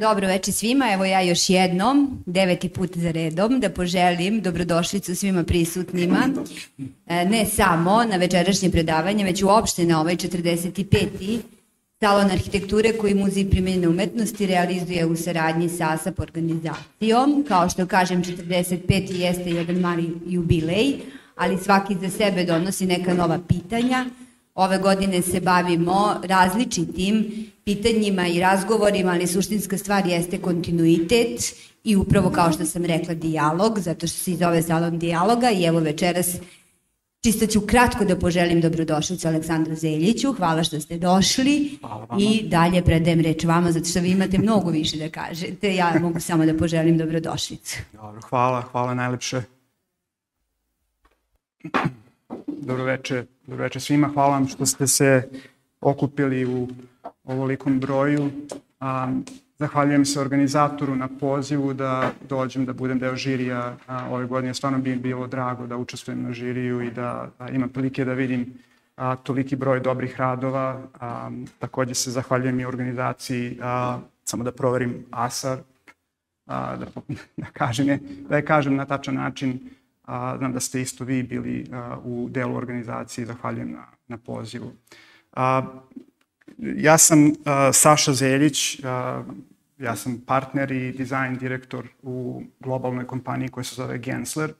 Dobro večer svima, evo ja još jednom, deveti put za redom, da poželim dobrodošlicu svima prisutnima, e, ne samo na večerašnje predavanje, već uopšte na ovaj 45. Salon arhitekture koji Muzej primjenjene umetnosti realizuje u saradnji sa ASAP organizacijom. Kao što kažem, 45. jeste jedan mali jubilej, ali svaki za sebe donosi neka nova pitanja. Ove godine se bavimo različitim pitanjima i razgovorima, ali suštinska stvar jeste kontinuitet i upravo kao što sam rekla dijalog, zato što se zove salon dijaloga i evo večeras Čisto ću kratko da poželim dobrodošlicu Aleksandru Zeljiću, hvala što ste došli i dalje predajem reč vama zato što vi imate mnogo više da kažete, ja mogu samo da poželim dobrodošlicu. Dobro, hvala, hvala najlepše. Dobro veče, dobro veče svima, hvala vam što ste se okupili u ovolikom broju. Um, Zahvaljujem se organizatoru na pozivu da dođem da budem deo žirija a, ove godine. Stvarno bi bilo drago da učestvujem na žiriju i da a, imam prilike da vidim a, toliki broj dobrih radova. A, takođe se zahvaljujem i organizaciji, a, samo da proverim ASAR, a, da, da, kažem je, da je kažem na tačan način. A, znam da ste isto vi bili a, u delu organizacije, zahvaljujem na, na pozivu. A, ja sam uh, Saša Zeljić, uh, Ja sam partner i dizajn direktor u globalnoj kompaniji koja se zove Gensler.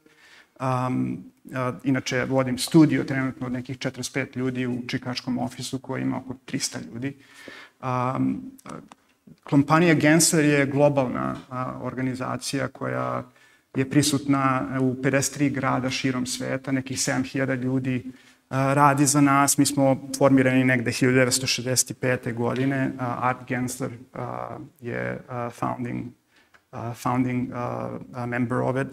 Um, a, inače, vodim studio trenutno od nekih 45 ljudi u čikačkom ofisu koji ima oko 300 ljudi. Um, kompanija Gensler je globalna a, organizacija koja je prisutna u 53 grada širom sveta, nekih 7000 ljudi radi za nas. Mi smo formirani negde 1965. godine. Art Gensler je founding, founding member of it.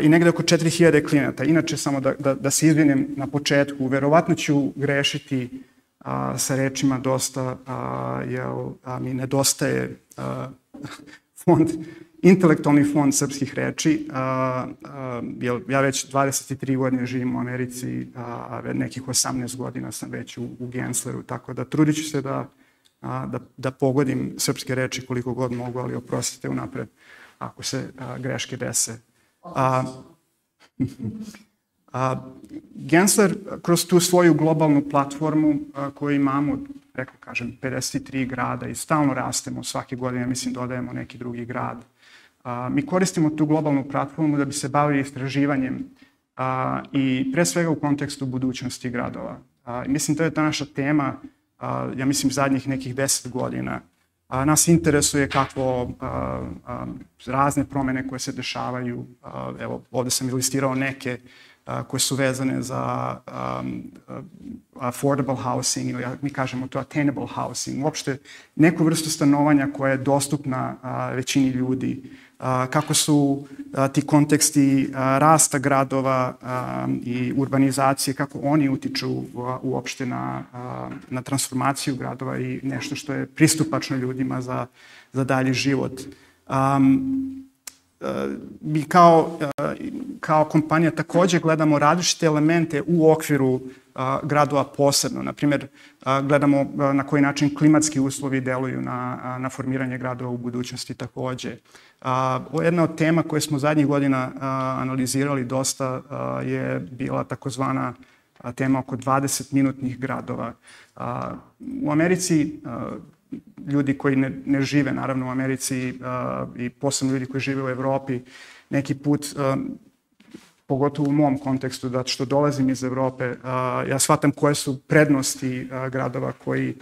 I negde oko 4000 klijenata. Inače, samo da, da, da se izvinim na početku, verovatno ću grešiti a, sa rečima dosta, a, jer a, mi nedostaje a, fond intelektualni fond srpskih reči, a, a, ja već 23 godine živim u Americi, a, nekih 18 godina sam već u, u Gensleru, tako da trudit ću se da, da, da pogodim srpske reči koliko god mogu, ali oprostite unapred ako se greške dese. A, Gensler kroz tu svoju globalnu platformu koju imamo, rekao kažem, 53 grada i stalno rastemo svake godine, mislim dodajemo neki drugi grad A, mi koristimo tu globalnu platformu da bi se bavili istraživanjem a, i pre svega u kontekstu budućnosti gradova. A, mislim, to je ta naša tema, a, ja mislim, zadnjih nekih deset godina. A, nas interesuje kako a, a, razne promene koje se dešavaju, a, evo, ovde sam ilistirao neke, a, koje su vezane za um, affordable housing ili mi kažemo to attainable housing, uopšte neku vrstu stanovanja koja je dostupna a, većini ljudi, kako su ti konteksti rasta gradova i urbanizacije, kako oni utiču uopšte na, na transformaciju gradova i nešto što je pristupačno ljudima za, za dalji život. Um, mi kao, kao kompanija takođe gledamo različite elemente u okviru gradova posebno. Naprimer, gledamo na koji način klimatski uslovi deluju na, na formiranje gradova u budućnosti takođe. Jedna od tema koje smo zadnjih godina analizirali dosta je bila takozvana tema oko 20-minutnih gradova. U Americi ljudi koji ne, ne žive naravno u Americi i posebno ljudi koji žive u Evropi neki put pogotovo u mom kontekstu, da što dolazim iz Evrope, ja shvatam koje su prednosti gradova koji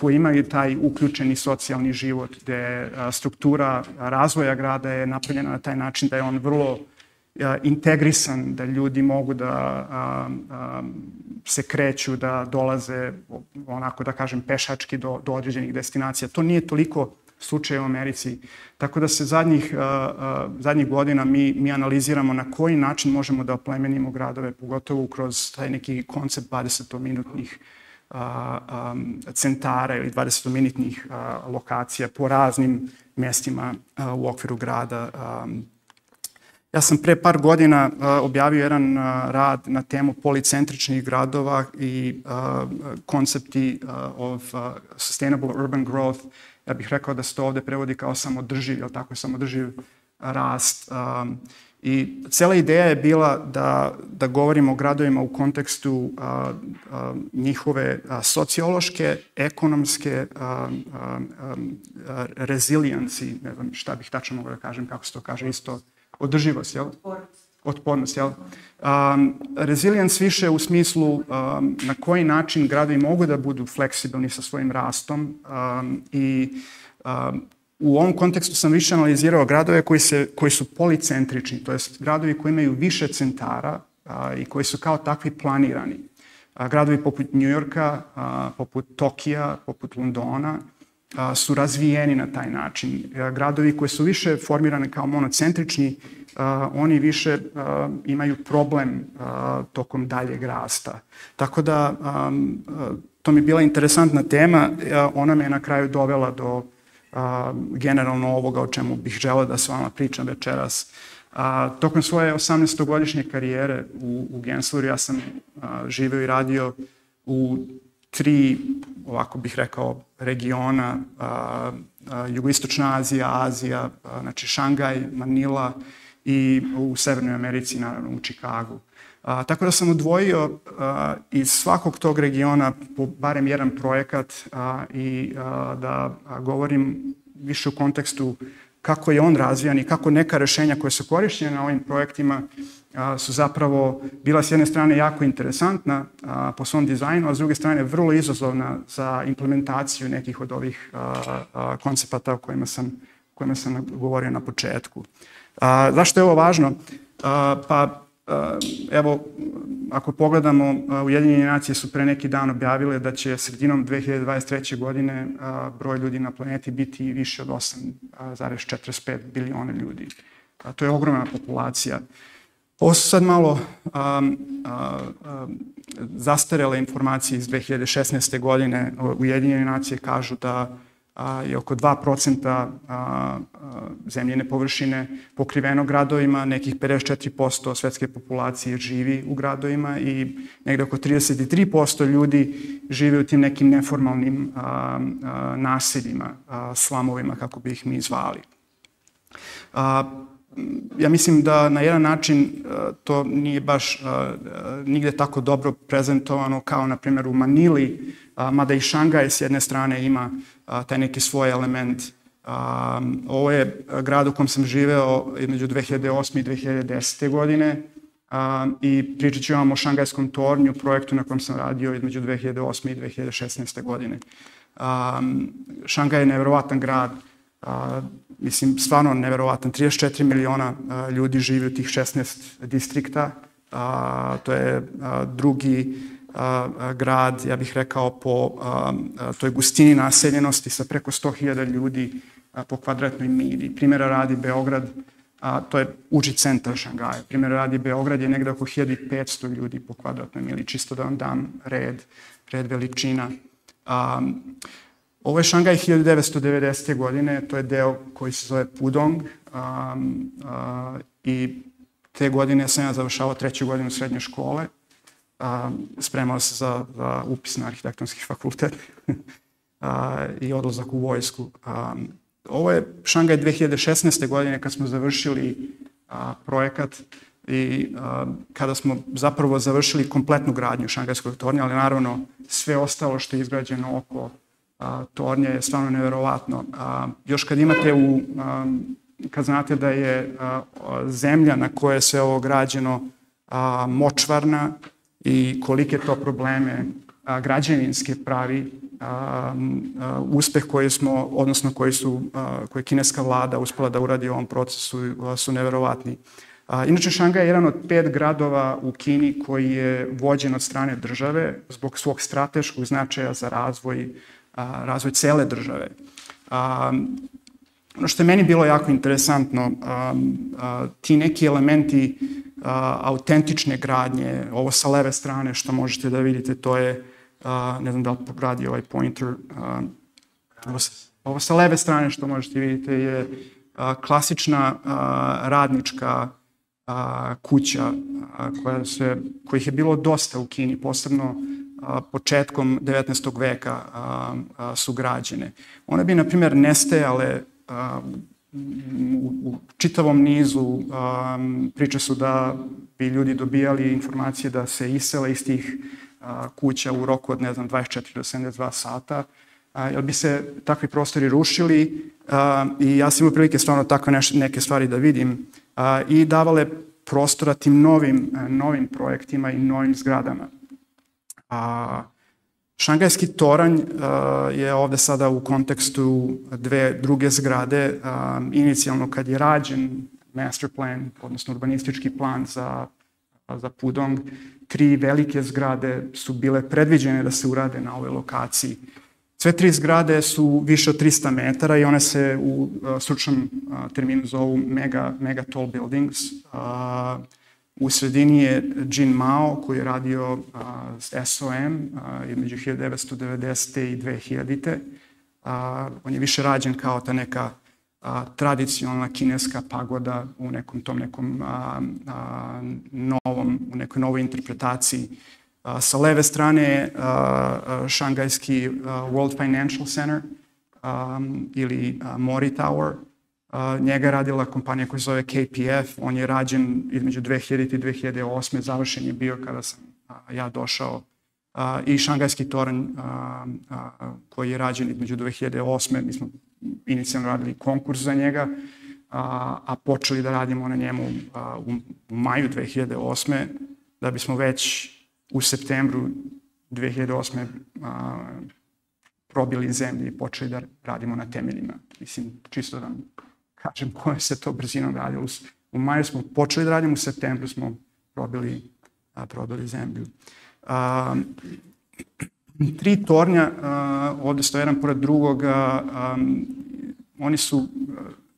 koji imaju taj uključeni socijalni život, gde struktura razvoja grada je napravljena na taj način da je on vrlo integrisan, da ljudi mogu da a, a, se kreću, da dolaze onako da kažem pešački do, do određenih destinacija. To nije toliko slučaj u Americi. Tako da se zadnjih, a, a, zadnjih godina mi, mi analiziramo na koji način možemo da oplemenimo gradove, pogotovo kroz taj neki koncept 20-minutnih centara ili 20-minutnih lokacija po raznim mestima u okviru grada. Ja sam pre par godina uh, objavio jedan uh, rad na temu policentričnih gradova i uh, koncepti of sustainable urban growth. Ja bih rekao da se to ovde prevodi kao samodrživ, jel tako, samodrživ rast. I cela ideja je bila da, da govorimo o gradovima u kontekstu a, a, njihove a, sociološke, ekonomske a, a, a, rezilijenci, ne znam šta bih tačno mogao da kažem, kako se to kaže, isto održivost, jel? Otpornost, jel? Um, resilience više u smislu um, na koji način gradovi mogu da budu fleksibilni sa svojim rastom um, i um, u ovom kontekstu sam više analizirao gradove koji, se, koji su policentrični, to jest gradovi koji imaju više centara a, i koji su kao takvi planirani. A, gradovi poput Njujorka, a, poput Tokija, poput Londona su razvijeni na taj način. Gradovi koji su više formirani kao monocentrični, oni više imaju problem tokom daljeg rasta. Tako da to mi je bila interesantna tema, ona me je na kraju dovela do generalno ovoga o čemu bih želeo da s vama pričam večeras. A, tokom svoje 18-godišnje karijere u, u Gensleru ja sam živeo i radio u tri, ovako bih rekao, regiona, a, a, Jugoistočna Azija, Azija, a, znači Šangaj, Manila i u Severnoj Americi, naravno u Čikagu. A, tako da sam odvojio a, iz svakog tog regiona po barem jedan projekat a, i a, da a, govorim više u kontekstu kako je on razvijan i kako neka rešenja koje su korišćene na ovim projektima su zapravo bila s jedne strane jako interesantna a, po svom dizajnu, a s druge strane vrlo izazovna za implementaciju nekih od ovih koncepata o kojima sam, kojima sam govorio na početku. A, zašto je ovo važno? Pa evo, ako pogledamo, Ujedinjene nacije su pre neki dan objavile da će sredinom 2023. godine broj ljudi na planeti biti više od 8,45 biliona ljudi. To je ogromna populacija. Ovo su sad malo um, um, zastarele informacije iz 2016. godine. Ujedinjene nacije kažu da a, je oko 2% a, zemljene površine pokriveno gradovima, nekih 54% svetske populacije živi u gradovima i negde oko 33% ljudi žive u tim nekim neformalnim a, a, naseljima, a, slamovima, kako bi ih mi zvali. A, ja mislim da na jedan način to nije baš nigde tako dobro prezentovano kao na primjer u Manili, mada i Šangaj s jedne strane ima taj neki svoj element. Ovo je grad u kom sam živeo između 2008. i 2010. godine i pričat ću vam o Šangajskom tornju, projektu na kojem sam radio između 2008. i 2016. godine. Šangaj je nevjerovatan grad, mislim, stvarno neverovatan. 34 miliona ljudi živi u tih 16 distrikta. to je drugi grad, ja bih rekao, po toj gustini naseljenosti sa preko 100.000 ljudi po kvadratnoj mili. Primjera radi Beograd, a, to je uži centar Šangaja. Primjera radi Beograd je negde oko 1500 ljudi po kvadratnoj mili, čisto da vam dam red, red veličina. A, ovo je Šangaj 1990. godine, to je deo koji se zove Pudong a, a, i te godine sam ja završavao treću godinu srednje škole a, spremao se za, za upis na arhitektonski fakultet a, i odlazak u vojsku. A, ovo je Šangaj 2016. godine kad smo završili projekat i kada smo zapravo završili kompletnu gradnju Šangajskog tornja, ali naravno sve ostalo što je izgrađeno oko a, tornja je stvarno neverovatno. Još kad imate u, kad znate da je zemlja na koje je sve ovo građeno močvarna, i kolike to probleme građevinske pravi uspeh koji smo, odnosno koji su, a, koje kineska vlada uspela da uradi u ovom procesu su neverovatni. Inače, Šangaj je jedan od pet gradova u Kini koji je vođen od strane države zbog svog strateškog značaja za razvoj, a, razvoj cele države. A, ono što je meni bilo jako interesantno, a, a, ti neki elementi a, autentične gradnje. Ovo sa leve strane što možete da vidite, to je, a, ne znam da li radi ovaj pointer, a, ovo, ovo sa leve strane što možete vidite je a, klasična a, radnička a, kuća a, koja se, kojih je bilo dosta u Kini, posebno početkom 19. veka su građene. One bi, na primjer, nestajale u, u čitavom nizu priče su da bi ljudi dobijali informacije da se isele iz tih kuća u roku od, ne znam, 24 do 72 sata, jer bi se takvi prostori rušili i ja sam imao prilike stvarno takve neke stvari da vidim i davale prostora tim novim, novim projektima i novim zgradama. A, Šangajski toranj uh, je ovde sada u kontekstu dve druge zgrade. Um, inicijalno kad je rađen master plan, odnosno urbanistički plan za, za Pudong, tri velike zgrade su bile predviđene da se urade na ovoj lokaciji. Sve tri zgrade su više od 300 metara i one se u uh, stručnom terminu zovu mega, mega tall buildings. Uh, U sredini je Jin Mao koji je radio a, SOM a, između 1990. i 2000. A, on je više rađen kao ta neka a, tradicionalna kineska pagoda u nekom tom nekom a, a, novom, u nekoj novoj interpretaciji. A, sa leve strane a, šangajski World Financial Center a, ili a, Mori Tower, Uh, njega je radila kompanija koja se zove KPF, on je rađen između 2000 i 2008. Završen je bio kada sam uh, ja došao uh, i Šangajski toranj koji je rađen između 2008. Mi smo inicijalno radili konkurs za njega, a, počeli da radimo na njemu u, maju 2008. da bismo već u septembru 2008. A, probili zemlji i počeli da radimo na temeljima. Mislim, čisto da kažem koje se to brzinom radilo. U maju smo počeli da radimo, u septembru smo probili, a, probili zemlju. A, tri tornja, a, ovde stoje jedan pored drugog, a, a, oni su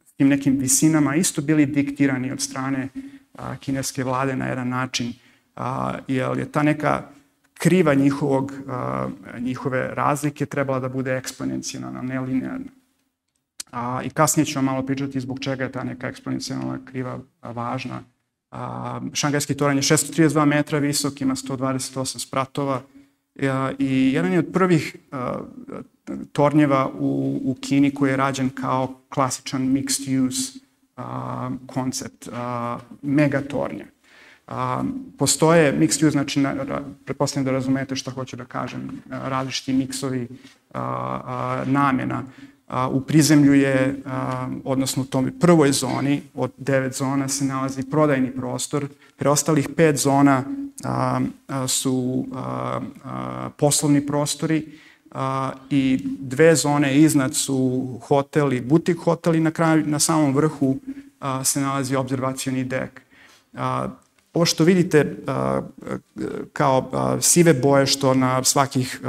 s tim nekim visinama isto bili diktirani od strane a, kineske vlade na jedan način, a, jer je ta neka kriva njihovog, a, njihove razlike trebala da bude eksponencijalna, ne linearna. A, I kasnije ću vam malo pričati zbog čega je ta neka eksponencijalna kriva važna. A, šangajski toranj je 632 metra visok, ima 128 spratova a, i jedan je od prvih a, tornjeva u, u Kini koji je rađen kao klasičan mixed use a, koncept a, megatornja. A, postoje mixed use, znači na, ra, pretpostavljam da razumete šta hoću da kažem, a, različiti miksovi a, a, namjena u prizemlju je, odnosno u tom prvoj zoni, od devet zona se nalazi prodajni prostor, preostalih pet zona su poslovni prostori i dve zone iznad su hoteli, butik hoteli, na kraju, na samom vrhu se nalazi observacioni dek. Ovo što vidite kao sive boje što na svakih,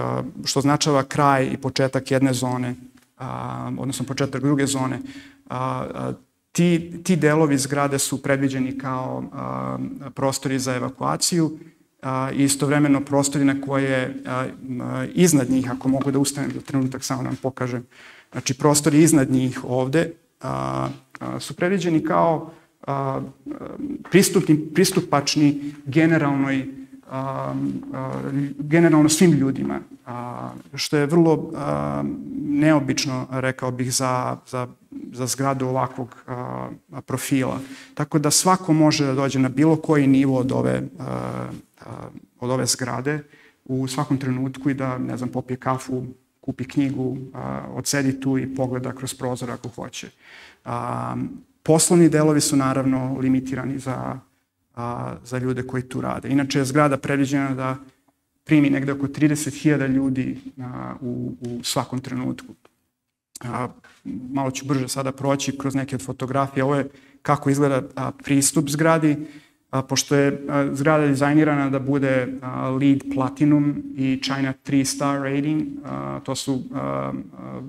što označava kraj i početak jedne zone, a, odnosno početak druge zone, a, a, ti, ti delovi zgrade su predviđeni kao a, prostori za evakuaciju a, i istovremeno prostori na koje a, a, iznad njih, ako mogu da ustanem za trenutak, samo da vam pokažem, znači prostori iznad njih ovde a, a, su predviđeni kao a, pristupni, pristupačni generalnoj a, a, generalno svim ljudima, a, što je vrlo a, neobično, rekao bih, za, za, za zgradu ovakvog a, profila. Tako da svako može da dođe na bilo koji nivo od ove, a, a, od ove zgrade u svakom trenutku i da, ne znam, popije kafu, kupi knjigu, a, odsedi tu i pogleda kroz prozor ako hoće. A, poslovni delovi su naravno limitirani za a, za ljude koji tu rade. Inače je zgrada predviđena da primi negde oko 30.000 ljudi a, u, u svakom trenutku. A, malo ću brže sada proći kroz neke od fotografije. Ovo je kako izgleda a, pristup zgradi, a, pošto je a, zgrada dizajnirana da bude a, LEED Platinum i China 3 star rating. A, to su a, a,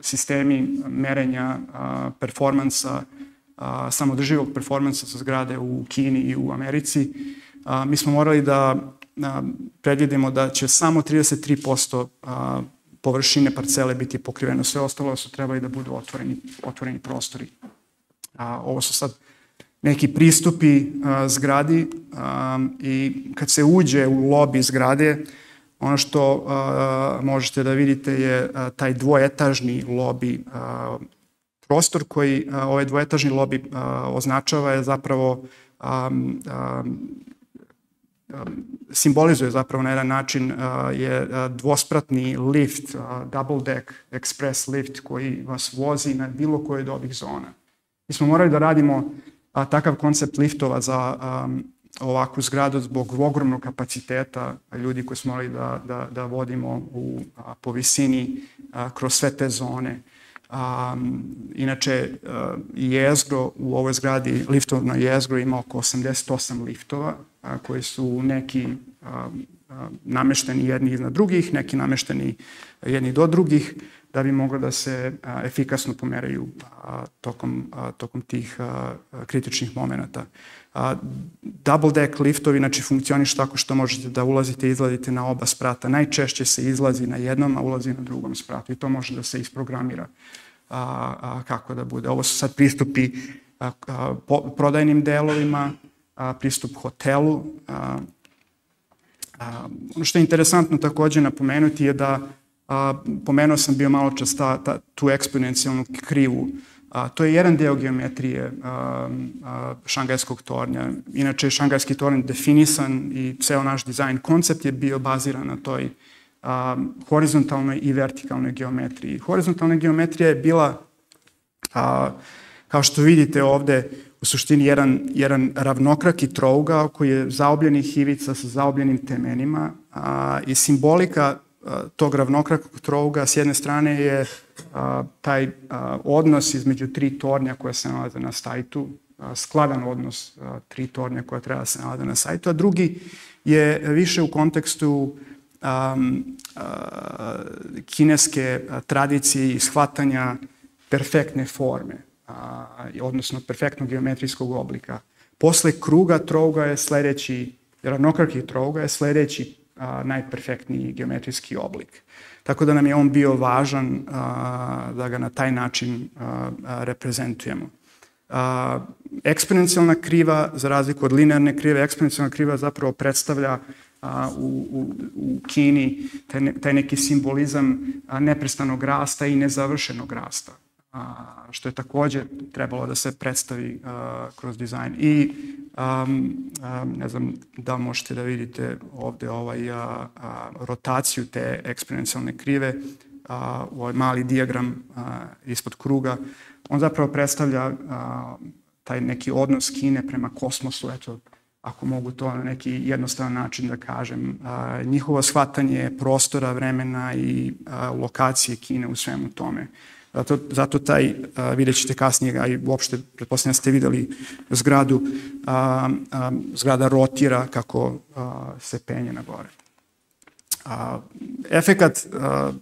sistemi merenja a, performansa a, samodrživog performansa sa zgrade u Kini i u Americi, a, mi smo morali da a, predvidimo da će samo 33% a, površine parcele biti pokriveno, sve ostalo su trebali da budu otvoreni, otvoreni prostori. A, ovo su sad neki pristupi a, zgradi a, i kad se uđe u lobi zgrade, ono što a, možete da vidite je a, taj dvoetažni lobi. A, prostor koji ovaj dvoetažni lobi označava je zapravo simbolizuje zapravo na jedan način je dvospratni lift, double deck express lift koji vas vozi na bilo koje od ovih zona. Mi smo morali da radimo takav koncept liftova za ovakvu zgradu zbog ogromnog kapaciteta ljudi koji smo morali da, da, da vodimo u, po visini kroz sve te zone. Um, inače, uh, jezgro u ovoj zgradi, liftovno jezgro ima oko 88 liftova, a, koji su neki a, a, namešteni jedni iznad drugih, neki namešteni jedni do drugih, da bi moglo da se a, efikasno pomeraju a, tokom, a, tokom tih a, kritičnih momenta. A, double deck liftovi znači funkcioniš tako što možete da ulazite i izlazite na oba sprata. Najčešće se izlazi na jednom, a ulazi na drugom spratu i to može da se isprogramira a, a, kako da bude. Ovo su sad pristupi a, a, po, prodajnim delovima, a, pristup hotelu. A, a, ono što je interesantno takođe napomenuti je da a, pomenuo sam bio malo čas ta, ta, tu eksponencijalnu krivu. A, to je jedan deo geometrije a, a, šangajskog tornja. Inače, šangajski tornj definisan i ceo naš dizajn koncept je bio baziran na toj a, horizontalnoj i vertikalnoj geometriji. Horizontalna geometrija je bila, a, kao što vidite ovde, u suštini jedan, jedan ravnokraki trougao koji je zaobljenih ivica sa zaobljenim temenima a, i simbolika tog ravnokrakog trouga s jedne strane je a, taj a, odnos između tri tornja koje se nalaze na sajtu, a, skladan odnos a, tri tornja koja treba da se nalaze na sajtu, a drugi je više u kontekstu a, a, kineske tradicije i shvatanja perfektne forme a, odnosno perfektnog geometrijskog oblika. Posle kruga trouga je sledeći, ravnokraki trouga je sledeći a, najperfektniji geometrijski oblik. Tako da nam je on bio važan a, da ga na taj način a, a, reprezentujemo. A, eksponencijalna kriva, za razliku od linearne krive, eksponencijalna kriva zapravo predstavlja a, u, u, u Kini taj, ne, taj neki simbolizam a, neprestanog rasta i nezavršenog rasta a, što je takođe trebalo da se predstavi a, kroz dizajn. I um, a, ne znam da možete da vidite ovde ovaj, a, a, rotaciju te eksponencijalne krive, a, ovaj mali diagram a, ispod kruga. On zapravo predstavlja a, taj neki odnos Kine prema kosmosu, eto, ako mogu to na neki jednostavan način da kažem. A, njihovo shvatanje prostora, vremena i a, lokacije Kine u svemu tome. Zato, zato taj, a, vidjet ćete kasnije, a i uopšte, pretpostavljam da ste videli zgradu, a, a, zgrada rotira kako a, se penje na gore. A, efekat a,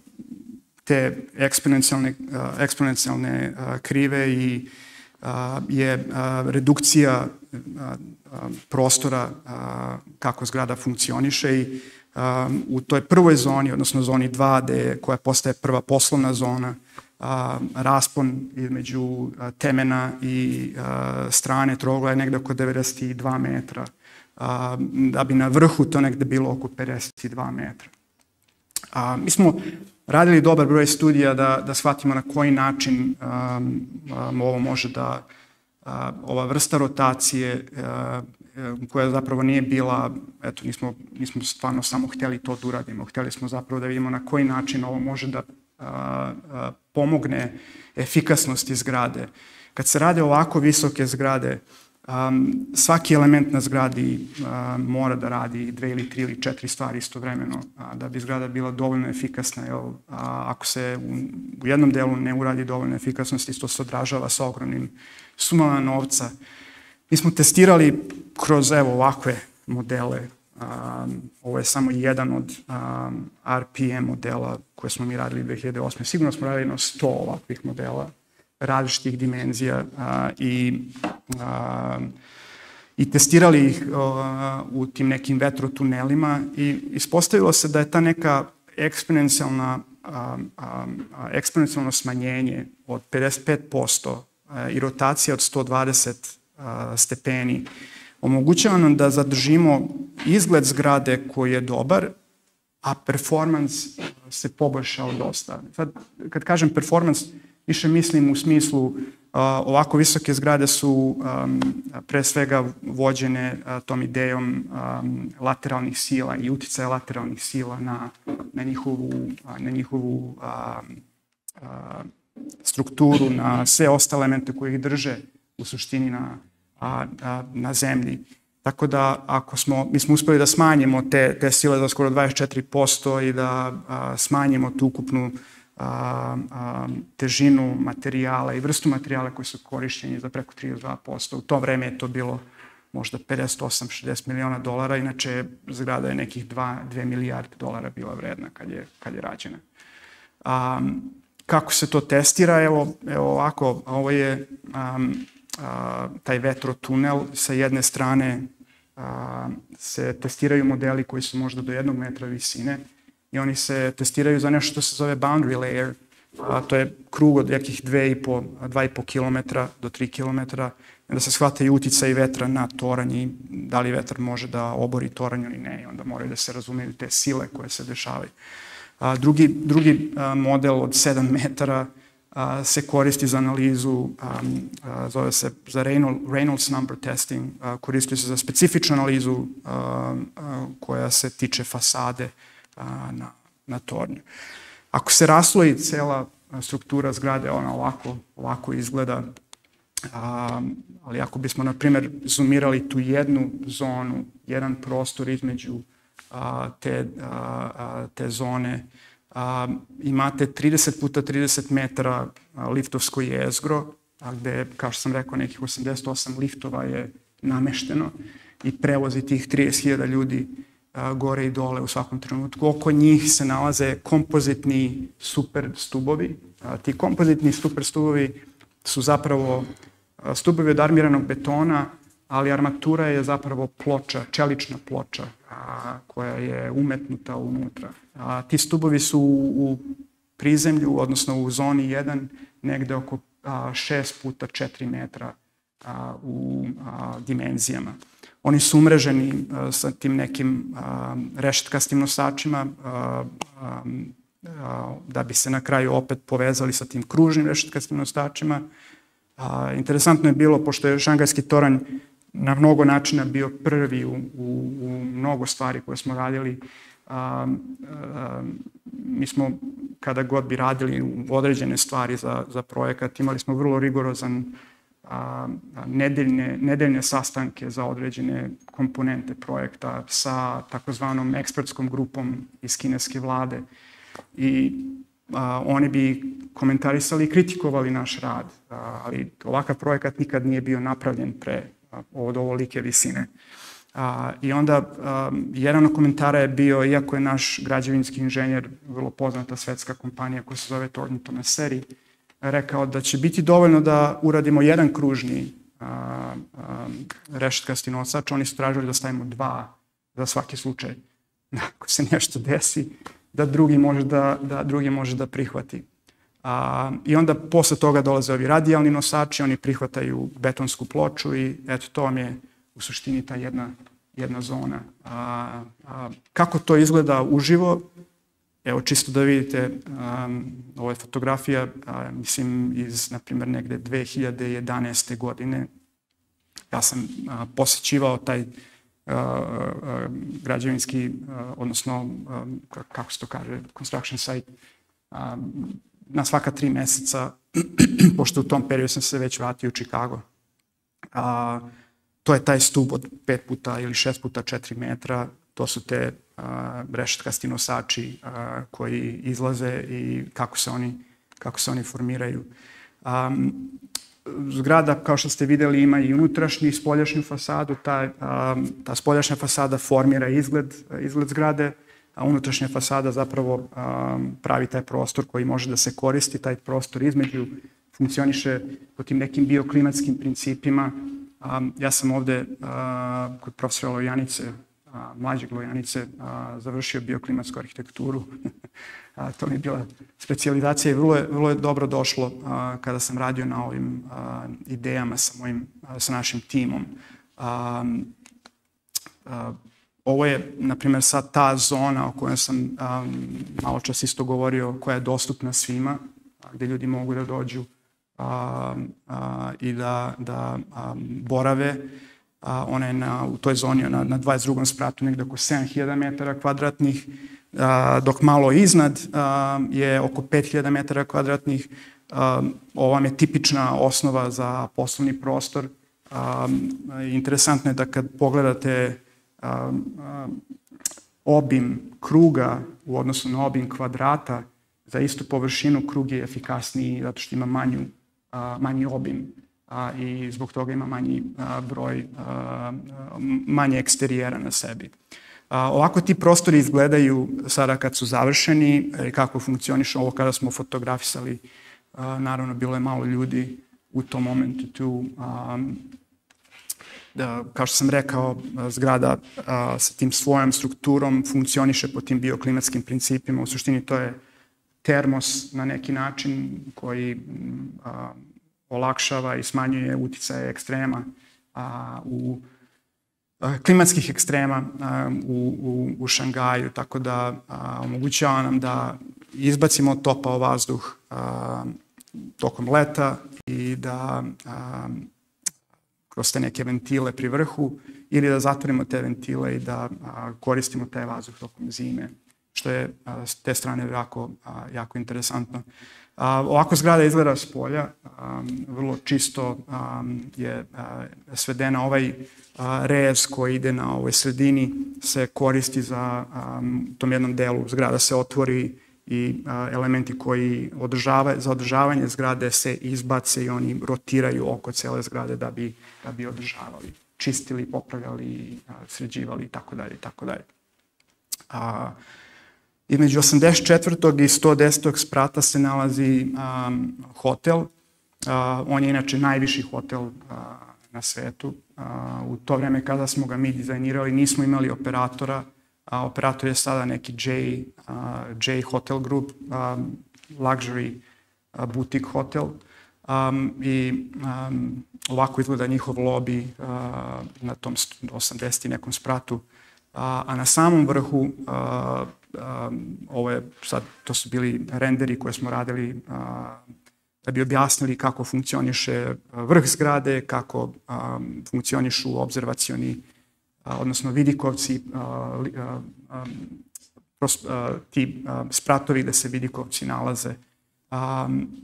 te eksponencijalne, a, eksponencijalne a, krive i a, je a, redukcija a, a, prostora a, kako zgrada funkcioniše i a, u toj prvoj zoni, odnosno zoni 2, koja postaje prva poslovna zona, a, raspon između temena i strane trogla je negde oko 92 metra, da bi na vrhu to negde bilo oko 52 metra. A, mi smo radili dobar broj studija da, da shvatimo na koji način ovo može da ova vrsta rotacije a, koja zapravo nije bila, eto, nismo, nismo stvarno samo hteli to da uradimo, hteli smo zapravo da vidimo na koji način ovo može da pomogne efikasnosti zgrade. Kad se rade ovako visoke zgrade, um, svaki element na zgradi mora da radi dve ili tri ili četiri stvari istovremeno da bi zgrada bila dovoljno efikasna. Jel, ako se u, u jednom delu ne uradi dovoljno efikasnosti, to se odražava sa ogromnim sumama novca. Mi smo testirali kroz evo ovakve modele Um, ovo je samo jedan od um, RPM modela koje smo mi radili 2008. Sigurno smo radili na 100 ovakvih modela različitih dimenzija uh, i uh, i testirali ih uh, u tim nekim vetrotunelima i ispostavilo se da je ta neka eksponencijalna um, um, eksponencijalno smanjenje od 55% uh, i rotacija od 120 stepeni, omogućava nam da zadržimo izgled zgrade koji je dobar, a performans se poboljšao dosta. Sad, kad kažem performans, više mislim u smislu uh, ovako visoke zgrade su um, pre svega vođene uh, tom idejom um, lateralnih sila i uticaja lateralnih sila na, na njihovu, uh, na njihovu um, uh, strukturu, na sve ostale elemente koje ih drže u suštini na, a, a, na zemlji. Tako da ako smo, mi smo uspeli da smanjimo te, te sile za skoro 24% i da a, smanjimo tu ukupnu a, a, težinu materijala i vrstu materijala koji su korišćeni za preko 32%. U to vreme je to bilo možda 58-60 miliona dolara, inače zgrada je nekih 2, 2 milijarde dolara bila vredna kad je, kad je rađena. A, kako se to testira? Evo, evo ovako, ovo je um, a, taj vetrotunel sa jedne strane a, se testiraju modeli koji su možda do jednog metra visine i oni se testiraju za nešto što se zove boundary layer, a to je krug od nekih 2,5 2,5 km do 3 km, da se shvata i utica i vetra na toranj i da li vetar može da obori toranj ili ne i onda moraju da se razumeju te sile koje se dešavaju. A, drugi, drugi a, model od 7 metara a, se koristi za analizu, a, a, zove se za Reynolds number testing, a, koristi se za specifičnu analizu a, a, koja se tiče fasade a, na, na tornju. Ako se rasloji cela struktura zgrade, ona ovako, ovako izgleda, a, ali ako bismo, na primjer, zoomirali tu jednu zonu, jedan prostor između a, te, a, te zone, a, imate 30 puta 30 metara liftovsko jezgro, a gde, kao što sam rekao, nekih 88 liftova je namešteno i prevozi tih 30.000 ljudi a, gore i dole u svakom trenutku. Oko njih se nalaze kompozitni super stubovi. A, ti kompozitni super stubovi su zapravo stubovi od armiranog betona, ali armatura je zapravo ploča, čelična ploča a, koja je umetnuta unutra. A, ti stubovi su u, u prizemlju, odnosno u zoni 1, negde oko a, 6 puta 4 metra a, u a, dimenzijama. Oni su umreženi a, sa tim nekim a, rešetkastim nosačima a, a, a, da bi se na kraju opet povezali sa tim kružnim rešetkastim nosačima. A, interesantno je bilo, pošto je šangajski toranj na mnogo načina bio prvi u, u, u mnogo stvari koje smo radili. A, a, mi smo, kada god bi radili određene stvari za, za projekat, imali smo vrlo rigorozan a, nedeljne, nedeljne sastanke za određene komponente projekta sa takozvanom ekspertskom grupom iz kineske vlade. I a, oni bi komentarisali i kritikovali naš rad, a, ali ovakav projekat nikad nije bio napravljen pre od ovolike visine. A, I onda a, jedan od komentara je bio, iako je naš građevinski inženjer, vrlo poznata svetska kompanija koja se zove Tornington Seri, rekao da će biti dovoljno da uradimo jedan kružni a, a, rešetkasti nosač, oni su tražili da stavimo dva za svaki slučaj. Ako se nešto desi, da drugi može da, da, drugi može da prihvati. A, I onda posle toga dolaze ovi radijalni nosači, oni prihvataju betonsku ploču i eto to vam je u suštini ta jedna, jedna zona. A, a, kako to izgleda uživo? Evo čisto da vidite, um, ovo je fotografija, a, mislim iz, na primjer, negde 2011. godine. Ja sam a, posećivao taj a, a, građevinski, a, odnosno, a, kako se to kaže, construction site, a, na svaka tri meseca, pošto u tom periodu sam se već vratio u Chicago. A, to je taj stub od 5 puta ili 6 puta 4 metra, to su te rešetkasti nosači a, koji izlaze i kako se oni, kako se oni formiraju. A, zgrada, kao što ste videli, ima i unutrašnju i spoljašnju fasadu. Ta, ta spoljašnja fasada formira izgled, izgled zgrade, a unutrašnja fasada zapravo pravi taj prostor koji može da se koristi, taj prostor između funkcioniše po tim nekim bioklimatskim principima. Ja sam ovde kod profesora Lojanice a, mlađe glojanice a, završio bioklimatsku arhitekturu. a, to mi je bila specializacija i vrlo je, vrlo je dobro došlo a, kada sam radio na ovim a, idejama sa, mojim, a, sa našim timom. Ovo je, na primjer, sad ta zona o kojoj sam um, malo čas isto govorio, koja je dostupna svima, gde ljudi mogu da dođu a, a, i da, da a, borave. A, ona je na, u toj zoni na, na 22. spratu negde oko 7000 metara kvadratnih, a, dok malo iznad a, je oko 5000 metara kvadratnih. A, ovo vam je tipična osnova za poslovni prostor. A, interesantno je da kad pogledate a, a, obim kruga u odnosu na obim kvadrata, za istu površinu krug je efikasniji zato što ima manju, manji obim i zbog toga ima manji broj, manje eksterijera na sebi. Ovako ti prostori izgledaju sada kad su završeni i kako funkcioniše ovo kada smo fotografisali. Naravno, bilo je malo ljudi u tom momentu tu. Kao što sam rekao, zgrada sa tim svojom strukturom funkcioniše po tim bioklimatskim principima. U suštini to je termos na neki način koji olakšava i smanjuje uticaje ekstrema u klimatskih ekstrema u, u, u Šangaju, tako da omogućava nam da izbacimo topao vazduh tokom leta i da a, kroz te neke ventile pri vrhu ili da zatvorimo te ventile i da a, koristimo taj vazduh tokom zime što je a, s te strane jako, a, jako interesantno. A, ovako zgrada izgleda s polja, a, vrlo čisto a, je a, svedena ovaj a, rez koji ide na ovoj sredini se koristi za a, tom jednom delu zgrada se otvori i a, elementi koji održavaju, za održavanje zgrade se izbace i oni rotiraju oko cele zgrade da bi, da bi održavali, čistili, popravljali, a, sređivali i tako dalje i tako dalje. A, Između 84. i 110. sprata se nalazi um, hotel. Uh, on je inače najviši hotel uh, na svetu. Uh, u to vreme kada smo ga mi dizajnirali nismo imali operatora. A operator je sada neki J, uh, J Hotel Group, um, luxury uh, boutique hotel. Um, I um, ovako izgleda njihov lobby uh, na tom 80. nekom spratu. A, a na samom vrhu uh, um, ovo je sad, to su bili renderi koje smo radili uh, da bi objasnili kako funkcioniše vrh zgrade, kako um, funkcionišu observacioni, uh, odnosno vidikovci, ti spratovi gde se vidikovci nalaze.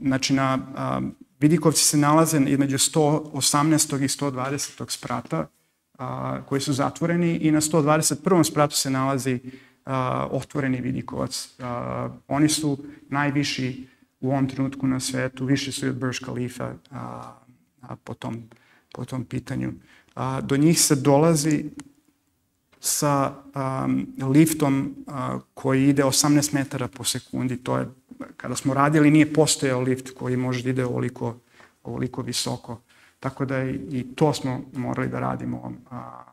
Znači, na vidikovci se nalaze između 118. i 120. sprata, koji su zatvoreni i na 121. spratu se nalazi otvoreni vidikovac. Oni su najviši u ovom trenutku na svetu, više su i od Burj Khalifa po, tom, po tom pitanju. A, do njih se dolazi sa liftom uh, koji ide 18 metara po sekundi. To je, kada smo radili, nije postojao lift koji može da ide ovoliko, ovoliko visoko. Tako da i, i to smo morali da radimo. A,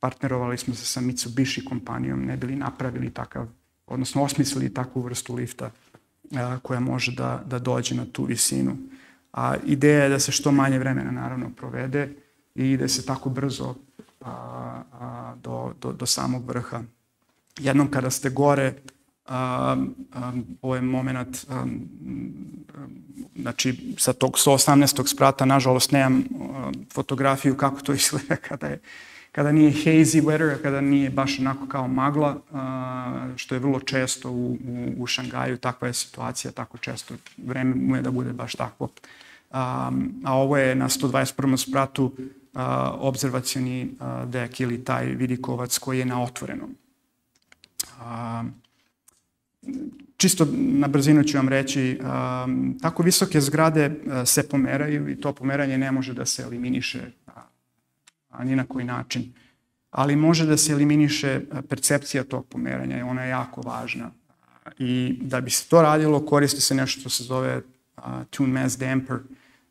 partnerovali smo se sa Mitsubishi kompanijom, ne bili napravili takav, odnosno osmislili takvu vrstu lifta a, koja može da, da dođe na tu visinu. A ideja je da se što manje vremena naravno provede i da se tako brzo a, a, do, do, do samog vrha. Jednom kada ste gore, um, um, ovo je moment, um, znači sa tog 118. sprata, nažalost, nemam fotografiju kako to izgleda kada je kada nije hazy weather, kada nije baš onako kao magla, što je vrlo često u, u, u Šangaju, takva je situacija, tako često vreme mu je da bude baš takvo. Um, a ovo je na 121. spratu uh, observacioni dek ili taj vidikovac koji je na otvorenom. Um, čisto na brzinu ću vam reći, um, tako visoke zgrade uh, se pomeraju i to pomeranje ne može da se eliminiše a ni na koji način. Ali može da se eliminiše percepcija tog pomeranja i ona je jako važna. I da bi se to radilo koristi se nešto što se zove uh, tune mass damper.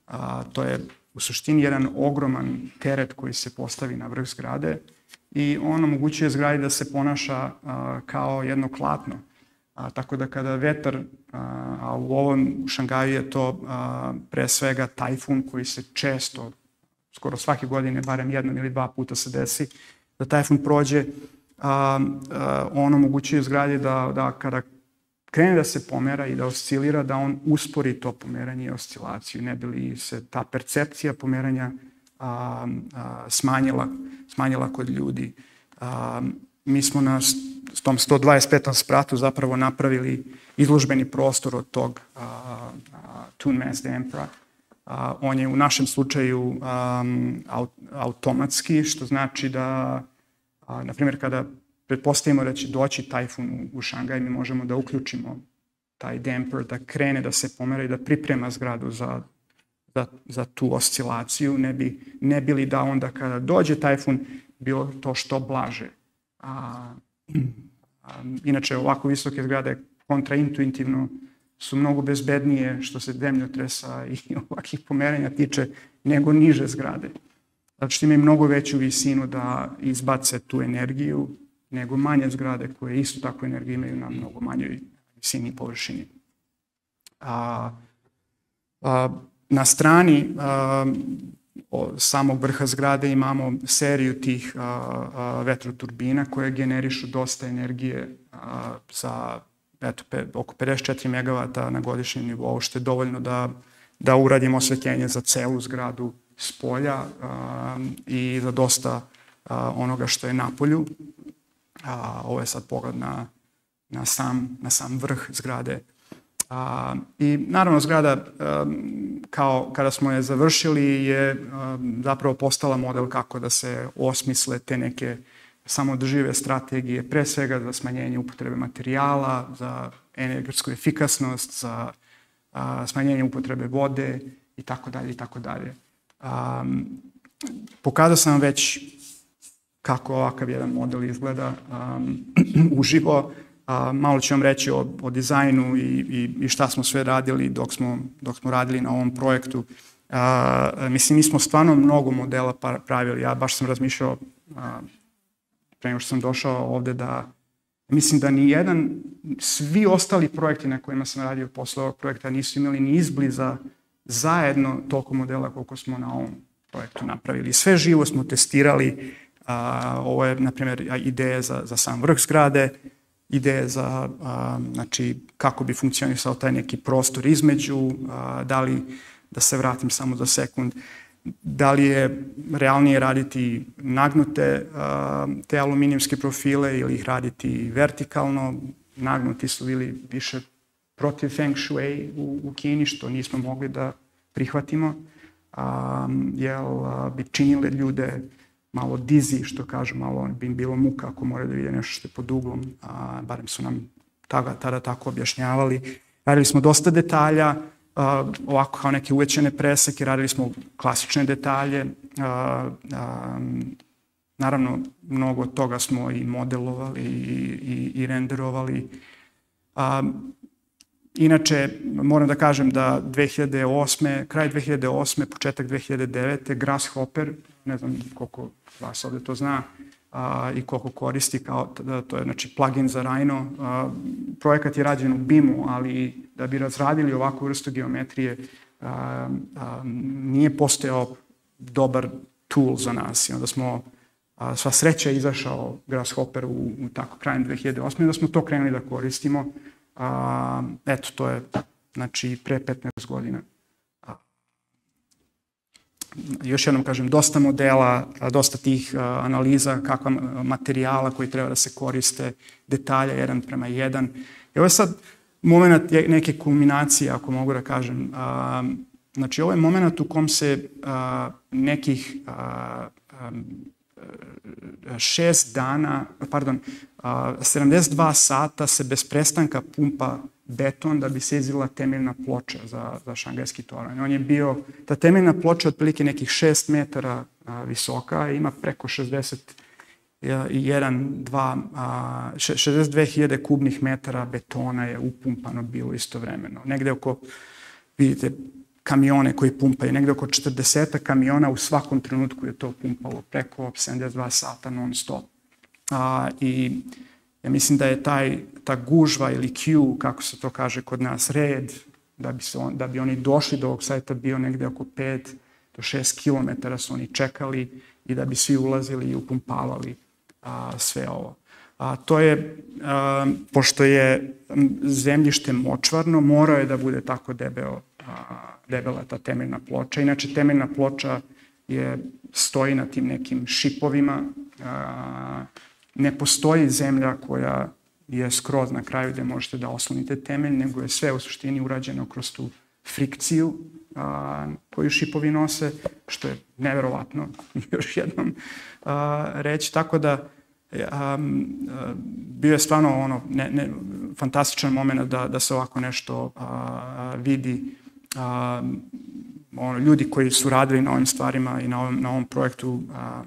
Uh, to je u suštini jedan ogroman teret koji se postavi na vrh zgrade i on omogućuje zgradi da se ponaša a, kao jedno klatno. A, tako da kada vetar, a, a u ovom Šangaju je to a, pre svega tajfun koji se često, skoro svake godine, barem jednom ili dva puta se desi, da tajfun prođe, a, a, on omogućuje zgradi da, da kada krene da se pomera i da oscilira, da on uspori to pomeranje i oscilaciju, ne bi li se ta percepcija pomeranja a, a, smanjila, smanjila kod ljudi. A, mi smo na tom 125. spratu zapravo napravili izložbeni prostor od tog a, a, Tune Mass Dampera. A, on je u našem slučaju a, aut, automatski, što znači da, a, na primjer, kada pretpostavimo da će doći tajfun u, Šangaj, mi možemo da uključimo taj damper, da krene da se pomera i da priprema zgradu za, za, za tu oscilaciju, ne bi, ne bi li da onda kada dođe tajfun bilo to što blaže. A, a, inače, ovako visoke zgrade kontraintuitivno su mnogo bezbednije što se zemljotresa i ovakih pomeranja tiče nego niže zgrade. Zato što imaju mnogo veću visinu da izbace tu energiju nego manje zgrade koje isto tako energiju imaju na mnogo manjoj visini površini. A, a, na strani a, samog vrha zgrade imamo seriju tih a, a, vetroturbina koje generišu dosta energije a, za eto, pe, oko 54 MW na godišnjem nivou, što je dovoljno da, da uradimo osvetljenje za celu zgradu s polja a, i za dosta a, onoga što je na polju. A, ovo je sad pogled na, na, sam, na sam vrh zgrade. A, I naravno zgrada a, kao kada smo je završili je a, zapravo postala model kako da se osmisle te neke samodržive strategije, pre svega za smanjenje upotrebe materijala, za energetsku efikasnost, za a, smanjenje upotrebe vode i tako dalje i tako dalje. Pokazao sam već kako ovakav jedan model izgleda um, uživo. A, malo ću vam reći o, o dizajnu i, i, i šta smo sve radili dok smo, dok smo radili na ovom projektu. A, mislim, mi smo stvarno mnogo modela pravili. Ja baš sam razmišljao a, pre nego što sam došao ovde da mislim da ni jedan, svi ostali projekti na kojima sam radio posle ovog projekta nisu imali ni izbliza zajedno toliko modela koliko smo na ovom projektu napravili. Sve živo smo testirali, a, ovo je, na primjer, ideje za, za sam vrh zgrade, ideje za a, znači, kako bi funkcionisao taj neki prostor između, a, da li, da se vratim samo za sekund, da li je realnije raditi nagnute a, te aluminijumske profile ili ih raditi vertikalno, nagnuti su bili više protiv Feng Shui u, u Kini, što nismo mogli da prihvatimo, a, jer a, bi činile ljude malo dizi, što kažu, malo bi im bilo muka ako moraju da vide nešto što je pod uglom, a, barem su nam tada, tada tako objašnjavali. Radili smo dosta detalja, a, ovako kao neke uvećene preseke, radili smo klasične detalje, a, a, naravno mnogo toga smo i modelovali i, i, i renderovali. A, Inače, moram da kažem da 2008. kraj 2008. početak 2009. Grasshopper, ne znam koliko vas ovde to zna, a, i koliko koristi, kao, da, to je znači plugin za Rhino. A, projekat je rađen u BIM-u, ali da bi razradili ovakvu vrstu geometrije, a, a, nije postojao dobar tool za nas. I onda smo, a, sva sreća izašao Grasshopper u, u tako krajem 2008. da smo to krenuli da koristimo. A, eto, to je znači pre 15 godina. Još jednom kažem, dosta modela, dosta tih analiza, kakva materijala koji treba da se koriste, detalja jedan prema jedan. I ovo je sad moment neke kulminacije, ako mogu da kažem. Znači, ovo je moment u kom se nekih šest dana, pardon, 72 sata se bez prestanka pumpa beton da bi se izvila temeljna ploča za, za šangajski toranj. On je bio, ta temeljna ploča je otprilike nekih 6 metara a, visoka, ima preko 60 1, 2, 62.000 kubnih metara betona je upumpano bilo istovremeno. Negde oko, vidite, kamione koji pumpaju, negde oko 40 kamiona u svakom trenutku je to pumpalo preko 72 sata non stop. A, I ja mislim da je taj, ta gužva ili queue, kako se to kaže kod nas, red, da bi, se on, da bi oni došli do ovog sajta bio negde oko 5 do 6 km su oni čekali i da bi svi ulazili i upumpavali a, sve ovo. A, to je, a, pošto je zemljište močvarno, morao je da bude tako debeo, a, debela ta temeljna ploča. Inače, temeljna ploča je, stoji na tim nekim šipovima. A, ne postoji zemlja koja je skroz na kraju gde možete da oslonite temelj, nego je sve u suštini urađeno kroz tu frikciju a, koju šipovi nose, što je neverovatno još jednom a, reći. Tako da a, bio je stvarno ono, ne, ne, fantastičan moment da, da se ovako nešto a, vidi. A, ono, ljudi koji su radili na ovim stvarima i na ovom, na ovom projektu a,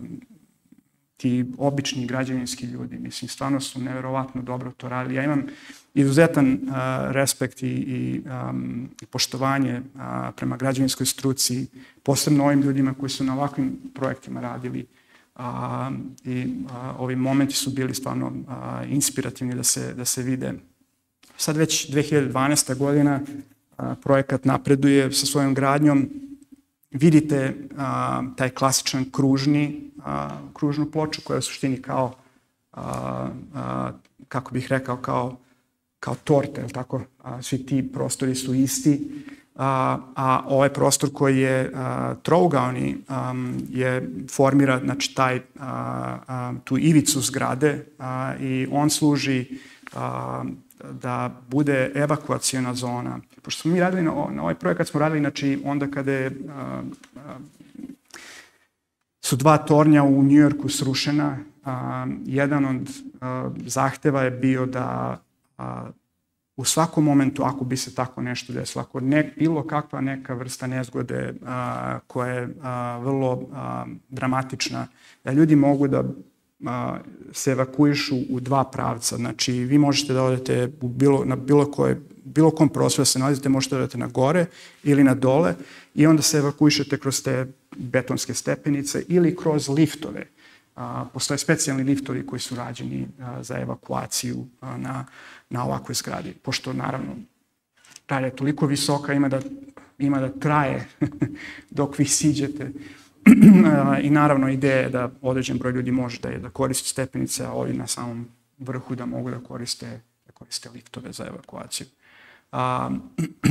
ti obični građevinski ljudi, mislim, stvarno su neverovatno dobro to radili. Ja imam izuzetan uh, respekt i, i, um, poštovanje uh, prema građevinskoj struci, posebno ovim ljudima koji su na ovakvim projektima radili. Uh, I uh, ovi momenti su bili stvarno uh, inspirativni da se, da se vide. Sad već 2012. godina uh, projekat napreduje sa svojom gradnjom. Vidite uh, taj klasičan kružni, uh, kružnu ploču koja je u suštini kao, uh, uh, kako bih rekao, kao kao torte, je tako? A, svi ti prostori su isti, a, a ovaj prostor koji je a, trougaoni a, je formira znači taj a, a, tu ivicu zgrade a, i on služi a, da bude evakuacijona zona. Pošto smo mi radili na, na ovaj projekat smo radili znači onda kada je a, a, su dva tornja u Njujorku srušena. A, jedan od a, zahteva je bio da a, u svakom momentu ako bi se tako nešto desilo, ako ne, bilo kakva neka vrsta nezgode a, koja je a, vrlo a, dramatična, da ljudi mogu da se evakuišu u dva pravca. Znači, vi možete da odete u bilo, na bilo koje bilo kom prostoru da se nalazite, možete da odete na gore ili na dole i onda se evakuišete kroz te betonske stepenice ili kroz liftove. A, postoje specijalni liftovi koji su rađeni a, za evakuaciju a, na, na ovakvoj zgradi. Pošto, naravno, dalje je toliko visoka, ima da, ima da traje dok vi siđete. I naravno ideja je da određen broj ljudi može da, da koristi stepenice, a ovi na samom vrhu da mogu da koriste, da koriste liftove za evakuaciju. A,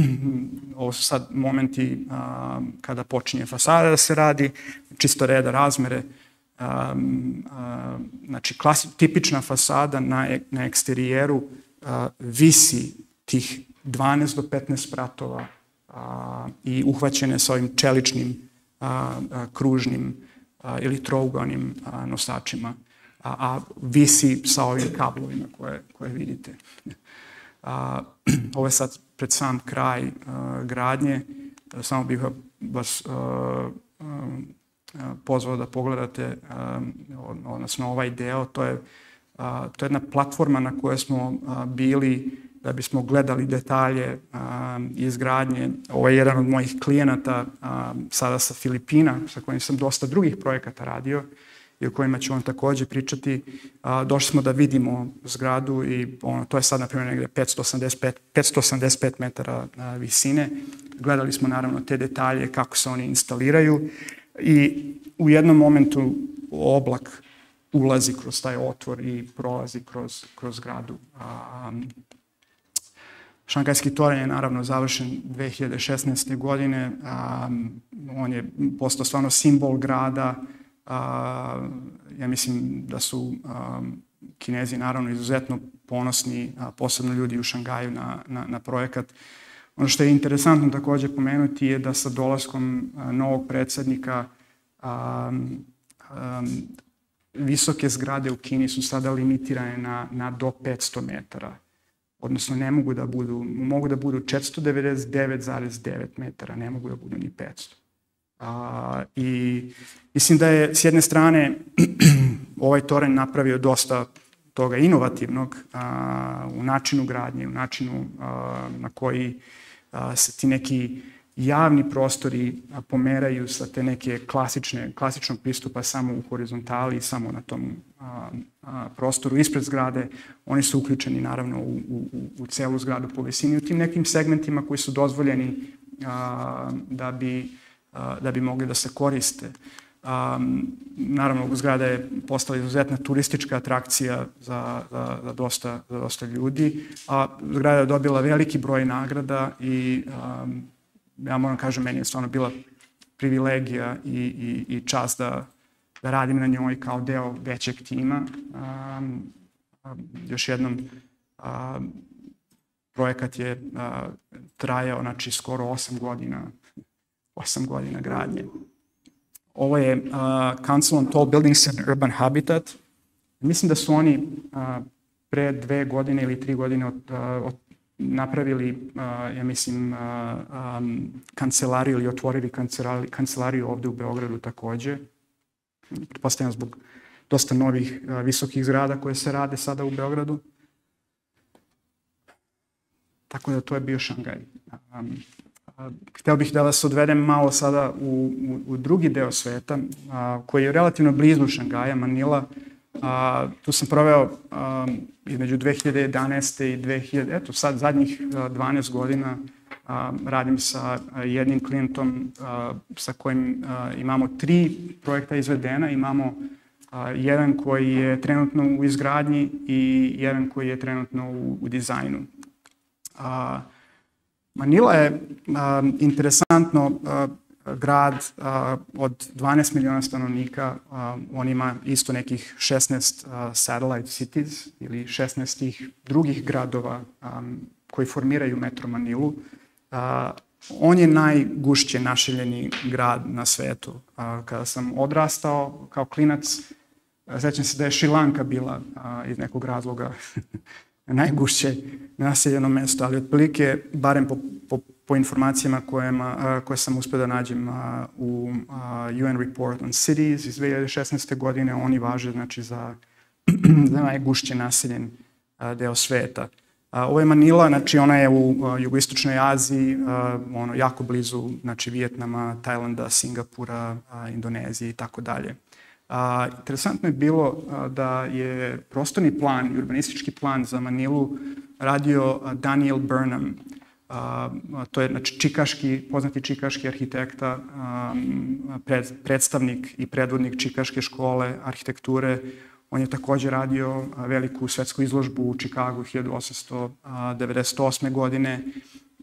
ovo su sad momenti a, kada počinje fasada da se radi, čisto reda razmere, um, uh, znači klasi, tipična fasada na, na eksterijeru uh, visi tih 12 do 15 spratova uh, i uhvaćene sa ovim čeličnim uh, uh, kružnim uh, ili trouganim uh, nosačima, a, a visi sa ovim kablovima koje, koje vidite. A, ovo je sad pred sam kraj uh, gradnje, samo bih vas uh, um, pozvao da pogledate odnosno ovaj deo, to je, to je jedna platforma na kojoj smo bili da bismo gledali detalje izgradnje. Ovo je jedan od mojih klijenata sada sa Filipina, sa kojim sam dosta drugih projekata radio i o kojima ću vam takođe pričati. došli smo da vidimo zgradu i ono, to je sad, na primjer, negde 585, 585 metara visine. Gledali smo naravno te detalje, kako se oni instaliraju i u jednom momentu oblak ulazi kroz taj otvor i prolazi kroz, kroz gradu. A, Šankajski toranj je naravno završen 2016. godine. A, on je postao stvarno simbol grada. A, ja mislim da su a, Kinezi naravno izuzetno ponosni, a, posebno ljudi u Šangaju na, na, na projekat. Ono što je interesantno takođe pomenuti je da sa dolaskom novog predsednika um, um, visoke zgrade u Kini su sada limitirane na, na do 500 metara. Odnosno ne mogu da budu, mogu da budu 499,9 metara, ne mogu da budu ni 500. A, I mislim da je s jedne strane ovaj toren napravio dosta toga inovativnog a, u načinu gradnje, u načinu a, na koji a, se ti neki javni prostori pomeraju sa te neke klasične, klasičnog pristupa samo u horizontali i samo na tom a, a, prostoru ispred zgrade. Oni su uključeni naravno u, u, u celu zgradu po visini, u tim nekim segmentima koji su dozvoljeni a, da, bi, a, da bi mogli da se koriste. Um, naravno, zgrada je postala izuzetna turistička atrakcija za, za, za, dosta, za dosta ljudi, a zgrada je dobila veliki broj nagrada i um, ja moram kažem, meni je stvarno bila privilegija i, i, i čast da, da radim na njoj kao deo većeg tima. Um, još jednom, um, projekat je uh, trajao, znači, skoro 8 godina, 8 godina gradnje. Ovo je uh, Council on Tall Buildings and Urban Habitat. Mislim da su oni uh, pre dve godine ili tri godine od, uh, od napravili, ja mislim, kancelariju ili otvorili kancelariju, ovde u Beogradu takođe. Pretpostavljam zbog dosta novih visokih zgrada koje se rade sada u Beogradu. Tako da to je bio Šangaj. Um, hteo bih da vas odvedem malo sada u, u, u drugi deo sveta, koji je relativno blizu Šangaja, Manila. A, tu sam proveo a, između 2011. i 2000, eto sad zadnjih 12 godina a, radim sa jednim klijentom a, sa kojim a, imamo tri projekta izvedena, imamo a, jedan koji je trenutno u izgradnji i jedan koji je trenutno u, u dizajnu. A, Manila je a, interesantno a, grad od 12 miliona stanovnika, a, on ima isto nekih 16 a, satellite cities ili 16 tih drugih gradova koji formiraju metro Manilu. On je najgušće našeljeni grad na svetu. A, kada sam odrastao kao klinac, sećam se da je Šilanka bila a, iz nekog razloga najgušće naseljeno mesto, ali otprilike, barem po, po, po informacijama kojima, koje sam uspio da nađem u UN Report on Cities iz 2016. godine, oni važe znači, za, za najgušće naseljen deo sveta. Ovo je Manila, znači ona je u jugoistočnoj Aziji, ono jako blizu znači Vijetnama, Tajlanda, Singapura, Indonezije i tako dalje. A, interesantno je bilo a, da je prostorni plan, urbanistički plan za Manilu radio a, Daniel Burnham. A, to je znači, čikaški, poznati čikaški arhitekta, a, pred, predstavnik i predvodnik čikaške škole arhitekture. On je takođe radio veliku svetsku izložbu u Čikagu 1898. godine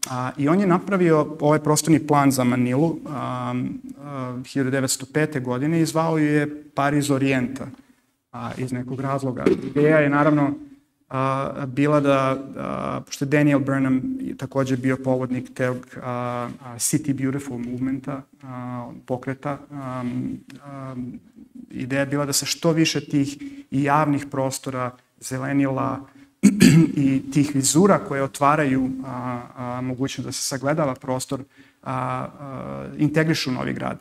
A, I on je napravio ovaj prostorni plan za Manilu a, a, 1905. godine i zvao je Paris Orienta a, iz nekog razloga. Ideja je naravno a, bila da, a, pošto je Daniel Burnham takođe bio povodnik tog a, a, City Beautiful movementa, a, pokreta, a, a, ideja je bila da se što više tih javnih prostora, zelenila, i tih vizura koje otvaraju a, a, mogućnost da se sagledava prostor, a, a, integrišu Novi grad.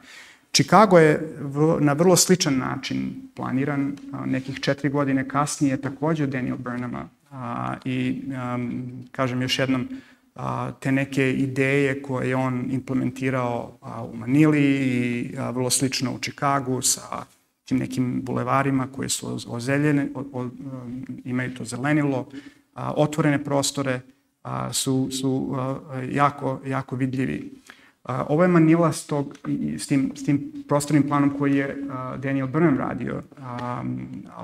Chicago je na vrlo sličan način planiran, nekih četiri godine kasnije takođe Daniel Burnhama a, i kažem još jednom te neke ideje koje je on implementirao u Manili i vrlo slično u Chicagu sa tim nekim bulevarima koje su ozeljene, imaju to zelenilo, otvorene prostore su, su jako, jako vidljivi. A, ovo je Manila s, tog, s, tim, s tim prostornim planom koji je Daniel Burnham radio. A,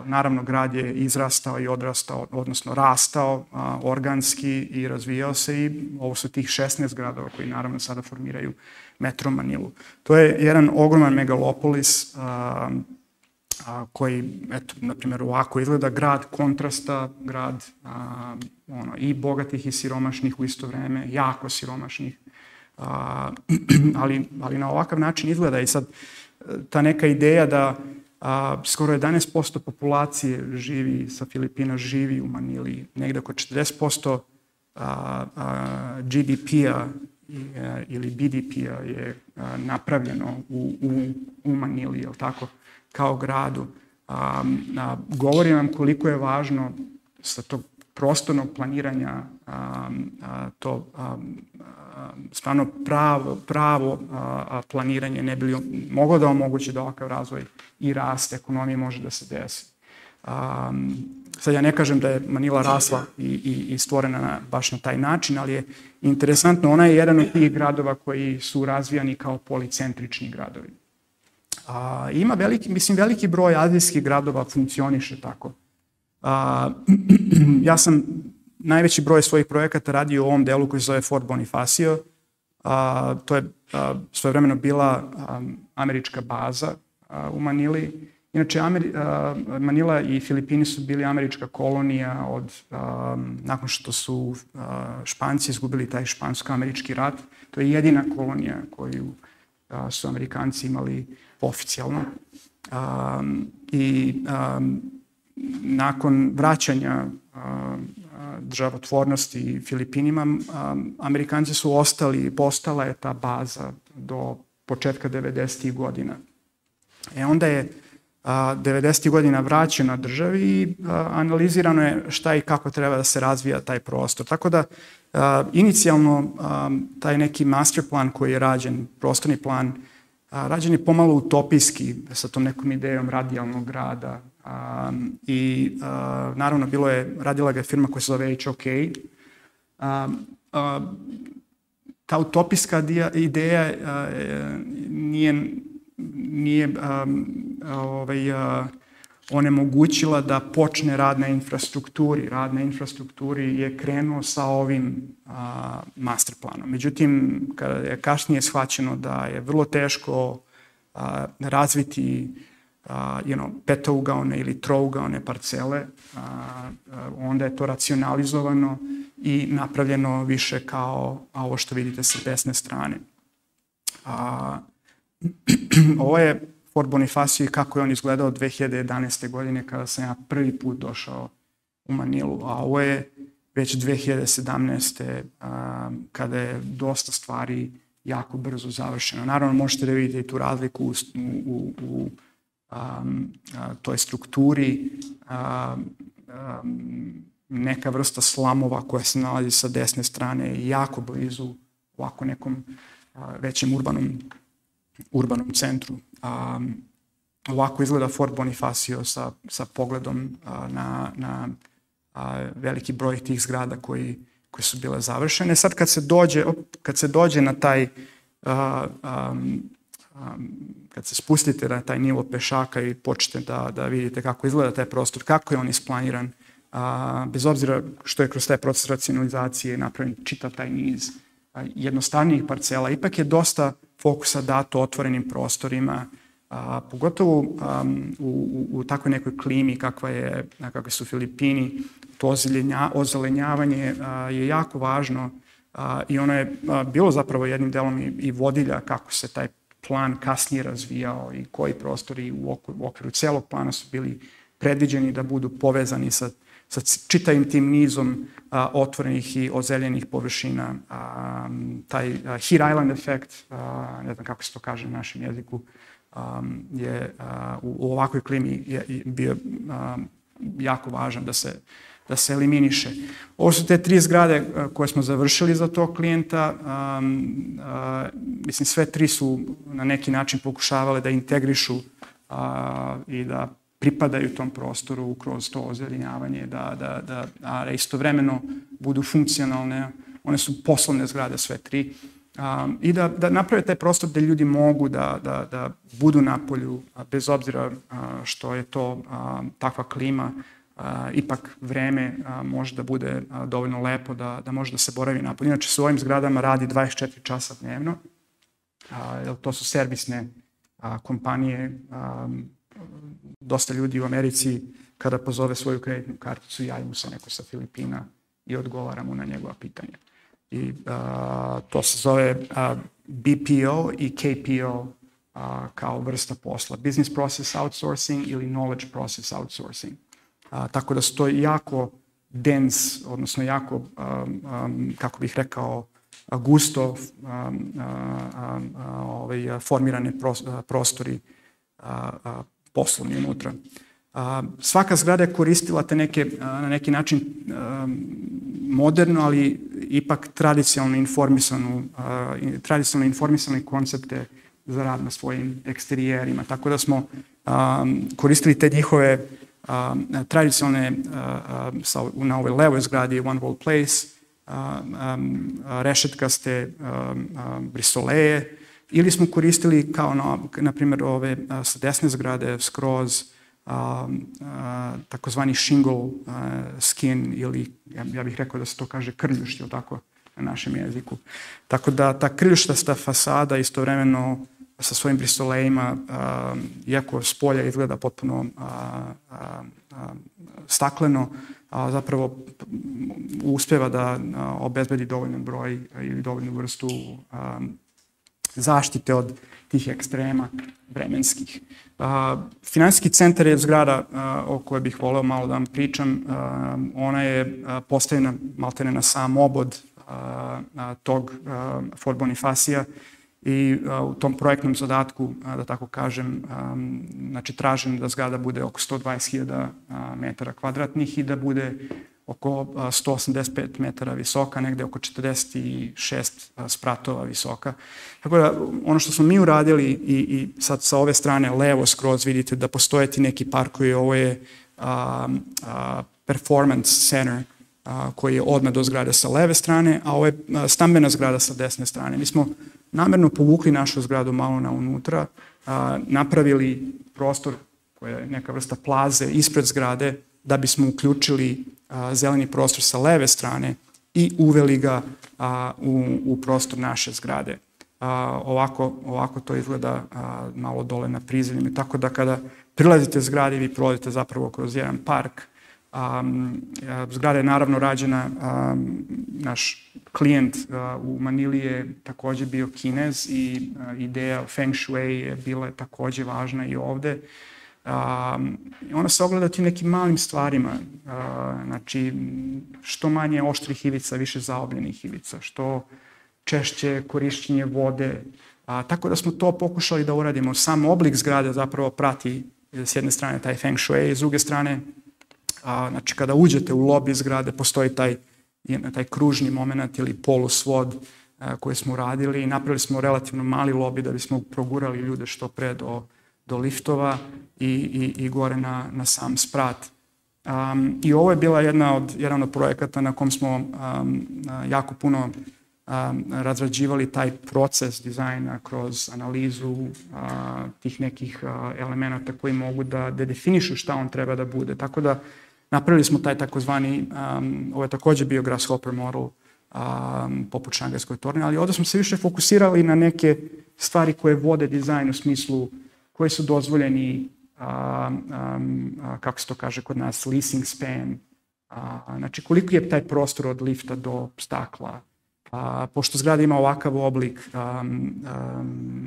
naravno, grad je izrastao i odrastao, odnosno rastao organski i razvijao se i ovo su tih 16 gradova koji naravno sada formiraju metro Manilu. To je jedan ogroman megalopolis a, a, koji, eto, na primjer, ovako izgleda grad kontrasta, grad a, ono, i bogatih i siromašnih u isto vreme, jako siromašnih, a, ali, ali na ovakav način izgleda i sad ta neka ideja da a, skoro 11% populacije živi sa Filipina, živi u Manili, negde oko 40% a, a, GDP-a ili BDP-a je a, napravljeno u, u, u Manili, je tako? kao gradu. A, a, govori nam koliko je važno sa tog prostornog planiranja, a, a, to a, a, stvarno pravo, pravo planiranje ne bi moglo da omogući da ovakav razvoj i rast ekonomije može da se desi. Um, sad ja ne kažem da je Manila rasla i, i, i stvorena na, baš na taj način, ali je interesantno, ona je jedan od tih gradova koji su razvijani kao policentrični gradovi. A, ima veliki, mislim, veliki broj azijskih gradova funkcioniše tako. A, ja sam najveći broj svojih projekata radio u ovom delu koji se zove Fort Bonifacio. A, to je a, svojevremeno bila a, američka baza a, u Manili. Inače, Ameri, a, Manila i Filipini su bili američka kolonija od, a, nakon što su a, Španci izgubili taj špansko-američki rat. To je jedina kolonija koju a, su Amerikanci imali oficijalno. Um, I um, nakon vraćanja državotvornosti Filipinima, Amerikanci su ostali, postala je ta baza do početka 90. godina. E onda je 90. godina vraćena državi i analizirano je šta i kako treba da se razvija taj prostor. Tako da inicijalno taj neki master plan koji je rađen, prostorni plan, rađen je pomalo utopijski sa tom nekom idejom radijalnog grada, Um, I uh, naravno bilo je, radila ga je firma koja se zove HOK. Um, uh, ta utopijska ideja uh, nije, nije um, ovaj, uh, onemogućila da počne rad na infrastrukturi. Rad na infrastrukturi je krenuo sa ovim uh, master planom. Međutim, kada je kasnije shvaćeno da je vrlo teško uh, razviti a, you know, petougaone ili trougaone parcele, a, a, onda je to racionalizovano i napravljeno više kao a ovo što vidite sa desne strane. A, ovo je Fort Bonifacio i kako je on izgledao 2011. godine kada sam ja prvi put došao u Manilu, a ovo je već 2017. A, kada je dosta stvari jako brzo završeno. Naravno, možete da vidite i tu razliku u, u, u um, toj strukturi a, a, neka vrsta slamova koja se nalazi sa desne strane je jako blizu ovako nekom a, većem urbanom, urbanom centru. A, ovako izgleda Fort Bonifacio sa, sa pogledom a, na, na a, veliki broj tih zgrada koji, koje su bile završene. Sad kad se dođe, kad se dođe na taj a, a, kad se spustite na taj nivo pešaka i počnete da, da vidite kako izgleda taj prostor, kako je on isplaniran, a, bez obzira što je kroz taj proces racionalizacije napravljen čitav taj niz jednostavnijih parcela, ipak je dosta fokusa dato otvorenim prostorima, a, pogotovo a, u, u, u takvoj nekoj klimi kakva je, kakve su Filipini, to ozelenja, ozelenjavanje a, je jako važno a, i ono je a, bilo zapravo jednim delom i, i vodilja kako se taj plan kasnije razvijao i koji prostori u okviru, u okviru celog plana su bili predviđeni da budu povezani sa, sa čitavim tim nizom a, otvorenih i ozeljenih površina. A, taj a, Here Island efekt, a, ne znam kako se to kaže na našem jeziku, a, je a, u, u ovakvoj klimi je, bio a, jako važan da se da se eliminiše. Ovo su te tri zgrade koje smo završili za tog klijenta. Mislim, sve tri su na neki način pokušavale da integrišu i da pripadaju tom prostoru kroz to ozeljenjavanje, da, da, da, a istovremeno budu funkcionalne. One su poslovne zgrade sve tri. Um, I da, da naprave taj prostor gde ljudi mogu da, da, da budu na polju, bez obzira uh, što je to uh, takva klima, a, ipak vreme a, može da bude a, dovoljno lepo da, da može da se boravi napolje. Inače se u ovim zgradama radi 24 časa dnevno, a, to su servisne a, kompanije. A, dosta ljudi u Americi kada pozove svoju kreditnu karticu, javi mu se neko sa Filipina i odgovara mu na njegova pitanja. I a, to se zove a, BPO i KPO a, kao vrsta posla. Business Process Outsourcing ili Knowledge Process Outsourcing. A, tako da su to jako dens, odnosno jako, um, um, kako bih rekao, gusto um, um, ovaj, formirane prostori a, a, poslovni unutra. Svaka zgrada je koristila te neke, na neki način a, moderno, ali ipak tradicionalno informisanu, tradicionalno informisane koncepte za rad na svojim eksterijerima. Tako da smo koristili te njihove tradicionalne, na ovoj levoj zgradi One World Place, rešetkaste brisoleje, ili smo koristili kao na, na primjer ove sa desne zgrade skroz a, a, takozvani shingle a, skin ili ja, ja bih rekao da se to kaže krljušt, ili tako, na našem jeziku. Tako da ta krljuštasta fasada istovremeno sa svojim brisolejima, a, iako s polja izgleda potpuno a, a, a, stakleno, a, zapravo uspeva da obezbedi dovoljno broj ili dovoljnu vrstu a, zaštite od tih ekstrema vremenskih. A, finansijski centar je zgrada o kojoj bih voleo malo da vam pričam. Ona je postavljena maltene na sam obod tog Fort Bonifasija i u tom projektnom zadatku, da tako kažem, znači tražim da zgrada bude oko 120.000 metara kvadratnih i da bude oko 185 metara visoka, negde oko 46 spratova visoka. Tako da ono što smo mi uradili i, i sad sa ove strane levo skroz vidite da postoje ti neki parkovi, ovo je a, a, performance center a, koji je odmah do zgrade sa leve strane, a ovo je stambena zgrada sa desne strane. Mi smo namerno povukli našu zgradu malo na unutra, a, napravili prostor koja je neka vrsta plaze ispred zgrade da bismo uključili a, zeleni prostor sa leve strane i uveli ga a, u, u prostor naše zgrade. A, ovako, ovako to izgleda a, malo dole na prizemlju. Tako da kada prilazite zgradi vi prolazite zapravo kroz jedan park. Um, zgrada je naravno rađena, um, naš klijent uh, u Manili je takođe bio kinez i uh, ideja feng shui je bila takođe važna i ovde. Um, ona se ogleda tim nekim malim stvarima, uh, znači što manje oštrih ivica, više zaobljenih ivica, što češće korišćenje vode, a, tako da smo to pokušali da uradimo. Sam oblik zgrade zapravo prati s jedne strane taj feng shui, s druge strane, a, znači kada uđete u lobi zgrade postoji taj, taj kružni moment ili polusvod a, koji smo uradili i napravili smo relativno mali lobi da bismo progurali ljude što pre do do liftova i, i, i gore na, na sam sprat. Um, I ovo je bila jedna od, jedan od projekata na kom smo um, jako puno um, razrađivali taj proces dizajna kroz analizu uh, tih nekih uh, elemenata koji mogu da, da definišu šta on treba da bude. Tako da napravili smo taj takozvani, um, ovo je takođe bio grasshopper model, um, poput šangajskoj torne, ali ovde smo se više fokusirali na neke stvari koje vode dizajn u smislu koji su dozvoljeni, a, a, kako se to kaže kod nas, leasing span, a, znači koliko je taj prostor od lifta do stakla, a, pošto zgrada ima ovakav oblik, a,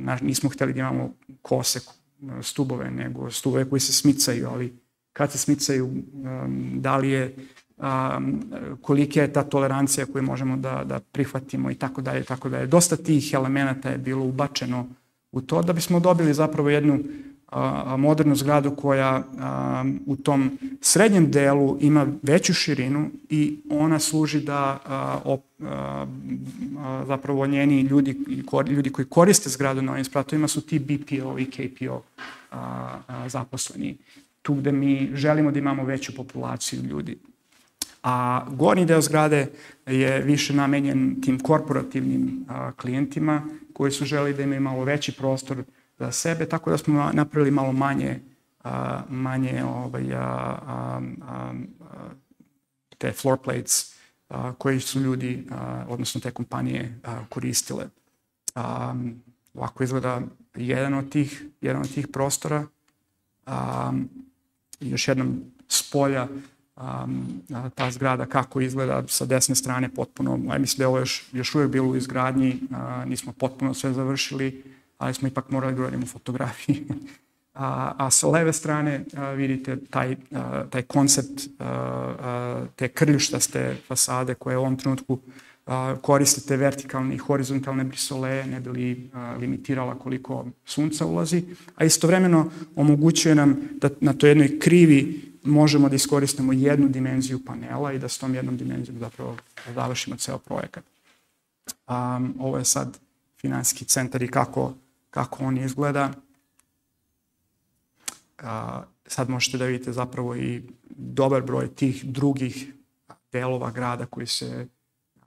a, nismo hteli da imamo kose stubove, nego stubove koji se smicaju, ali kad se smicaju, a, da li je a, kolika je ta tolerancija koju možemo da, da prihvatimo i tako dalje, tako dalje. Dosta tih elemenata je bilo ubačeno u to da bismo dobili zapravo jednu a, modernu zgradu koja a, u tom srednjem delu ima veću širinu i ona služi da a, op, a, a, zapravo njeni ljudi, ljudi koji koriste zgradu na ovim spratovima su ti BPO i KPO a, a, zaposleni. Tu gde mi želimo da imamo veću populaciju ljudi. A gornji deo zgrade je više namenjen tim korporativnim a, klijentima koji su želi da imaju malo veći prostor za sebe, tako da smo napravili malo manje, a, manje ovaj, a, a, a, te floor plates a, koji su ljudi, a, odnosno te kompanije a, koristile. A, ovako izgleda jedan od tih, jedan od tih prostora. A, još jednom s polja um, ta zgrada kako izgleda sa desne strane potpuno, ja mislim da je ovo još, još uvijek bilo u izgradnji, a, nismo potpuno sve završili, ali smo ipak morali da uradimo fotografiji. a, a sa leve strane a, vidite taj, a, taj koncept a, a, te krljuštaste fasade koje u ovom trenutku koristite vertikalne i horizontalne brisole, ne bi li limitirala koliko sunca ulazi, a istovremeno omogućuje nam da na toj jednoj krivi možemo da iskoristimo jednu dimenziju panela i da s tom jednom dimenzijom zapravo završimo ceo projekat. Um, ovo je sad finanski centar i kako, kako on izgleda. Uh, sad možete da vidite zapravo i dobar broj tih drugih delova grada koji se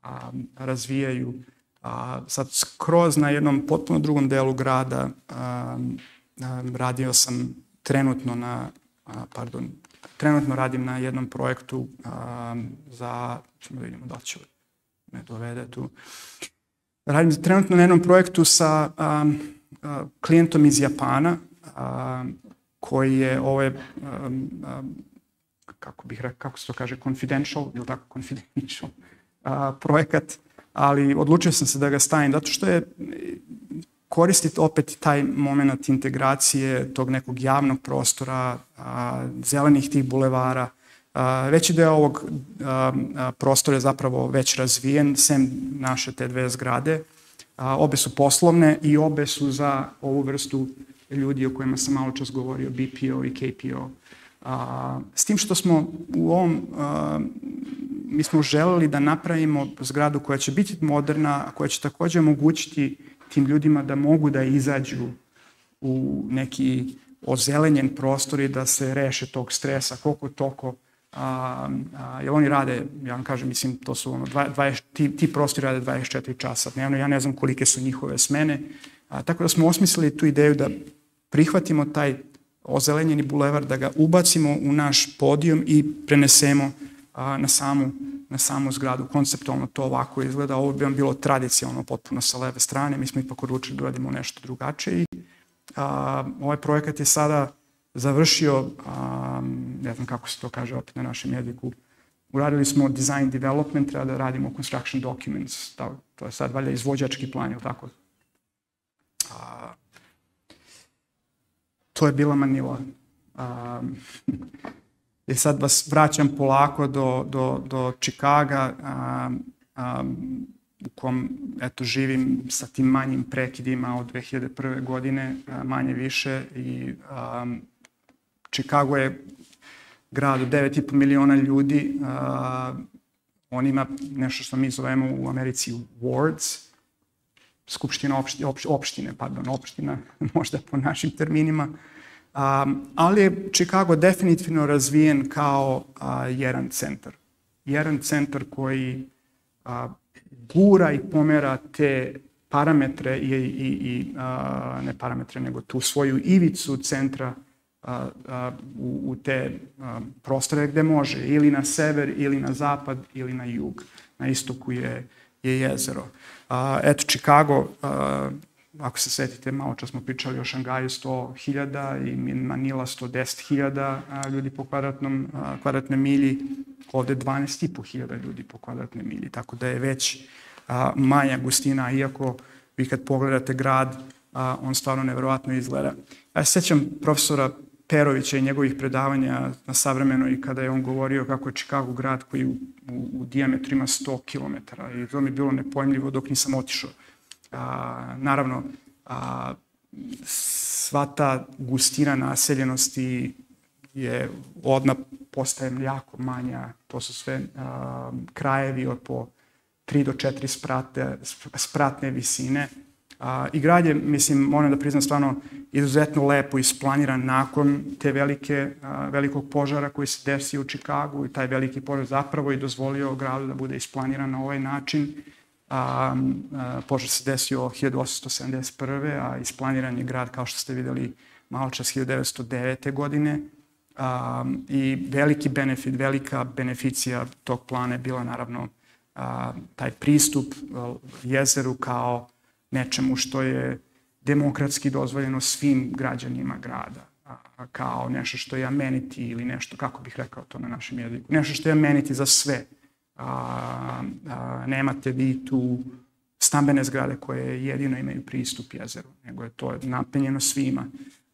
a, razvijaju. A, sad skroz na jednom potpuno drugom delu grada a, radio sam trenutno na, pardon, trenutno radim na jednom projektu a, za, ćemo da vidimo da će me dovede tu. Radim trenutno na jednom projektu sa a, a, klijentom iz Japana, a, koji je, ovo je, a, a, kako bih rekao, kako se to kaže, confidential, ili tako, confidential, a, projekat, ali odlučio sam se da ga stavim, zato što je koristiti opet taj moment integracije tog nekog javnog prostora, a, zelenih tih bulevara. A, veći deo ovog a, prostora je zapravo već razvijen, sem naše te dve zgrade. A, obe su poslovne i obe su za ovu vrstu ljudi o kojima sam malo čas govorio, BPO i KPO. A, s tim što smo u ovom, a, mi smo želeli da napravimo zgradu koja će biti moderna, a koja će takođe omogućiti tim ljudima da mogu da izađu u neki ozelenjen prostor i da se reše tog stresa, koliko toliko a, a, jer oni rade, ja vam kažem, mislim, to su ono, 20, ti, ti prostori rade 24 časa dnevno, ja ne znam kolike su njihove smene, a, tako da smo osmislili tu ideju da prihvatimo taj ozelenjeni bulevar, da ga ubacimo u naš podijum i prenesemo a, na samu na samu zgradu. Konceptualno to ovako izgleda. Ovo bi vam bilo tradicionalno potpuno sa leve strane. Mi smo ipak odlučili da uradimo nešto drugačije. A, ovaj projekat je sada završio, a, ne znam kako se to kaže opet na našem jeziku, uradili smo design development, treba da radimo construction documents, da, to je sad valjda izvođački plan, ili tako? A, to je bila Manila. A, I sad vas vraćam polako do, do, do Čikaga, a, a, u kom eto, živim sa tim manjim prekidima od 2001. godine, a, manje više. I a, Čikago je grad od 9,5 miliona ljudi. A, on ima nešto što mi zovemo u Americi wards, skupština opštine, opštine, pardon, opština, možda po našim terminima. Um, ali je Chicago definitivno razvijen kao jedan centar. Jedan centar koji gura i pomera te parametre i, i, i ne parametre, nego tu svoju ivicu centra u, u te prostore gde može, ili na sever, ili na zapad, ili na jug. Na istoku je, je jezero. A, eto, Chicago ako se setite, malo čas smo pričali o Šangaju 100.000 i Manila 110.000 ljudi po kvadratnom, kvadratne milji, ovde 12.500 ljudi po kvadratne milji, tako da je već a, manja gustina, iako vi kad pogledate grad, a, on stvarno neverovatno izgleda. Ja se sećam profesora Perovića i njegovih predavanja na savremenoj kada je on govorio kako je Chicago grad koji u, u, u ima 100 km i to mi je bilo nepojmljivo dok nisam otišao a, naravno, a, sva ta gustina naseljenosti je odna postaje jako manja, to su sve a, krajevi od po 3 do 4 sprate, spratne visine. A, I grad je, mislim, moram da priznam stvarno izuzetno lepo isplaniran nakon te velike, a, velikog požara koji se desio u Čikagu i taj veliki požar zapravo i dozvolio gradu da bude isplaniran na ovaj način a, a požar se desio 1871. a isplaniran je grad, kao što ste videli, malo čas 1909. godine. A, I veliki benefit, velika beneficija tog plana je bila naravno a, taj pristup jezeru kao nečemu što je demokratski dozvoljeno svim građanima grada a, kao nešto što je amenity ili nešto, kako bih rekao to na našem jeziku, nešto što je amenity za sve a, a, nemate vi tu stambene zgrade koje jedino imaju pristup jezeru, nego je to napenjeno svima.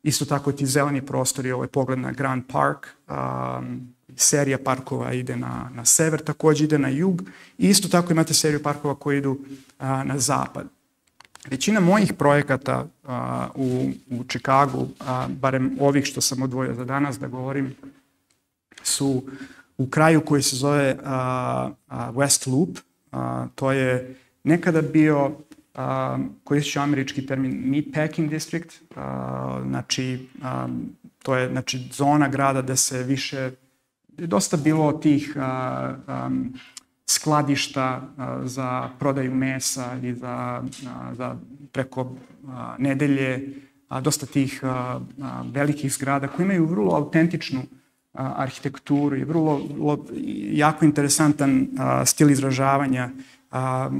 Isto tako ti zeleni prostori, ovo je pogled na Grand Park, um, serija parkova ide na, na sever, takođe ide na jug i isto tako imate seriju parkova koji idu a, na zapad. Većina mojih projekata a, u, u Čikagu, a, barem ovih što sam odvojio za danas da govorim, su u kraju koji se zove a, a, West Loop. A, to je nekada bio koristit ću američki termin meatpacking district, a, znači a, to je znači, zona grada gde se više je dosta bilo tih a, skladišta za prodaju mesa i za, za preko nedelje, a, dosta tih a, a, velikih zgrada koji imaju vrlo autentičnu a, arhitekturu i vrlo, jako interesantan a, stil izražavanja. A,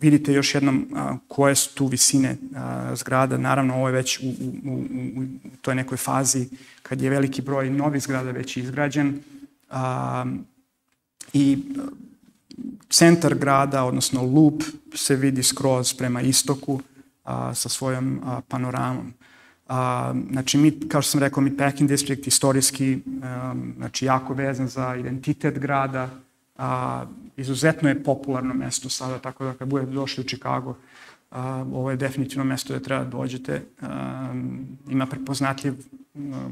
vidite još jednom a, koje su tu visine a, zgrada. Naravno, ovo je već u, u, u, u toj nekoj fazi kad je veliki broj novih zgrada već izgrađen a, i centar grada, odnosno loop, se vidi skroz prema istoku a, sa svojom a, panoramom. A, znači, mi, kao što sam rekao, mi Packing District istorijski, a, znači, jako vezan za identitet grada, a, izuzetno je popularno mesto sada, tako da kad budete došli u Chicago, a, ovo je definitivno mesto gde treba da dođete. A, ima prepoznatljiv a,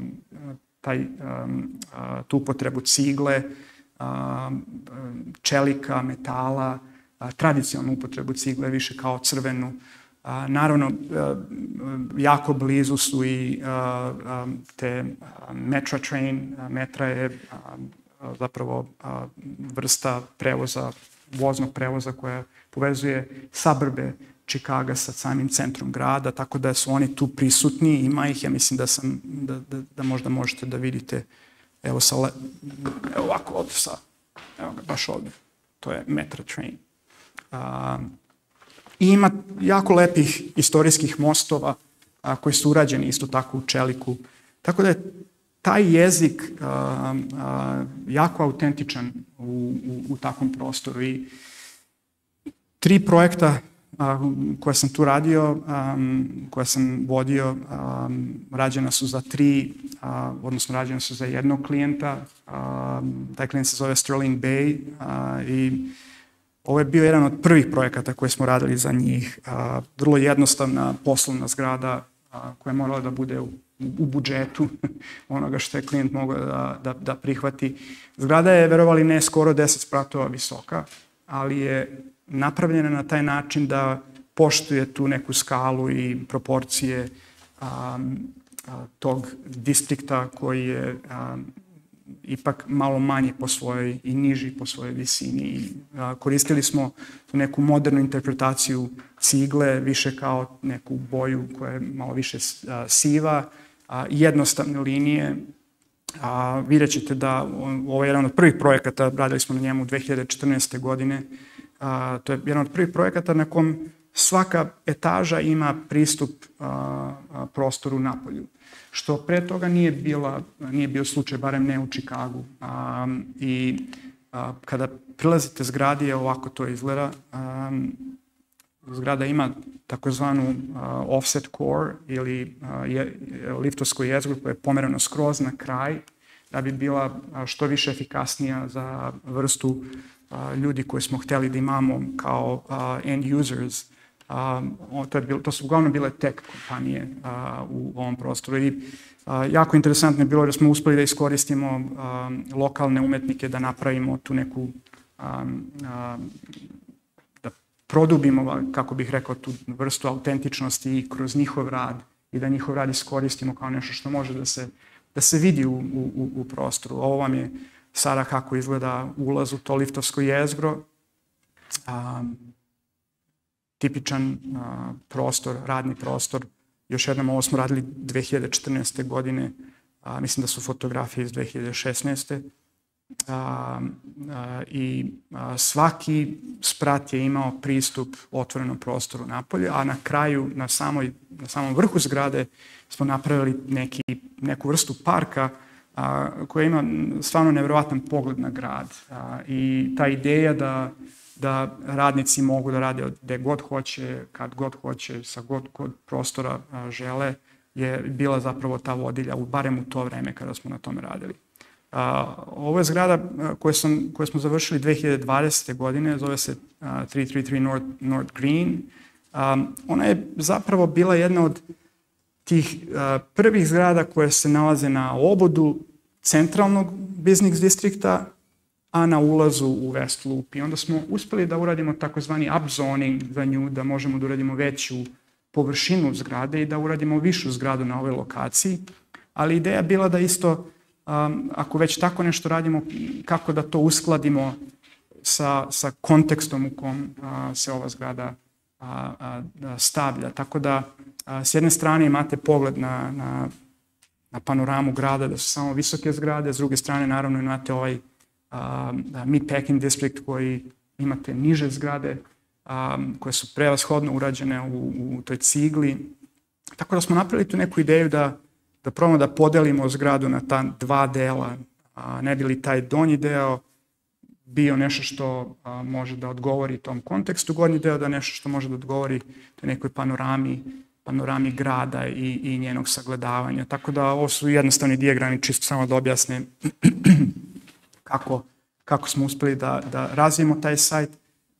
taj, um, a, tu potrebu cigle, a, čelika, metala, a, tradicionalnu upotrebu cigle više kao crvenu. A, naravno, a, jako blizu su i a, a, te metra train, metra je zapravo vrsta prevoza, voznog prevoza koja povezuje sabrbe Čikaga sa samim centrom grada, tako da su oni tu prisutni, ima ih, ja mislim da sam, da, da, da možda možete da vidite, evo sa, evo ovako ovde sa, evo ga, baš ovde, to je Metra Train. A, I ima jako lepih istorijskih mostova a, koji su urađeni isto tako u čeliku. Tako da je taj jezik a, a, jako autentičan u, u, u takvom prostoru i tri projekta koje sam tu radio, um, koje sam vodio, um, rađena su za tri, uh, odnosno rađena su za jednog klijenta. Um, taj klijent se zove Sterling Bay uh, i ovo je bio jedan od prvih projekata koje smo radili za njih. Vrlo jednostavna poslovna zgrada koja je morala da bude u, u budžetu onoga što je klijent mogao da, da, da prihvati. Zgrada je, verovali ne, skoro 10 spratova visoka, ali je napravljena na taj način da poštuje tu neku skalu i proporcije a, a, tog distrikta koji je a, ipak malo manji po svojoj i niži po svojoj visini. A, koristili smo tu neku modernu interpretaciju cigle, više kao neku boju koja je malo više a, siva, a, jednostavne linije. A, vidjet ćete da ovo je jedan od prvih projekata, radili smo na njemu 2014. godine, A, to je jedan od prvih projekata na kom svaka etaža ima pristup a, a, prostoru napolju. Što pre toga nije, bila, nije bio slučaj, barem ne u Čikagu. A, I a, kada prilazite zgradi, ovako to izgleda. A, zgrada ima takozvanu offset core ili a, je, liftovsko jezgro koje je pomereno skroz na kraj da bi bila što više efikasnija za vrstu ljudi koje smo hteli da imamo kao end users. To, je bilo, to su uglavnom bile tech kompanije u ovom prostoru i jako interesantno je bilo da smo uspeli da iskoristimo lokalne umetnike da napravimo tu neku da produbimo, kako bih rekao, tu vrstu autentičnosti i kroz njihov rad i da njihov rad iskoristimo kao nešto što može da se, da se vidi u, u, u prostoru. Ovo vam je sada kako izgleda ulaz u to liftovsko jezgro. A, tipičan prostor, radni prostor. Još jednom, ovo smo radili 2014. godine, a, mislim da su fotografije iz 2016. A, a, I a, svaki sprat je imao pristup otvorenom prostoru napolje, a na kraju, na, samoj, na samom vrhu zgrade smo napravili neki, neku vrstu parka a, koja ima stvarno nevjerovatan pogled na grad. A, I ta ideja da, da radnici mogu da rade gde god hoće, kad god hoće, sa god, god prostora a, žele, je bila zapravo ta vodilja, u, barem u to vreme kada smo na tome radili. Uh, ovo je zgrada koju, sam, koju smo završili 2020. godine, zove se uh, 333 North, North Green. Um, ona je zapravo bila jedna od tih uh, prvih zgrada koje se nalaze na obodu centralnog biznis distrikta, a na ulazu u West Loop. I onda smo uspeli da uradimo takozvani upzoning za nju, da možemo da uradimo veću površinu zgrade i da uradimo višu zgradu na ovoj lokaciji. Ali ideja bila da isto, um, ako već tako nešto radimo, kako da to uskladimo sa, sa kontekstom u kom a, se ova zgrada a, a, stavlja. Tako da a, s jedne strane imate pogled na, na, na panoramu grada, da su samo visoke zgrade, s druge strane naravno imate ovaj mid packing district koji imate niže zgrade um, koje su prevashodno urađene u, u toj cigli. Tako da smo napravili tu neku ideju da, da probamo da podelimo zgradu na ta dva dela, a, ne bi li taj donji deo bio nešto što a, može da odgovori tom kontekstu, gornji deo da nešto što može da odgovori toj nekoj panorami panorami grada i, i njenog sagledavanja. Tako da ovo su jednostavni dijagrami, čisto samo da objasne kako, kako smo uspeli da, da razvijemo taj sajt.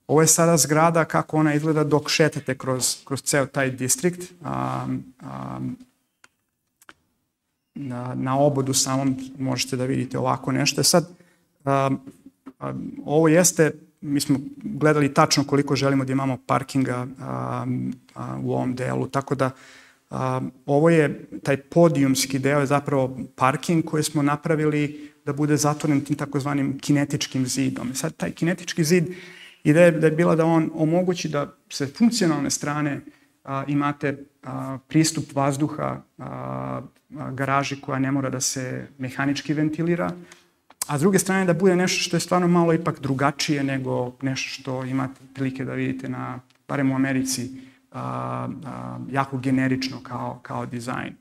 Ovo je sada zgrada kako ona izgleda dok šetate kroz, kroz ceo taj distrikt. Um, um, na, na obodu samom možete da vidite ovako nešto. Sad, um, um, ovo jeste, mi smo gledali tačno koliko želimo da imamo parkinga um, um, u ovom delu, tako da um, ovo je, taj podijumski deo je zapravo parking koji smo napravili da bude zatvoren tim takozvanim kinetičkim zidom. Sad, taj kinetički zid, ideja da je bila da on omogući da se funkcionalne strane a, imate a, pristup vazduha a, a, garaži koja ne mora da se mehanički ventilira, a s druge strane da bude nešto što je stvarno malo ipak drugačije nego nešto što imate prilike da vidite na, barem u Americi, a, a, jako generično kao, kao dizajn.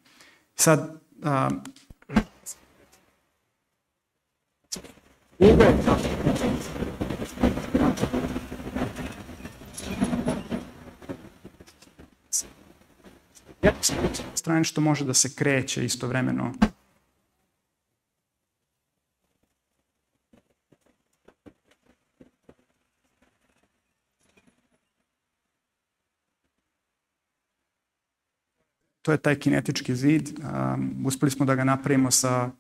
Sad, a, strane što može da se kreće istovremeno. To je taj kinetički zid. Uspeli smo da ga napravimo sa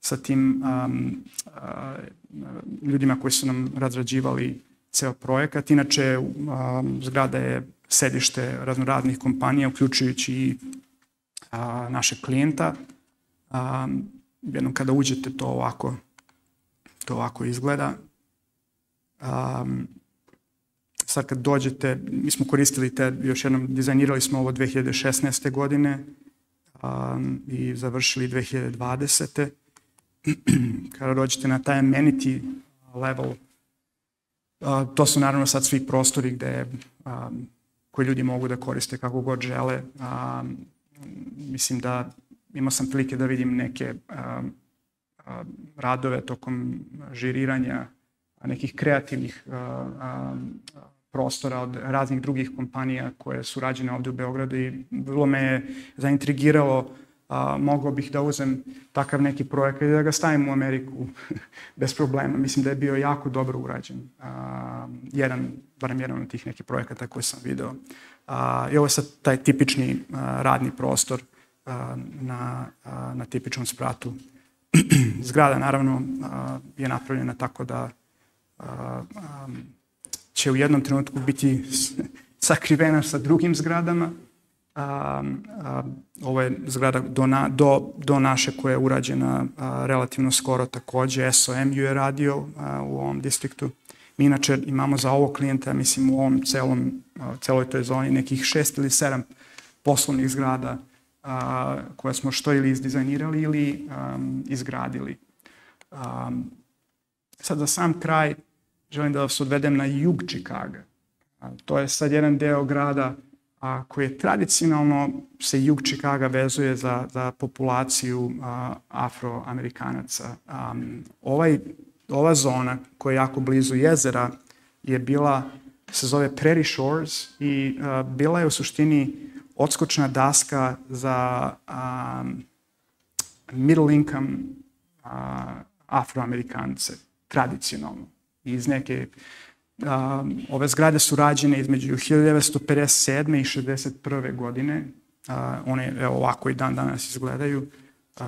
sa tim um, uh, ljudima koji su nam razrađivali ceo projekat. Inače, um, zgrada je sedište raznoraznih kompanija, uključujući i uh, našeg klijenta. Um, jednom kada uđete, to ovako, to ovako izgleda. Um, sad kad dođete, mi smo koristili te, još jednom dizajnirali smo ovo 2016. godine um, i završili 2020 kada dođete na taj amenity level, to su naravno sad svi prostori gde, koji ljudi mogu da koriste kako god žele. mislim da imao sam prilike da vidim neke radove tokom žiriranja nekih kreativnih prostora od raznih drugih kompanija koje su rađene ovde u Beogradu i vrlo me je zaintrigiralo a, mogao bih da uzem takav neki projekat i da ga stavim u Ameriku bez problema. Mislim da je bio jako dobro urađen. A, jedan, barem jedan od tih nekih projekata koje sam video. A, I ovo je sad taj tipični a, radni prostor a, na, a, na tipičnom spratu. Zgrada naravno a, je napravljena tako da a, a, će u jednom trenutku biti sakrivena sa drugim zgradama, a, a, ovo je zgrada do, na, do, do naše koja je urađena a, relativno skoro takođe, SOM ju je radio a, u ovom distriktu. Mi inače imamo za ovo klijenta, mislim u ovom celom, a, celoj toj zoni nekih šest ili sedam poslovnih zgrada a, koje smo što ili izdizajnirali ili a, izgradili. A, sad za sam kraj želim da vas odvedem na jug Čikaga. A, to je sad jedan deo grada a, koje tradicionalno se jug Čikaga vezuje za, za populaciju a, afroamerikanaca. A, ovaj, ova zona koja je jako blizu jezera je bila, se zove Prairie Shores i a, bila je u suštini odskočna daska za um, middle income uh, afroamerikance, tradicionalno. Iz neke, um, ove zgrade su rađene između 1957. i 61. godine. Uh, one evo, ovako i dan danas izgledaju. Uh,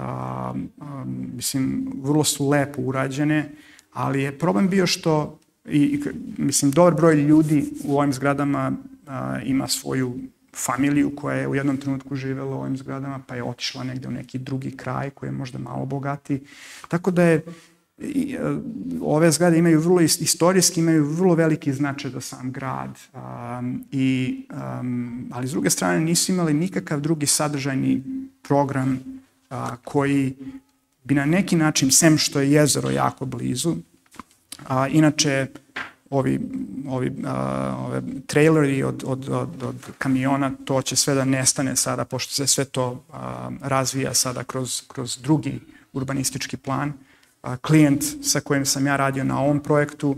um, mislim, vrlo su lepo urađene, ali je problem bio što i, i mislim, dobar broj ljudi u ovim zgradama a, ima svoju familiju koja je u jednom trenutku živela u ovim zgradama, pa je otišla negde u neki drugi kraj koji je možda malo bogati. Tako da je i, ove zgrade imaju vrlo istorijski imaju vrlo veliki značaj za sam grad um, i um, ali s druge strane nisu imali nikakav drugi sadržajni program uh, koji bi na neki način sem što je jezero jako blizu a inače ovi, ovi ove traileri od, od, od, od kamiona, to će sve da nestane sada, pošto se sve to razvija sada kroz, kroz drugi urbanistički plan. Klijent sa kojim sam ja radio na ovom projektu,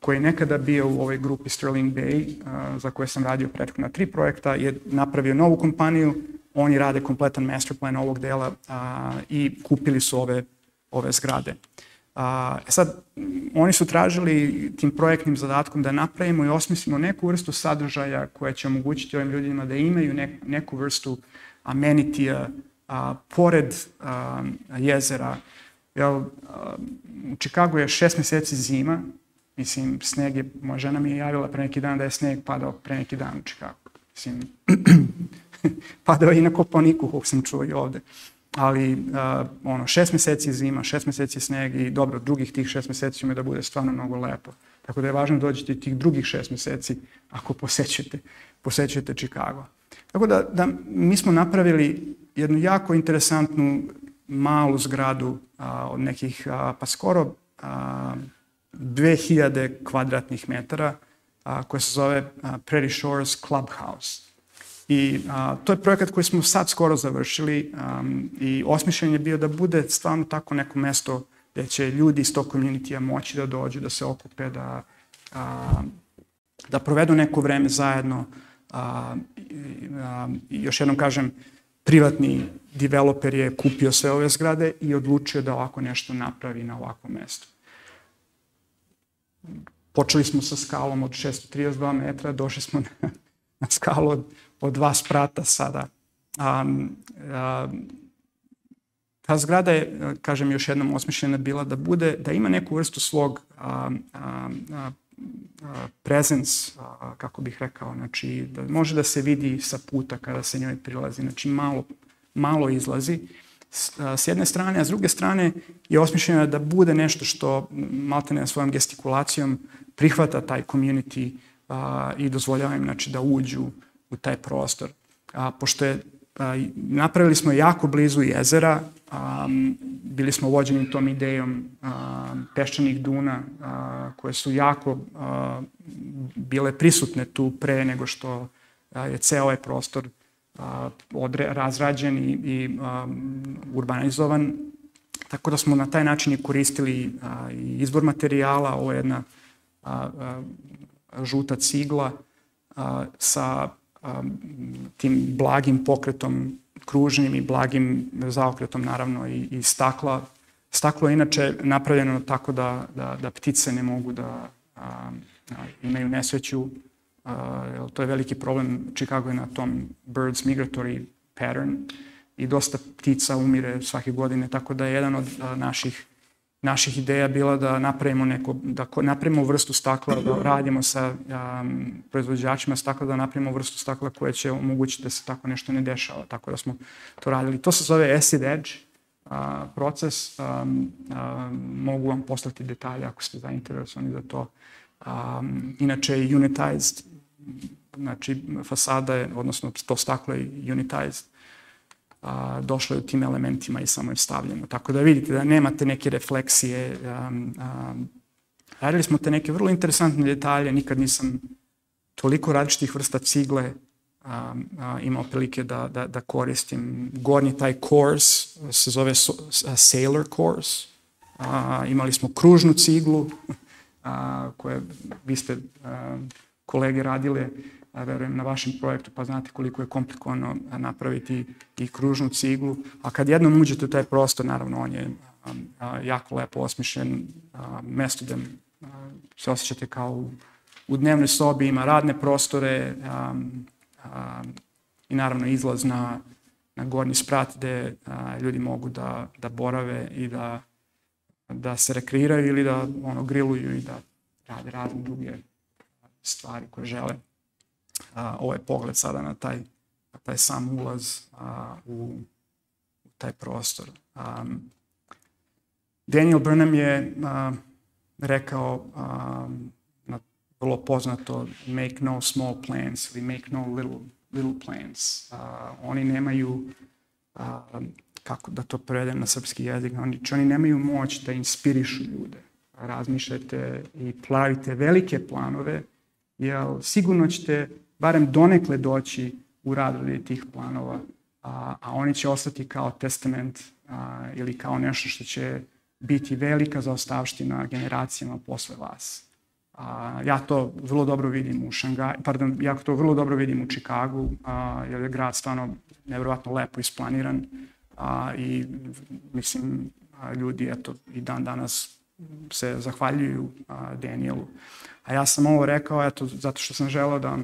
koji je nekada bio u ovoj grupi Sterling Bay, za koje sam radio prethodna tri projekta, je napravio novu kompaniju, oni rade kompletan master plan ovog dela i kupili su ove, ove zgrade. A, e sad, oni su tražili tim projektnim zadatkom da napravimo i osmislimo neku vrstu sadržaja koja će omogućiti ovim ljudima da imaju nek, neku vrstu amenitija a, pored a, jezera. Jel, u Čikagu je šest meseci zima, mislim, sneg je, moja žena mi je javila pre neki dan da je sneg padao pre neki dan u Čikagu. Mislim, padao je i na Koponiku, kako sam čuo i ovde ali uh, ono, šest meseci zima, šest meseci sneg i dobro, drugih tih šest meseci ume da bude stvarno mnogo lepo. Tako da je važno da dođete tih drugih šest meseci ako posećete, posećete Chicago. Tako da, da mi smo napravili jednu jako interesantnu malu zgradu a, od nekih, a, pa skoro a, 2000 kvadratnih metara a, koja se zove a, Prairie Shores Clubhouse. I a, to je projekat koji smo sad skoro završili um, i osmišljen je bio da bude stvarno tako neko mesto gde će ljudi iz tog komunitija moći da dođu, da se okupe, da, a, da provedu neko vreme zajedno. A, i, a, još jednom kažem, privatni developer je kupio sve ove zgrade i odlučio da ovako nešto napravi na ovakvom mestu. Počeli smo sa skalom od 632 metra, došli smo na, na skalu od od dva sprata sada. Um, ta zgrada je, kažem još jednom, osmišljena bila da bude, da ima neku vrstu svog um, presence, kako bih rekao, znači da može da se vidi sa puta kada se njoj prilazi, znači malo, malo izlazi s, jedne strane, a s druge strane je osmišljena da bude nešto što maltene svojom gestikulacijom prihvata taj community a, i dozvoljava im znači, da uđu u taj prostor. A, pošto je a, napravili smo jako blizu jezera, a, bili smo vođeni tom idejom a, peščanih duna a, koje su jako a, bile prisutne tu pre nego što a, je ceo ovaj prostor odre, razrađen i, i a, urbanizovan. Tako da smo na taj način i koristili a, i izbor materijala, ovo je jedna a, a, žuta cigla a, sa tim blagim pokretom kružnim i blagim zaokretom naravno i, i stakla. Staklo je inače napravljeno tako da, da, da ptice ne mogu da a, a, imaju nesveću. A, to je veliki problem. Chicago je na tom birds migratory pattern i dosta ptica umire svake godine, tako da je jedan od naših naših ideja bila da napravimo neko, da napravimo vrstu stakla, da radimo sa um, proizvođačima stakla, da napravimo vrstu stakla koja će omogućiti da se tako nešto ne dešava. Tako da smo to radili. To se zove acid edge uh, proces. Um, uh, mogu vam poslati detalje ako ste zainteresovani za to. Um, inače unitized, znači fasada je, odnosno to staklo je unitized a, došlo je u tim elementima i samo je stavljeno. Tako da vidite da nemate neke refleksije. Um, um, radili smo te neke vrlo interesantne detalje, nikad nisam toliko različitih vrsta cigle a, a, imao prilike da, da, da koristim. Gornji taj course se zove so, a, Sailor course. A, imali smo kružnu ciglu a, koje vi ste a, kolege radile a verujem na vašem projektu, pa znate koliko je komplikovano napraviti i kružnu ciglu, a kad jednom uđete u taj prostor, naravno on je a, jako lepo osmišljen, a, mesto gde a, se osjećate kao u, u dnevnoj sobi, ima radne prostore a, a, i naravno izlaz na, na gornji sprat gde a, ljudi mogu da, da borave i da, da se rekreiraju ili da ono, griluju i da rade razne druge stvari koje žele. A, ovo je pogled sada na taj, na taj sam ulaz a, u, u taj prostor. Um, Daniel Burnham je a, rekao a, na vrlo poznato make no small plans ili make no little, little plans. A, oni nemaju a, kako da to prevedem na srpski jezik, oni, oni nemaju moć da inspirišu ljude. Razmišljate i pravite velike planove, jer sigurno ćete barem donekle doći u razredi tih planova, a, a oni će ostati kao testament a, ili kao nešto što će biti velika zaostavština generacijama posle vas. A, ja to vrlo dobro vidim u Šangaj, pardon, ja to vrlo dobro vidim u Čikagu, a, jer je grad stvarno nevjerovatno lepo isplaniran a, i mislim a, ljudi eto i dan danas se zahvaljuju a, Danielu. A ja sam ovo rekao eto zato što sam želeo da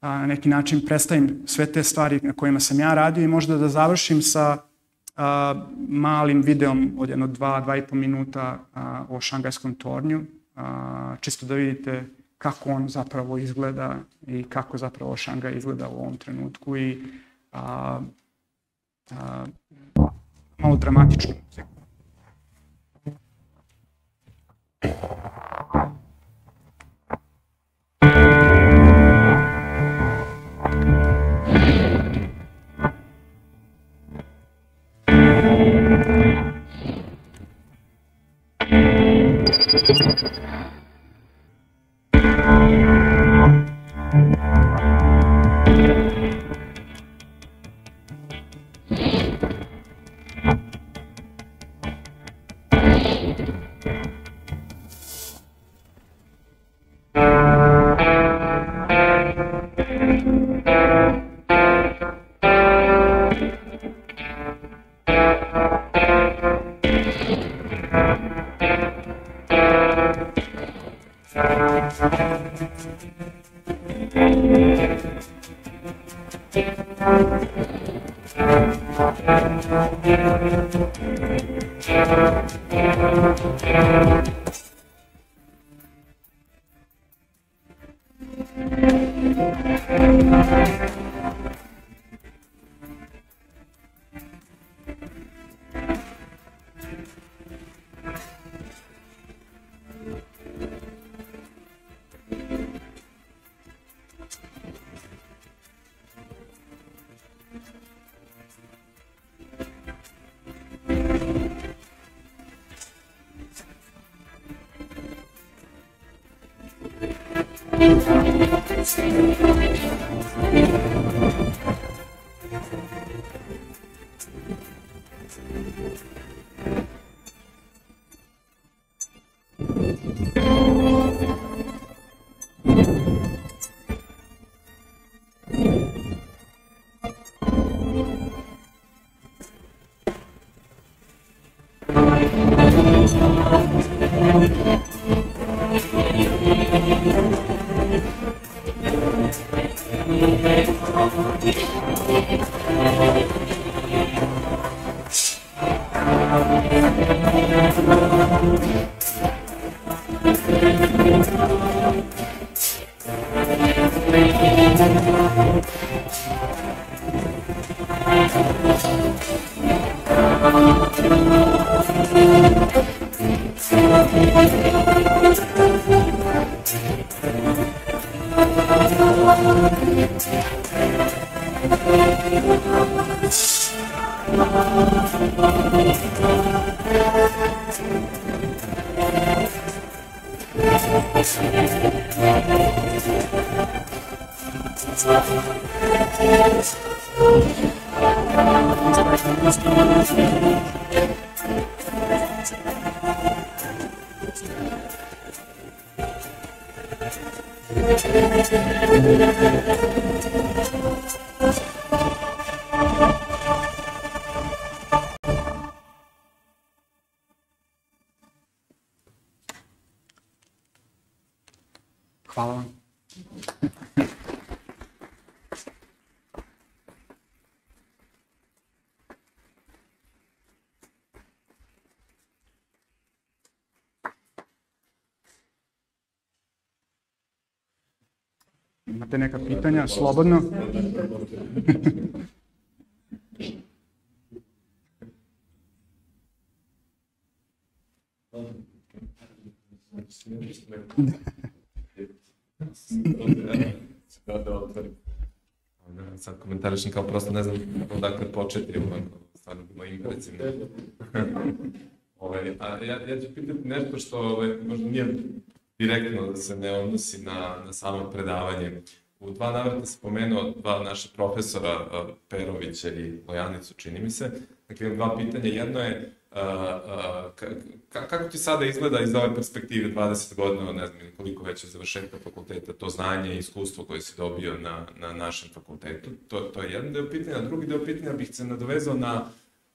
a, na neki način predstavim sve te stvari na kojima sam ja radio i možda da završim sa a, malim videom od jedno dva, dva i po minuta a, o šangajskom tornju, a, čisto da vidite kako on zapravo izgleda i kako zapravo Šangaj izgleda u ovom trenutku i a, a, malo dramatičnu muziku. Thank you. Slobodno. sad komentarišem kao prosto ne znam odakle početi, ovako, stvarno bilo impresivno. ovaj, a ja, ja ću pitati nešto što ovaj, možda nije direktno da se ne odnosi na, na samo predavanje. U dva navrata pomenuo dva naša profesora, Perovića i Lojanicu, čini mi se. Dakle, dva pitanja. Jedno je, kako ti sada izgleda iz ove perspektive 20 godina, ne znam koliko već je završetka fakulteta, to znanje i iskustvo koje si dobio na, na našem fakultetu? To, to je jedan deo pitanja. Drugi deo pitanja bih se nadovezao na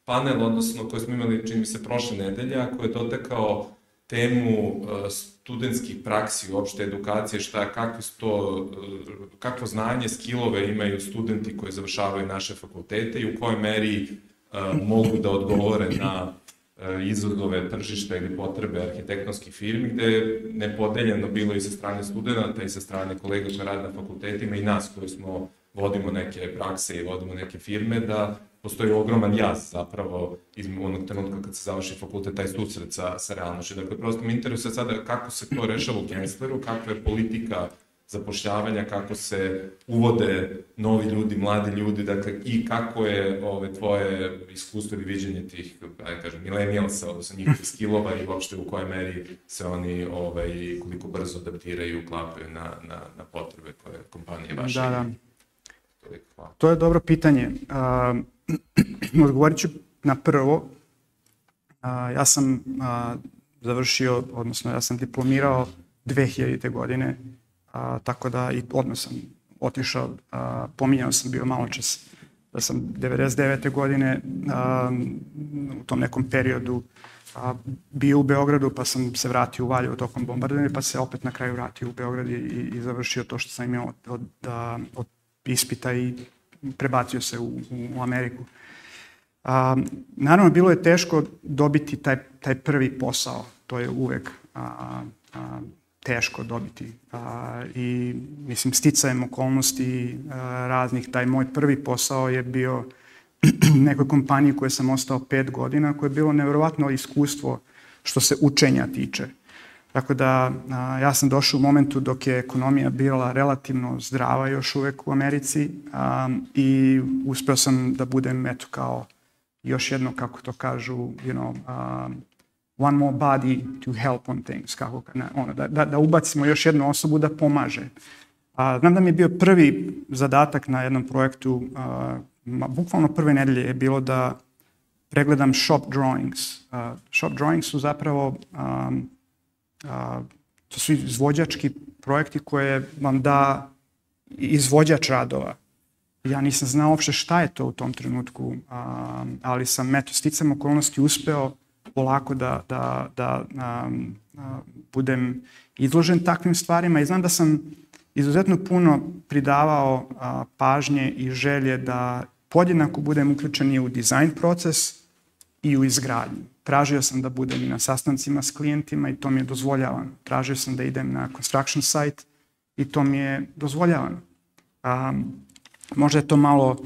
panel, odnosno koji smo imali, čini mi se, prošle nedelje, a koji je dotekao temu studentskih praksi, uopšte edukacije, šta, kakve su to, kakvo znanje, skillove imaju studenti koji završavaju naše fakultete i u kojoj meri mogu da odgovore na izazove tržišta ili potrebe arhitektonskih firmi, gde je nepodeljeno bilo i sa strane studenta i sa strane kolega koji rade na fakultetima i nas koji smo vodimo neke prakse i vodimo neke firme, da postoji ogroman jaz zapravo iz onog trenutka kad se završi fakultet, taj susret sa, sa realnošću. Dakle, prosto mi interesuje sada kako se to rešava u Gensleru, kakva je politika zapošljavanja, kako se uvode novi ljudi, mladi ljudi, dakle, i kako je ove, tvoje iskustvo ili viđenje tih, da kažem, milenijalsa, odnosno njihovih skillova i uopšte u kojoj meri se oni, ovaj, koliko brzo adaptiraju, uklapaju na, na, na potrebe koje kompanije vaše. Da, da. To je dobro pitanje. Uh, odgovorit ću na prvo. Uh, ja sam uh, završio, odnosno ja sam diplomirao 2000. godine a, tako da i odmah sam otišao, a, pominjao sam bio malo čas da sam 99. godine a, u tom nekom periodu a, bio u Beogradu, pa sam se vratio u Valjevo tokom bombardovanja, pa se opet na kraju vratio u Beograd i, i završio to što sam imao od, od, od, od ispita i prebacio se u, u Ameriku. A, naravno, bilo je teško dobiti taj, taj prvi posao, to je uvek a, a, teško dobiti. A, I, mislim, sticajem okolnosti a, raznih, taj moj prvi posao je bio nekoj kompaniji koje sam ostao pet godina, koje je bilo nevjerovatno iskustvo što se učenja tiče. Tako da a, ja sam došao u momentu dok je ekonomija bila relativno zdrava još uvek u Americi a, i uspeo sam da budem eto kao još jedno, kako to kažu, you know, a, one more body to help on things, kako, ne, ono, da, da, da ubacimo još jednu osobu da pomaže. A, znam da mi je bio prvi zadatak na jednom projektu, a, ma, bukvalno prve nedelje je bilo da pregledam shop drawings. A, shop drawings su zapravo, a, a, to su izvođački projekti koje vam da izvođač radova. Ja nisam znao uopšte šta je to u tom trenutku, a, ali sam, eto, sticam okolnosti uspeo polako da, da, da a, a, budem izložen takvim stvarima i znam da sam izuzetno puno pridavao a, pažnje i želje da podjednako budem uključen i u dizajn proces i u izgradnju. Tražio sam da budem i na sastancima s klijentima i to mi je dozvoljavano. Tražio sam da idem na construction site i to mi je dozvoljavano. A, možda je to malo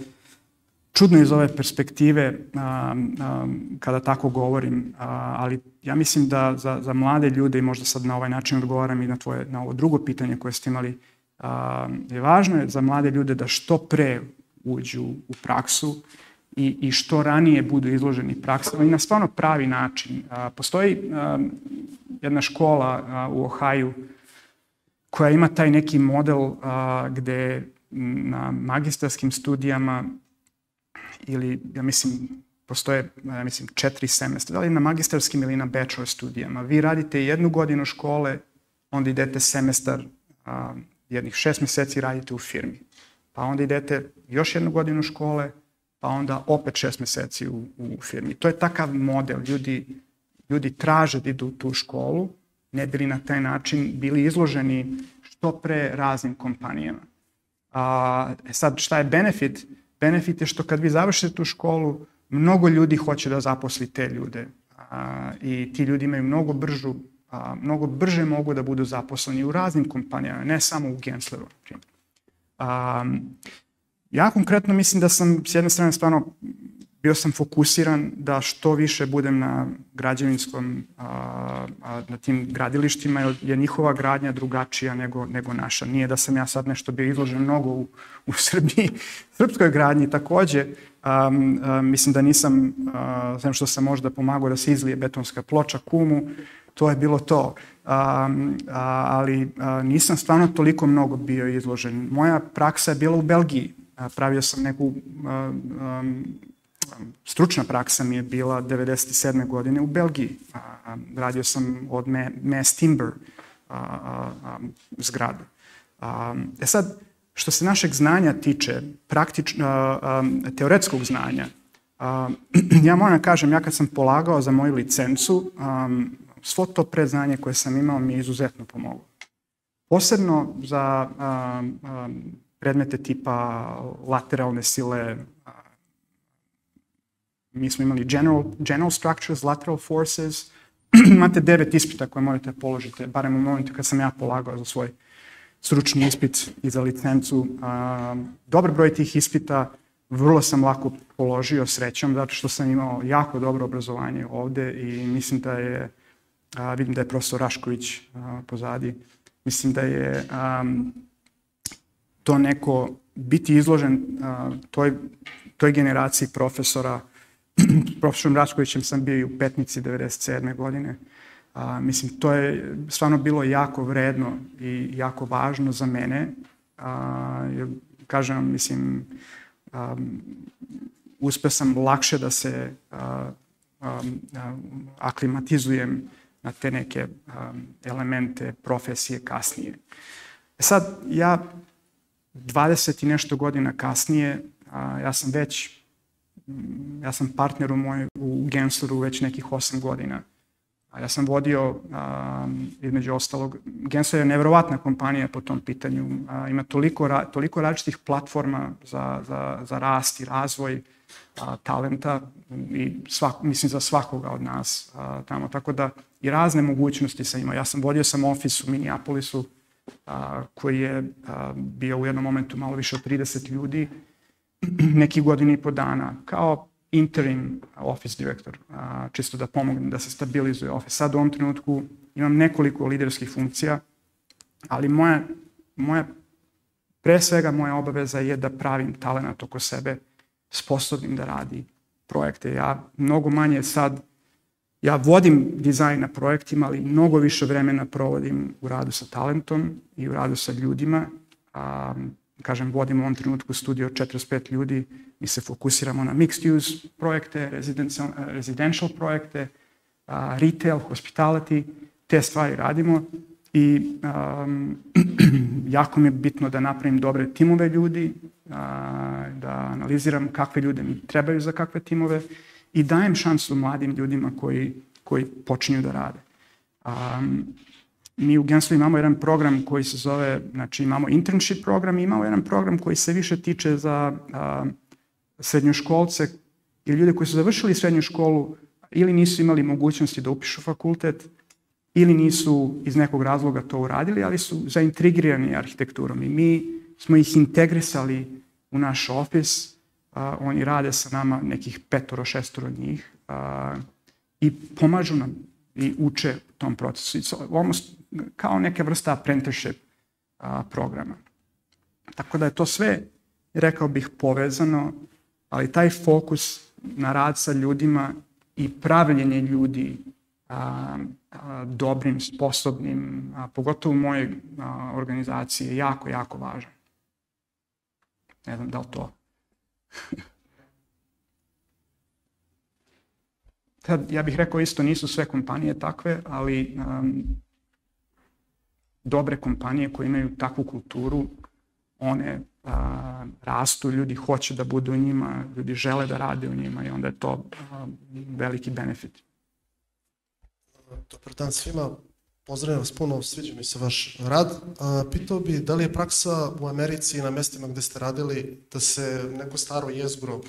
čudno iz ove perspektive a, a, kada tako govorim, a, ali ja mislim da za, za mlade ljude i možda sad na ovaj način odgovaram i na, tvoje, na ovo drugo pitanje koje ste imali, a, je važno je za mlade ljude da što pre uđu u praksu i, i što ranije budu izloženi praksama i na stvarno pravi način. A, postoji a, jedna škola a, u Ohaju koja ima taj neki model a, gde na magistarskim studijama ili, ja mislim, postoje, ja mislim, četiri semestra, da li na magistarskim ili na bachelor studijama. Vi radite jednu godinu škole, onda idete semestar, a, jednih šest meseci radite u firmi. Pa onda idete još jednu godinu škole, pa onda opet šest meseci u, u firmi. To je takav model. Ljudi, ljudi traže da idu u tu školu, ne bili na taj način bili izloženi što pre raznim kompanijama. A, e sad, šta je benefit? benefit je što kad vi završite tu školu, mnogo ljudi hoće da zaposli te ljude. A, I ti ljudi imaju mnogo bržu, a, mnogo brže mogu da budu zaposleni u raznim kompanijama, ne samo u Gensleru. Um, ja konkretno mislim da sam s jedne strane stvarno bio sam fokusiran da što više budem na građevinskom, a, a, na tim gradilištima, jer je njihova gradnja drugačija nego, nego naša. Nije da sam ja sad nešto bio izložen mnogo u, u Srbiji, srpskoj gradnji takođe. A, mislim da nisam, a, znam što sam možda pomagao da se izlije betonska ploča kumu, to je bilo to. A, a, ali a, nisam stvarno toliko mnogo bio izložen. Moja praksa je bila u Belgiji. Pravio sam neku a, a, stručna praksa mi je bila 97. godine u Belgiji. A, radio sam od Mass Timber zgradu. E sad, što se našeg znanja tiče, praktično, teoretskog znanja, ja moram da kažem, ja kad sam polagao za moju licencu, svo to predznanje koje sam imao mi je izuzetno pomoglo. Posebno za predmete tipa lateralne sile, mi smo imali general, general structures, lateral forces, imate devet ispita koje morate položiti, barem u momentu kad sam ja polagao za svoj stručni ispit i za licencu. Dobar broj tih ispita vrlo sam lako položio srećom, zato što sam imao jako dobro obrazovanje ovde i mislim da je, vidim da je profesor Rašković pozadi, mislim da je a, to neko biti izložen a, toj, toj generaciji profesora profesorom Raškovićem sam bio i u Petnici 97. godine. A, mislim, to je stvarno bilo jako vredno i jako važno za mene. A, jer, kažem, mislim, a, uspeo sam lakše da se a, a, a, aklimatizujem na te neke a, elemente profesije kasnije. E sad, ja 20 i nešto godina kasnije, a, ja sam već ja sam partner u, moj, u Gensleru već nekih 8 godina. A ja sam vodio, a, između ostalog, Gensler je nevjerovatna kompanija po tom pitanju. A, ima toliko, ra, toliko različitih platforma za, za, za rast i razvoj a, talenta i svak, mislim za svakoga od nas a, tamo. Tako da i razne mogućnosti sam imao. Ja sam vodio sam ofis u Minneapolisu a, koji je a, bio u jednom momentu malo više od 30 ljudi neki godini i po dana kao interim office direktor, a, čisto da pomognem da se stabilizuje office. Sad u ovom trenutku imam nekoliko liderskih funkcija, ali moja, moja pre svega moja obaveza je da pravim talent oko sebe sposobnim da radi projekte. Ja mnogo manje sad, ja vodim dizajn na projektima, ali mnogo više vremena provodim u radu sa talentom i u radu sa ljudima. A, kažem, vodimo u ovom trenutku studio 45 ljudi, mi se fokusiramo na mixed use projekte, residential, residential projekte, a, retail, hospitality, te stvari radimo i um, jako mi je bitno da napravim dobre timove ljudi, a, da analiziram kakve ljude mi trebaju za kakve timove i dajem šansu mladim ljudima koji, koji počinju da rade. Um, mi u Genslu imamo jedan program koji se zove, znači imamo internship program i imamo jedan program koji se više tiče za a, srednjoškolce i ljude koji su završili srednju školu ili nisu imali mogućnosti da upišu fakultet ili nisu iz nekog razloga to uradili, ali su zaintrigirani arhitekturom i mi smo ih integrisali u naš ofis, a, oni rade sa nama nekih petoro, šestoro njih a, i pomažu nam i uče tom procesu. It's almost kao neka vrsta apprenticeship a, programa. Tako da je to sve, rekao bih, povezano, ali taj fokus na rad sa ljudima i pravljenje ljudi a, a, dobrim, sposobnim, a, pogotovo u mojoj a, organizaciji je jako, jako važan. Ne znam da li to Ja bih rekao isto, nisu sve kompanije takve, ali um, dobre kompanije koje imaju takvu kulturu, one a, rastu, ljudi hoće da budu u njima, ljudi žele da rade u njima i onda je to a, veliki benefit. Dobar dan svima, pozdravljam vas puno, sviđa mi se vaš rad. Pitao bi da li je praksa u Americi i na mestima gde ste radili da se neko staro jezgro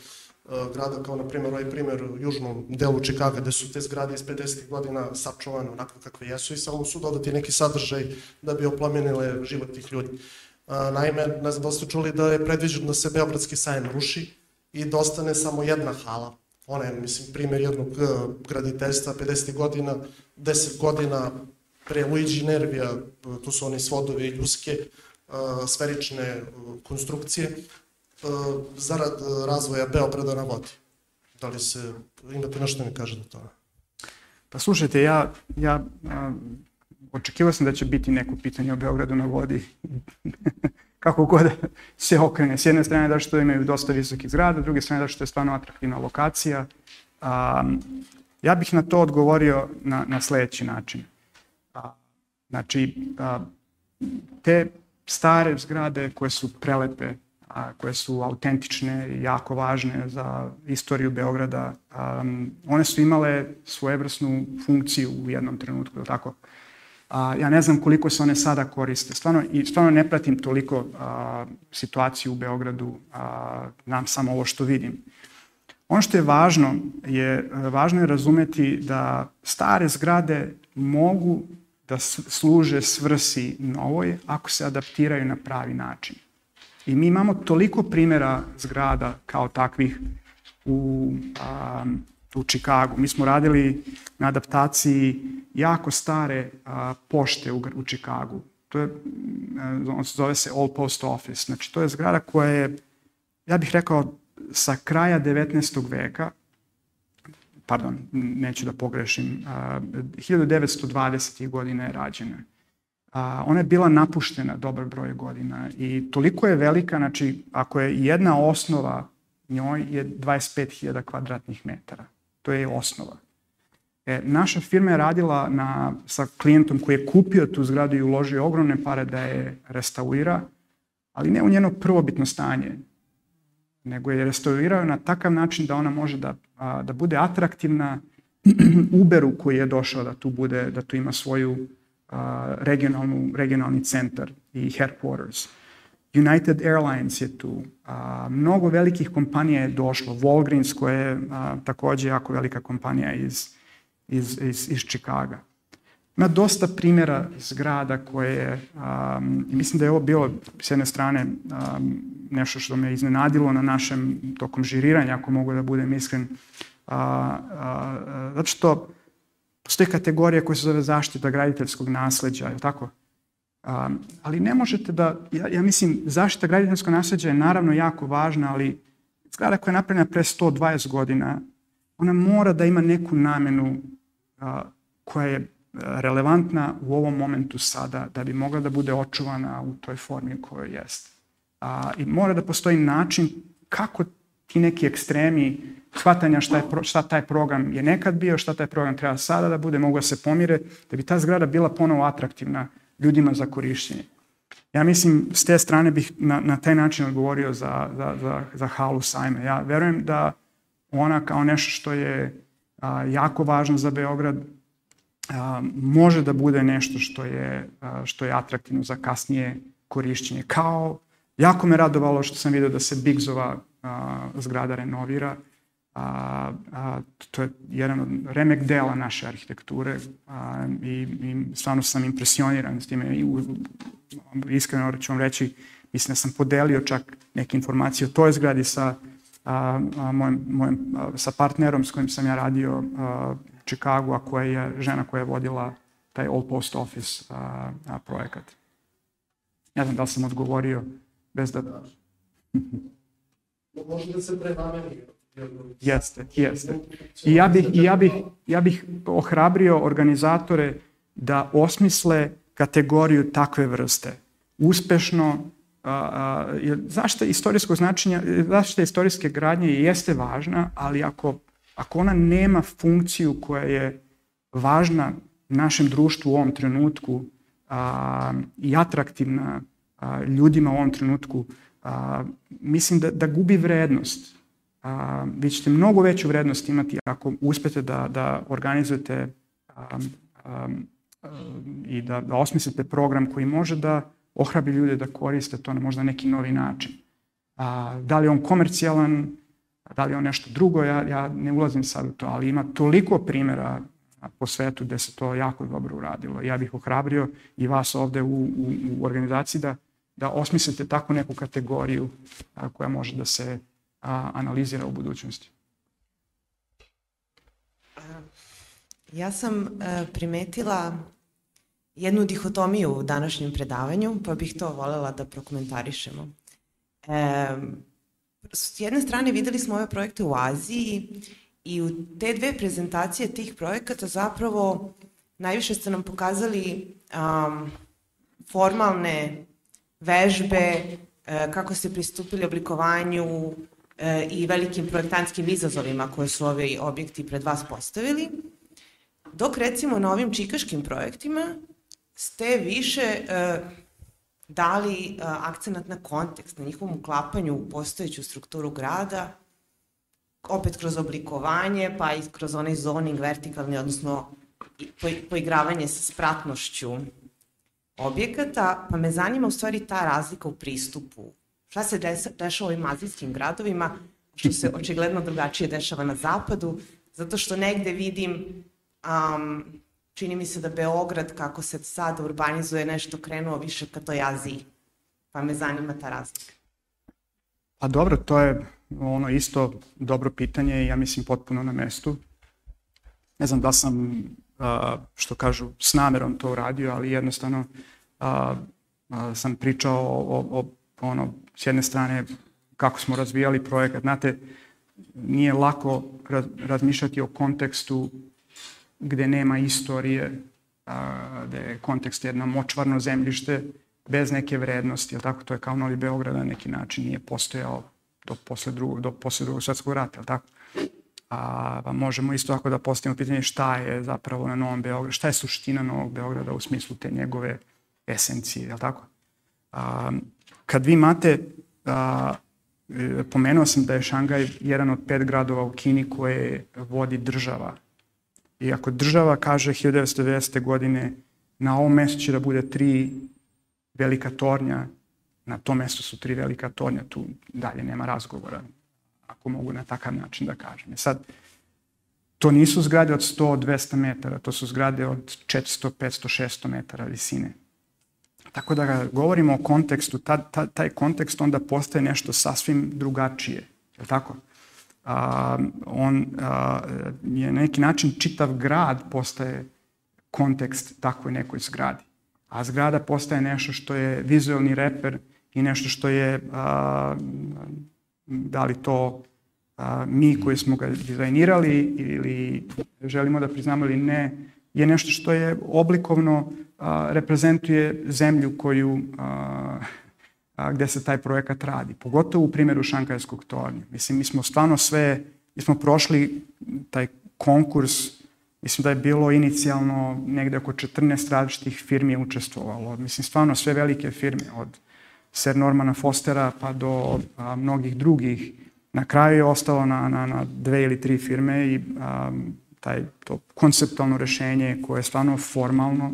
grada kao na primjer ovaj primjer u južnom delu Čikaga gde su te zgrade iz 50. godina sačuvane onako kakve jesu i samo su dodati neki sadržaj da bi oplamenile život tih ljudi. Naime, ne znam da ste čuli da je predviđeno da se Beogradski sajam ruši i da ostane samo jedna hala. Ona je, mislim, primjer jednog graditeljstva 50. godina, 10 godina pre Luigi Nervija, tu su oni svodovi ljuske, sferične konstrukcije, zarad razvoja Beograda na vodi. Da li se, imate nešto da mi kažete o tome? Pa slušajte, ja, ja a, očekivao sam da će biti neko pitanje o Beogradu na vodi. Kako god se okrene. S jedne strane da što imaju dosta visokih zgrada, s druge strane da što je stvarno atraktivna lokacija. A, ja bih na to odgovorio na, na sledeći način. Znači, a, te stare zgrade koje su prelepe, a, koje su autentične i jako važne za istoriju Beograda, a, one su imale svojevrsnu funkciju u jednom trenutku, je tako? A, ja ne znam koliko se one sada koriste. Stvarno, i stvarno ne pratim toliko a, situaciju u Beogradu, a, nam samo ovo što vidim. Ono što je važno je, važno je razumeti da stare zgrade mogu da služe svrsi novoj ako se adaptiraju na pravi način. I mi imamo toliko primjera zgrada kao takvih u, a, u Čikagu. Mi smo radili na adaptaciji jako stare a, pošte u, u Čikagu. To je, on se zove se Old Post Office. Znači, to je zgrada koja je, ja bih rekao, sa kraja 19. veka, pardon, neću da pogrešim, 1920. godina je rađena. Ona je bila napuštena dobar broj godina i toliko je velika, znači ako je jedna osnova njoj je 25.000 kvadratnih metara. To je osnova. E, naša firma je radila na, sa klijentom koji je kupio tu zgradu i uložio ogromne pare da je restaurira, ali ne u njeno prvobitno stanje nego je restaurirao na takav način da ona može da, a, da bude atraktivna Uberu koji je došao da tu bude, da tu ima svoju a, regionalnu, regionalni centar i headquarters. United Airlines je tu, a, mnogo velikih kompanija je došlo, Walgreens koja je a, takođe jako velika kompanija iz, iz, iz, iz Čikaga. Ima dosta primjera zgrada koje, um, mislim da je ovo bilo s jedne strane um, nešto što me iznenadilo na našem tokom žiriranja, ako mogu da budem iskren, a, a, zato što postoje kategorije koje se zove zaštita graditeljskog nasleđa, je tako? A, ali ne možete da, ja, ja mislim, zaštita graditeljskog nasleđa je naravno jako važna, ali zgrada koja je napravljena pre 120 godina, ona mora da ima neku namenu a, koja je relevantna u ovom momentu sada da bi mogla da bude očuvana u toj formi kojoj jeste. A, I mora da postoji način kako ti neki ekstremi shvatanja šta, je, šta taj program je nekad bio, šta taj program treba sada da bude, mogu da se pomire, da bi ta zgrada bila ponovo atraktivna ljudima za korišćenje. Ja mislim, s te strane bih na, na taj način odgovorio za, za, za, za halu sajme. Ja verujem da ona kao nešto što je a, jako važno za Beograd, a, može da bude nešto što je, što je atraktivno za kasnije korišćenje. Kao Jako me radovalo što sam vidio da se Bigzova zgrada renovira. A, a, to je jedan od remek dela naše arhitekture a, i, i stvarno sam impresioniran s time i u, iskreno ću vam reći mislim da sam podelio čak neke informacije o toj zgradi sa a, a, mojim, mojim, a, sa partnerom s kojim sam ja radio a, u Čikagu, a koja je žena koja je vodila taj Old Post Office a, a, projekat. Ne znam da li sam odgovorio bez da... Može da se prenameni. Jeste, jeste. I ja bih, i ja bih, ja bih ohrabrio organizatore da osmisle kategoriju takve vrste. Uspešno, a, a, zaštita istorijskog značenja, zaštita istorijske gradnje jeste važna, ali ako, ako ona nema funkciju koja je važna našem društvu u ovom trenutku a, i atraktivna a, ljudima u ovom trenutku, a, mislim da, da gubi vrednost. A, vi ćete mnogo veću vrednost imati ako uspete da, da organizujete a, a, i da, da osmislite program koji može da ohrabri ljude da koriste to na možda neki novi način. A, da li je on komercijalan, da li je on nešto drugo, ja, ja ne ulazim sad u to, ali ima toliko primjera po svetu gde se to jako dobro uradilo. Ja bih ohrabrio i vas ovde u, u, u organizaciji da da osmislite takvu neku kategoriju a, koja može da se a, analizira u budućnosti? Ja sam e, primetila jednu dihotomiju u današnjem predavanju, pa bih to volela da prokomentarišemo. E, s jedne strane videli smo ove projekte u Aziji i u te dve prezentacije tih projekata zapravo najviše ste nam pokazali um, formalne vežbe, e, kako ste pristupili oblikovanju e, i velikim projektantskim izazovima koje su ovi objekti pred vas postavili, dok recimo na ovim čikaškim projektima ste više e, dali akcenat na kontekst, na njihovom uklapanju u postojeću strukturu grada, opet kroz oblikovanje, pa i kroz onaj zoning vertikalni, odnosno poigravanje sa spratnošću objekata, pa me zanima u stvari ta razlika u pristupu. Šta se dešava ovim azijskim gradovima, što se očigledno drugačije dešava na zapadu, zato što negde vidim, um, čini mi se da Beograd, kako se sada urbanizuje, nešto krenuo više ka toj Aziji. Pa me zanima ta razlika. Pa dobro, to je ono isto dobro pitanje i ja mislim potpuno na mestu. Ne znam da sam što kažu, s namerom to uradio, ali jednostavno sam pričao o, o, o, ono, s jedne strane, kako smo razvijali projekat. Znate, nije lako razmišljati o kontekstu gde nema istorije, a, gde je kontekst jedno močvarno zemljište bez neke vrednosti, jel tako? To je kao Novi Beograd na neki način nije postojao do posle drugog, do posle drugog svetskog rata, jel tako? A, pa možemo isto tako da postavimo pitanje šta je zapravo na Novom Beogradu, šta je suština Novog Beograda u smislu te njegove esencije, je li tako? A, kad vi imate, a, e, pomenuo sam da je Šangaj jedan od pet gradova u Kini koje vodi država. I ako država kaže 1990. godine na ovom mestu će da bude tri velika tornja, na tom mestu su tri velika tornja, tu dalje nema razgovora ako mogu na takav način da kažem. E sad, to nisu zgrade od 100-200 metara, to su zgrade od 400, 500, 600 metara visine. Tako da govorimo o kontekstu, ta, ta, taj kontekst onda postaje nešto sasvim drugačije. Je tako? A, on a, je na neki način čitav grad postaje kontekst takvoj nekoj zgradi. A zgrada postaje nešto što je vizualni reper i nešto što je a, da li to a, mi koji smo ga dizajnirali ili želimo da priznamo ili ne, je nešto što je oblikovno a, reprezentuje zemlju koju a, gde se taj projekat radi. Pogotovo u primjeru Šankajskog tornja. Mislim, mi smo stvarno sve, mi smo prošli taj konkurs, mislim da je bilo inicijalno negde oko 14 različitih firmi učestvovalo. Mislim, stvarno sve velike firme, od Sir Normana Fostera pa do a, mnogih drugih. Na kraju je ostalo na, na, na dve ili tri firme i a, taj, to konceptualno rešenje koje je stvarno formalno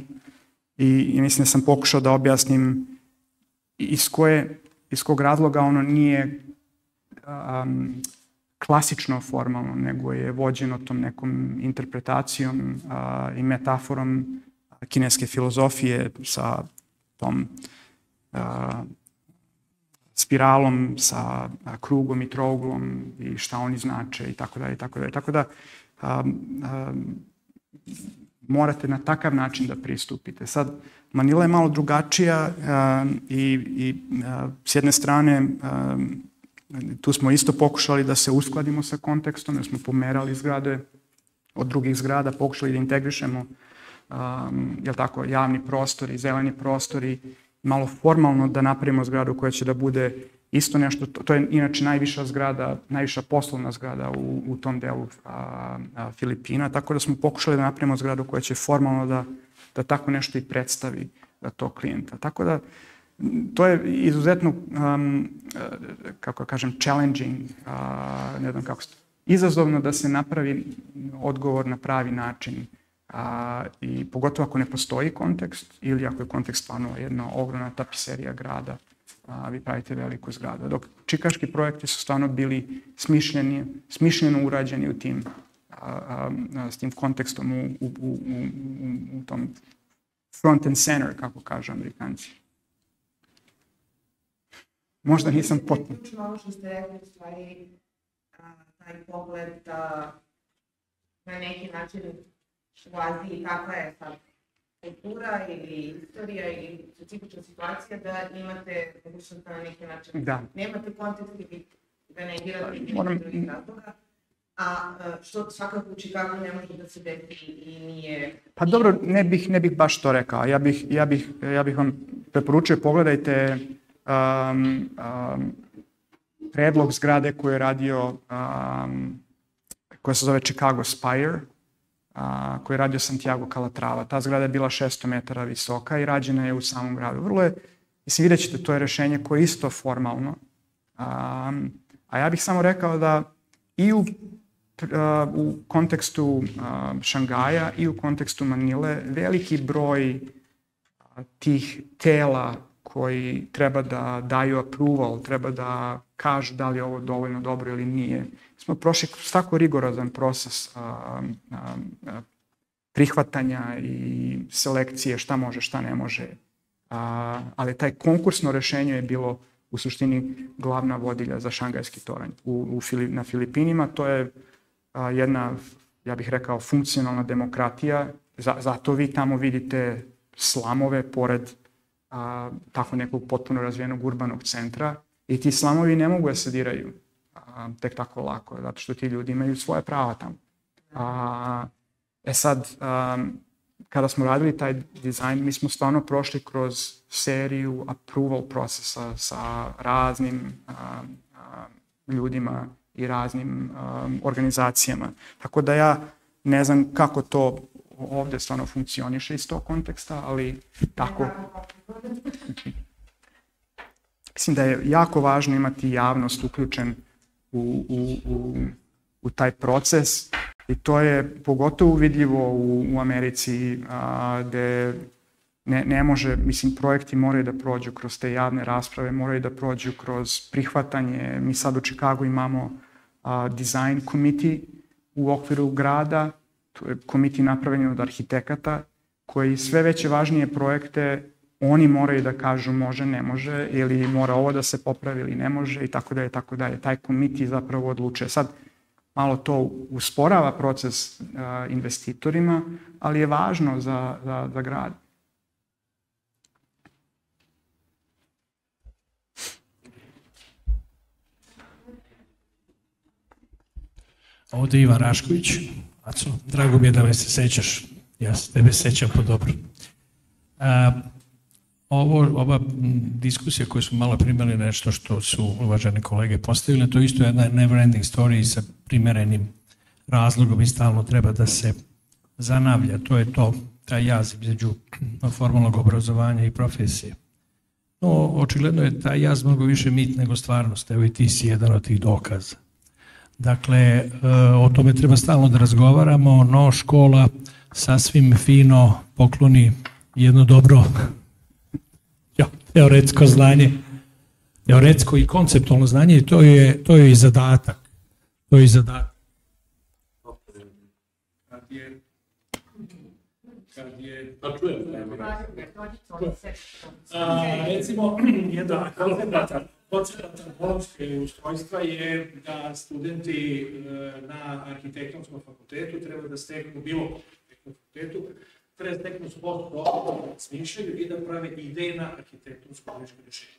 i, i mislim da sam pokušao da objasnim iz, koje, iz kog razloga ono nije um, klasično formalno, nego je vođeno tom nekom interpretacijom a, i metaforom kineske filozofije sa tom a, spiralom sa krugom i trouglom i šta oni znače i tako dalje i tako dalje. Tako da a, a, morate na takav način da pristupite. Sad, Manila je malo drugačija a, i, i a, s jedne strane a, tu smo isto pokušali da se uskladimo sa kontekstom, jer smo pomerali zgrade od drugih zgrada, pokušali da integrišemo um, jel tako, javni prostori, zeleni prostori malo formalno da napravimo zgradu koja će da bude isto nešto, to, to je inače najviša zgrada, najviša poslovna zgrada u, u tom delu a, a, Filipina, tako da smo pokušali da napravimo zgradu koja će formalno da, da tako nešto i predstavi da to klijenta. Tako da to je izuzetno, um, kako kažem, challenging, uh, ne znam kako se, izazovno da se napravi odgovor na pravi način A, I pogotovo ako ne postoji kontekst ili ako je kontekst stvarno jedna ogromna tapiserija grada, a, vi pravite veliku zgradu. Dok čikaški projekti su stvarno bili smišljeni, smišljeno urađeni u tim, a, a, s tim kontekstom u, u, u, u, u tom front and center, kako kažu amerikanci. možda nisam potpuno. Ovo što ste rekli, u stvari, taj pogled da na neki način u Aziji kakva je sad kultura ili istorija ili specifična situacija da imate mogućnost da na neki način Da. nemate kontekst ili ga negirate Moram- drugih razloga, a e, što svakako u Chicago ne može da se desi i nije... Pa dobro, ne bih, ne bih baš to rekao. Ja bih, ja bih, ja bih vam preporučio, pogledajte um, um, predlog zgrade koju je radio, um, koja se zove Chicago Spire, a, koji je radio Santiago Calatrava. Ta zgrada je bila 600 metara visoka i rađena je u samom gradu. Vrlo je, mislim, vidjet ćete, to je rešenje koje je isto formalno. Um, a ja bih samo rekao da i u u kontekstu Šangaja i u kontekstu Manile veliki broj tih tela koji treba da daju approval, treba da kažu da li je ovo dovoljno dobro ili nije. Smo prošli kroz tako rigorozan proces uh, uh, uh, prihvatanja i selekcije šta može, šta ne može. A, ali taj konkursno rešenje je bilo u suštini glavna vodilja za šangajski toranj. U, u na Filipinima to je a, jedna, ja bih rekao, funkcionalna demokratija, za, zato vi tamo vidite slamove pored a, tako nekog potpuno razvijenog urbanog centra i ti slamovi ne mogu da se diraju a, tek tako lako, zato što ti ljudi imaju svoje prava tamo. A, e sad, um, kada smo radili taj dizajn, mi smo stvarno prošli kroz seriju approval procesa sa raznim a, a, ljudima i raznim um, organizacijama. Tako da ja ne znam kako to ovde stvarno funkcioniše iz tog konteksta, ali tako. Mislim da je jako važno imati javnost uključen u, u, u, u taj proces i to je pogotovo vidljivo u, u Americi a, gde ne, ne može, mislim, projekti moraju da prođu kroz te javne rasprave, moraju da prođu kroz prihvatanje. Mi sad u Čikagu imamo a, design committee u okviru grada, to je komiti napravljen od arhitekata, koji sve veće važnije projekte oni moraju da kažu može, ne može, ili mora ovo da se popravi ili ne može i tako dalje, tako dalje. Taj komiti zapravo odlučuje. Sad, malo to usporava proces uh, investitorima, ali je važno za, za, za grad. Ovde je Ivan Rašković. Aco, drago mi je da me se sećaš. Ja se tebe sećam po dobro. A, ovo, ova diskusija koju smo malo primali nešto što su uvažene kolege postavile, to je isto jedna never ending story sa primerenim razlogom i stalno treba da se zanavlja. To je to, taj jaz između formalnog obrazovanja i profesije. No, očigledno je taj jaz mnogo više mit nego stvarnost. Evo i ti si jedan od tih dokaza. Dakle, e, o tome treba stalno da razgovaramo, no škola sasvim fino pokloni jedno dobro jo, teoretsko znanje, teoretsko i konceptualno znanje i to je, to je i zadatak. To je i zadatak. Kad je, kad je, pa čujem, A, recimo, jedan konceptan bolonjske ustrojstva je da studenti e, na arhitektonskom fakultetu treba da steknu bilo kom fakultetu, treba da steknu sport dobro, da smišljaju i da prave idejna arhitektonsko uličko rješenje.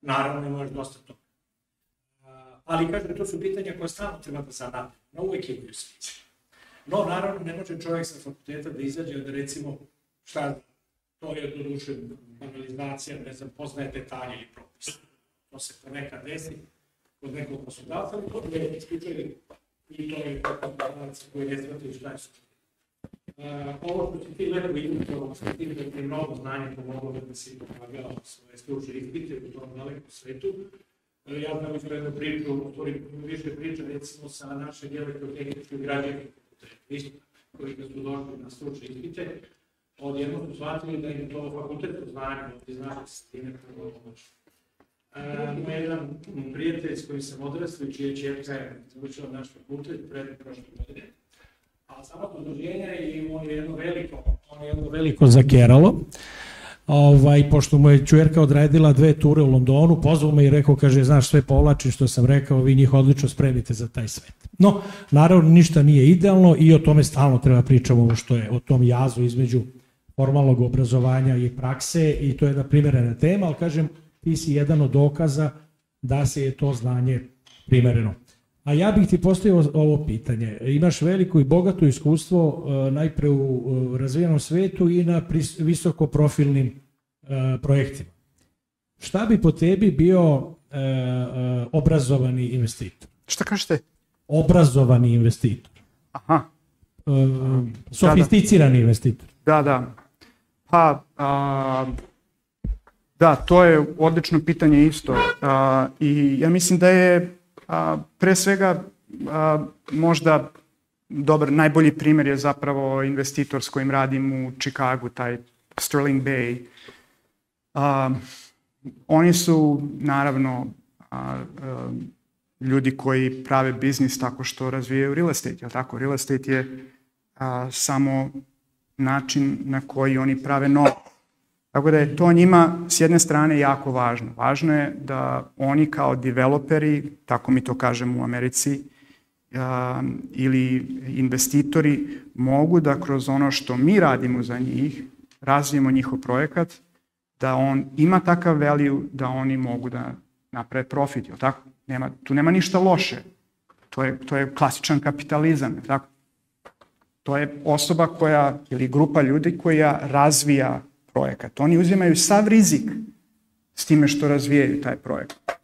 Naravno, ima još dosta toga. Ali, kažem, to su pitanja koje stalno treba da zanavlja. No, uvek imaju smisla. No, naravno, ne može čovjek sa fakulteta da izađe da recimo, šta to je do duše banalizacija, ne znam, poznaje detalje ili propise. To se ponekad desi kod nekog poslodavca, ali to je isključaj i to je poslodavac koji ne shvataju šta je. Uh, ovo što si ti lepo imitao, što ti da ti je mnogo znanja pomoglo da si pomagao svoje stručne ispite u tom dalekom svetu. Ja znam isto jednu priču, u stvari više priča recimo sa našeg elektrotehničke građanke isto koji su došli na stručne ispite, odjedno su shvatili da im to fakultetsko znanje, da ti znaš da se time prvo pomoći. E, ima jedan prijatelj s kojim sam odrastao i čija čerka je završila naš fakultet pred prošle godine. A samo on je jedno veliko, on je jedno veliko zakeralo. ovaj, pošto mu je čujerka odredila dve ture u Londonu, pozvao me i rekao, kaže, znaš, sve povlači što sam rekao, vi njih odlično spremite za taj svet. No, naravno, ništa nije idealno i o tome stalno treba pričamo što je o tom jazu između formalnog obrazovanja i prakse i to je jedna primerena tema, ali kažem, ti si jedan od dokaza da se je to znanje primereno. A ja bih ti postavio ovo pitanje. Imaš veliko i bogato iskustvo uh, najpre u uh, razvijenom svetu i na visoko profilnim uh, projektima. Šta bi po tebi bio obrazovani investitor? Šta kažete? Obrazovani investitor. Aha. Sofisticirani da, da. investitor. Da, da. Pa, a, da, to je odlično pitanje isto. A, I ja mislim da je a, pre svega a, možda dobar, najbolji primer je zapravo investitor s kojim radim u Chicagu, taj Sterling Bay. A, oni su naravno a, a, ljudi koji prave biznis tako što razvijaju real estate, je tako? Real estate je a, samo način na koji oni prave novac. Tako da je to njima s jedne strane jako važno. Važno je da oni kao developeri, tako mi to kažemo u Americi, um, ili investitori mogu da kroz ono što mi radimo za njih, razvijemo njihov projekat, da on ima takav value da oni mogu da naprave profit, tako? Nema, tu nema ništa loše. To je, to je klasičan kapitalizam, tako? To je osoba koja, ili grupa ljudi koja razvija projekat. Oni uzimaju sav rizik s time što razvijaju taj projekat.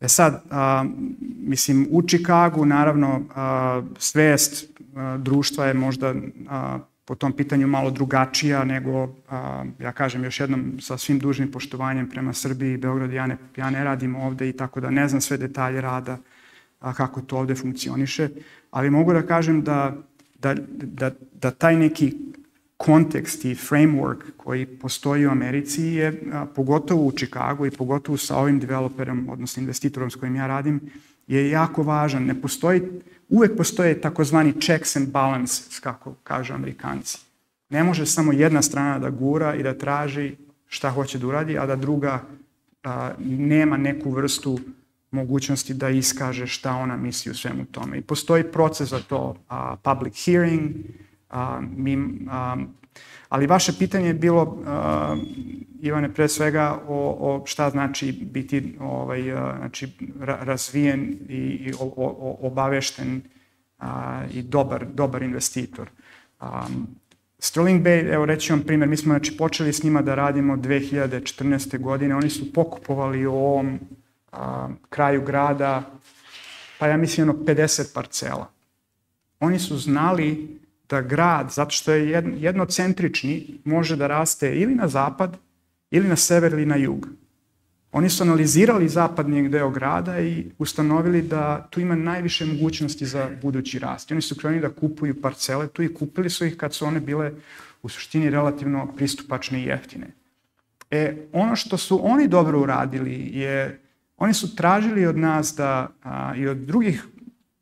E sad, a, mislim, u Čikagu, naravno, a, svest a, društva je možda a, po tom pitanju malo drugačija nego, a, ja kažem još jednom, sa svim dužnim poštovanjem prema Srbiji i Beogradu, ja ne, ja ne radim ovde i tako da ne znam sve detalje rada, a, kako to ovde funkcioniše, ali mogu da kažem da, da, da, da taj neki kontekst i framework koji postoji u Americi je, a, pogotovo u Čikagu i pogotovo sa ovim developerom, odnosno investitorom s kojim ja radim, je jako važan. Ne postoji, uvek postoje takozvani checks and balances, kako kažu amerikanci. Ne može samo jedna strana da gura i da traži šta hoće da uradi, a da druga a, nema neku vrstu mogućnosti da iskaže šta ona misli u svemu tome. I postoji proces za to, a, public hearing, A, mi, a, ali vaše pitanje je bilo, a, Ivane, pre svega o, o šta znači biti ovaj, a, znači, ra, razvijen i, i o, o, obavešten a, i dobar, dobar investitor. A, Sterling Bay, evo reći vam primjer, mi smo znači, počeli s njima da radimo 2014. godine, oni su pokupovali u ovom a, kraju grada, pa ja mislim ono 50 parcela. Oni su znali da grad, zato što je jednocentrični, može da raste ili na zapad, ili na sever, ili na jug. Oni su analizirali zapadnijeg deo grada i ustanovili da tu ima najviše mogućnosti za budući rast. I oni su krenuli da kupuju parcele tu i kupili su ih kad su one bile u suštini relativno pristupačne i jeftine. E, ono što su oni dobro uradili je, oni su tražili od nas da, a, i od drugih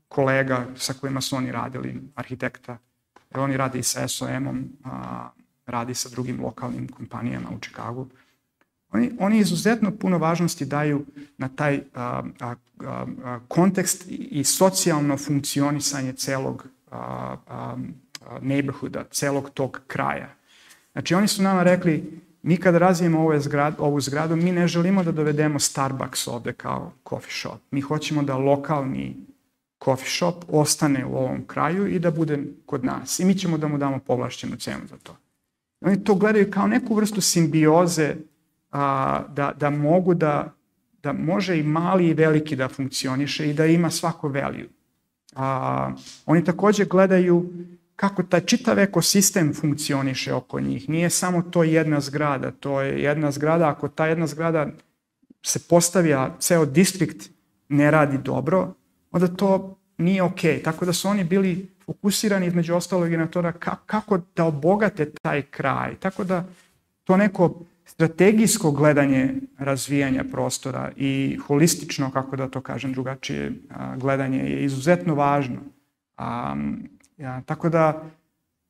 kolega sa kojima su oni radili, arhitekta, Jer oni radi sa SOM-om, radi sa drugim lokalnim kompanijama u Čikagu. Oni, oni izuzetno puno važnosti daju na taj a, a, a, kontekst i socijalno funkcionisanje celog a, a, neighborhooda, celog tog kraja. Znači oni su nama rekli, mi kada razvijemo ovu zgradu, ovu zgradu, mi ne želimo da dovedemo Starbucks ovde kao coffee shop. Mi hoćemo da lokalni coffee shop ostane u ovom kraju i da bude kod nas. I mi ćemo da mu damo povlašćenu cenu za to. Oni to gledaju kao neku vrstu simbioze a, da, da mogu da, da može i mali i veliki da funkcioniše i da ima svako value. A, oni takođe gledaju kako taj čitav ekosistem funkcioniše oko njih. Nije samo to jedna zgrada, to je jedna zgrada, ako ta jedna zgrada se postavi, a ceo distrikt ne radi dobro, onda to nije okej. Okay. Tako da su oni bili fokusirani između ostalog i na to da kako da obogate taj kraj. Tako da to neko strategijsko gledanje razvijanja prostora i holistično, kako da to kažem drugačije, gledanje je izuzetno važno. A, ja, tako da,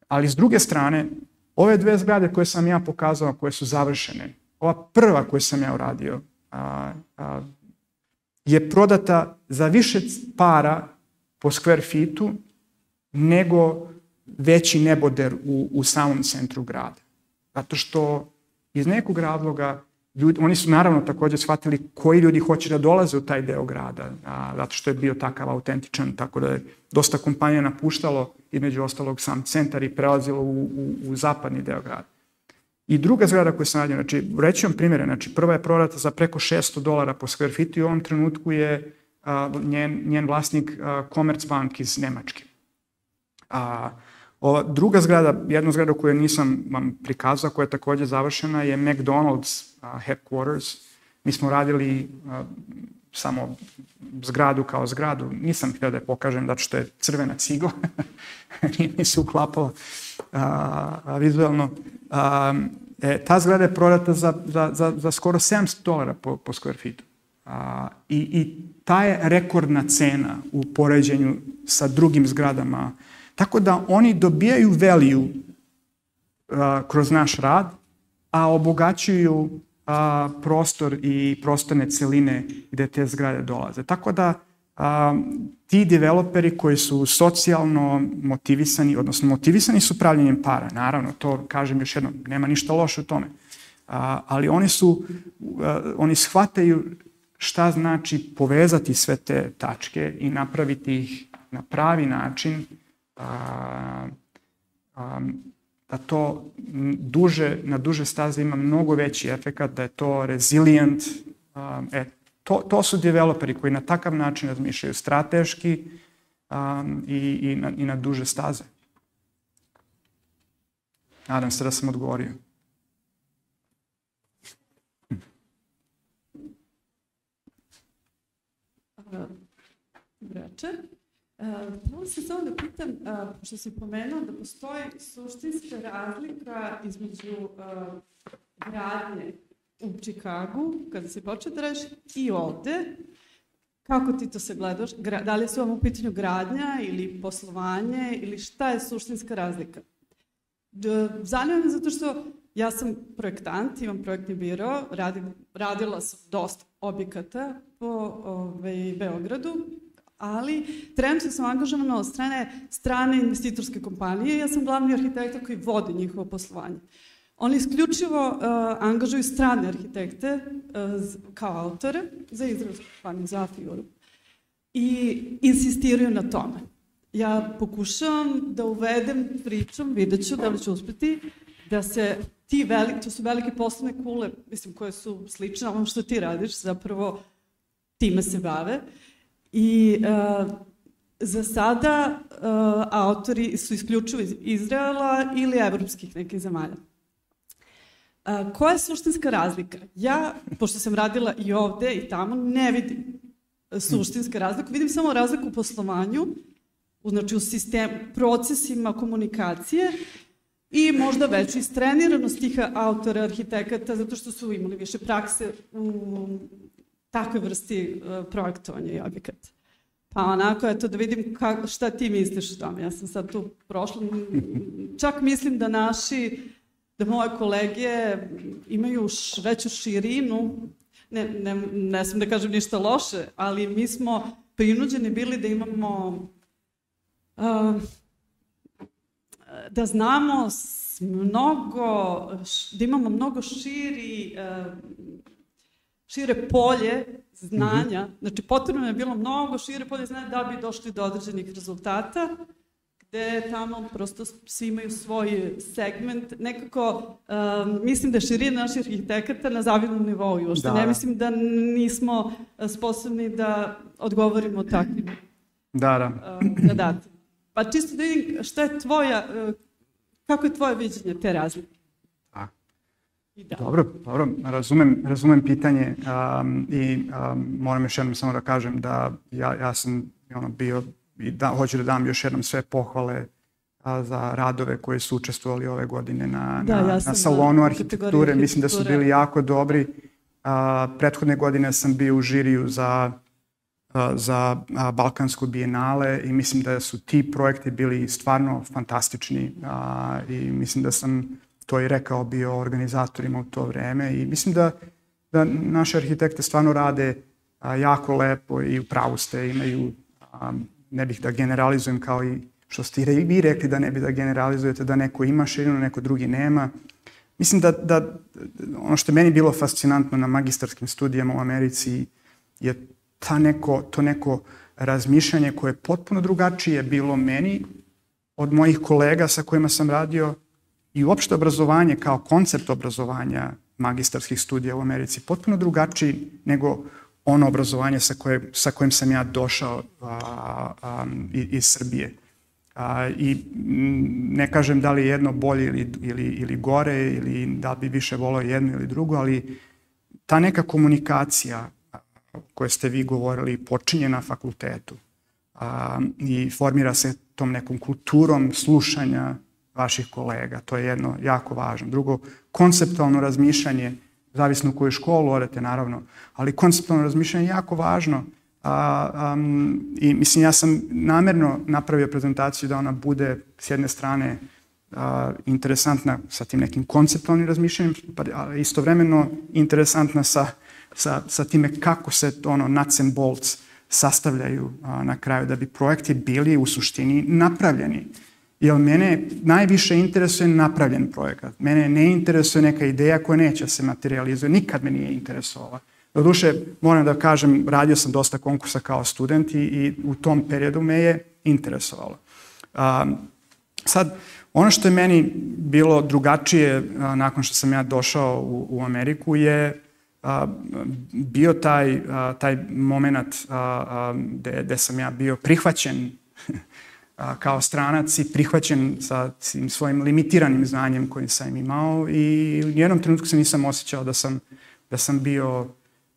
ali s druge strane, Ove dve zgrade koje sam ja pokazao, koje su završene, ova prva koju sam ja uradio, a, a, je prodata za više para po square feetu nego veći neboder u, u samom centru grada. Zato što iz nekog razloga ljudi, oni su naravno takođe shvatili koji ljudi hoće da dolaze u taj deo grada, a, zato što je bio takav autentičan, tako da je dosta kompanija napuštalo između ostalog sam centar i prelazilo u, u, u zapadni deo grada. I druga zgrada koju sam radio, znači, reći vam primjere, znači, prva je prodata za preko 600 dolara po square feet i u ovom trenutku je a, njen, njen vlasnik a, Commerzbank iz Nemačke. A, ova druga zgrada, jedna zgrada koju nisam vam prikazao, koja je takođe završena, je McDonald's a, headquarters. Mi smo radili a, samo zgradu kao zgradu. Nisam htio da je pokažem zato što je crvena cigla. Nije mi se uklapalo a, vizualno. A, e, ta zgrada je prodata za, za, za, za skoro 700 dolara po, po square feetu. A, i, I ta je rekordna cena u poređenju sa drugim zgradama. Tako da oni dobijaju value a, kroz naš rad, a obogaćuju a, prostor i prostorne celine gde te zgrade dolaze. Tako da a, ti developeri koji su socijalno motivisani, odnosno motivisani su pravljenjem para, naravno, to kažem još jednom, nema ništa loše u tome, a, ali oni su, a, oni shvataju šta znači povezati sve te tačke i napraviti ih na pravi način, a, a, da to duže, na duže staze ima mnogo veći efekat, da je to resilient. Um, e, to, to su developeri koji na takav način razmišljaju strateški um, i, i, na, i na duže staze. Nadam se da sam odgovorio. Večer. Mogu se samo da pitam, pošto si pomenuo da postoji suštinska razlika između gradnje u Čikagu, kada si počeo da radiš, i ovde. Kako ti to se gledaš? Da li su vam u pitanju gradnja ili poslovanje ili šta je suštinska razlika? Zanima me zato što ja sam projektant, imam projektni biro, radim, radila sam dosta objekata po ovaj, Beogradu, ali trenutno sam angažovana od strane strane investitorske kompanije. Ja sam glavni arhitekta koji vodi njihovo poslovanje. Oni isključivo uh, angažuju strane arhitekte uh, kao autore za izraelsku kompaniju, za. I insistiraju na tome. Ja pokušavam da uvedem pričom, vidjet ću da li ću uspeti, da se ti veliki, to su velike poslovne kule, mislim, koje su slične ovom što ti radiš, zapravo time se bave. I uh, za sada uh, autori su isključivo iz Izraela ili evropskih nekih zemalja. Koja je suštinska razlika? Ja, pošto sam radila i ovde i tamo, ne vidim suštinska razlika, vidim samo razliku u poslovanju, znači u sistem, procesima komunikacije i možda veću istreniranost tih autora, arhitekata, zato što su imali više prakse u takve vrsti uh, projektovanja i objekata. Pa onako, eto, da vidim kako, šta ti misliš o tome. Ja sam sad tu prošla, čak mislim da naši, da moje kolege imaju veću širinu, ne, ne, ne sam da kažem ništa loše, ali mi smo prinuđeni bili da imamo, uh, da znamo mnogo, da imamo mnogo širi uh, šire polje znanja, -hmm. znači potrebno je bilo mnogo šire polje znanja da bi došli do određenih rezultata, gde tamo prosto svi imaju svoj segment. Nekako, um, mislim da širina naših arhitekata na zavidnom nivou još. Da. Ne mislim da nismo sposobni da odgovorimo takvim da, da. Um, zadatima. Pa čisto da vidim šta je tvoja, uh, kako je tvoje viđenje te razlike? Da. Dobro, dobro, razumem, razumem pitanje um, i um, moram još jednom samo da kažem da ja, ja sam ono, bio i da, hoću da dam još jednom sve pohvale a, za radove koje su učestvovali ove godine na, da, na, ja na salonu arhitekture. Mislim da su bili jako dobri. A, prethodne godine sam bio u žiriju za, a, za a, Balkansku bijenale i mislim da su ti projekti bili stvarno fantastični a, i mislim da sam to i rekao bio organizatorima u to vreme i mislim da, da naše arhitekte stvarno rade a, jako lepo i u pravu ste, imaju, a, ne bih da generalizujem kao i što ste i vi rekli da ne bi da generalizujete da neko ima širinu, neko drugi nema. Mislim da, da ono što je meni bilo fascinantno na magistarskim studijama u Americi je ta neko, to neko razmišljanje koje je potpuno drugačije bilo meni od mojih kolega sa kojima sam radio i uopšte obrazovanje kao koncept obrazovanja magistarskih studija u Americi potpuno drugačiji nego ono obrazovanje sa, koje, sa kojim sam ja došao a, a, iz Srbije. A, I ne kažem da li je jedno bolje ili, ili, ili gore ili da bi više volao jedno ili drugo, ali ta neka komunikacija koje ste vi govorili počinje na fakultetu a, i formira se tom nekom kulturom slušanja vaših kolega. To je jedno jako važno. Drugo, konceptualno razmišljanje, zavisno u koju školu odete naravno, ali konceptualno razmišljanje je jako važno. A, um, I mislim, ja sam namerno napravio prezentaciju da ona bude s jedne strane a, interesantna sa tim nekim konceptualnim razmišljanjem, pa istovremeno interesantna sa, sa, sa time kako se ono nuts and bolts sastavljaju a, na kraju da bi projekti bili u suštini napravljeni. Jer mene najviše interesuje napravljen projekat. Mene ne interesuje neka ideja koja neće da se materializuje. Nikad me nije interesovala. Doduše, moram da kažem, radio sam dosta konkursa kao student i, i u tom periodu me je interesovalo. A, sad, ono što je meni bilo drugačije a, nakon što sam ja došao u, u Ameriku je a, bio taj, a, taj moment gde, gde sam ja bio prihvaćen kao stranac i prihvaćen sa svojim limitiranim znanjem kojim sam imao i u jednom trenutku se nisam osjećao da sam, da sam bio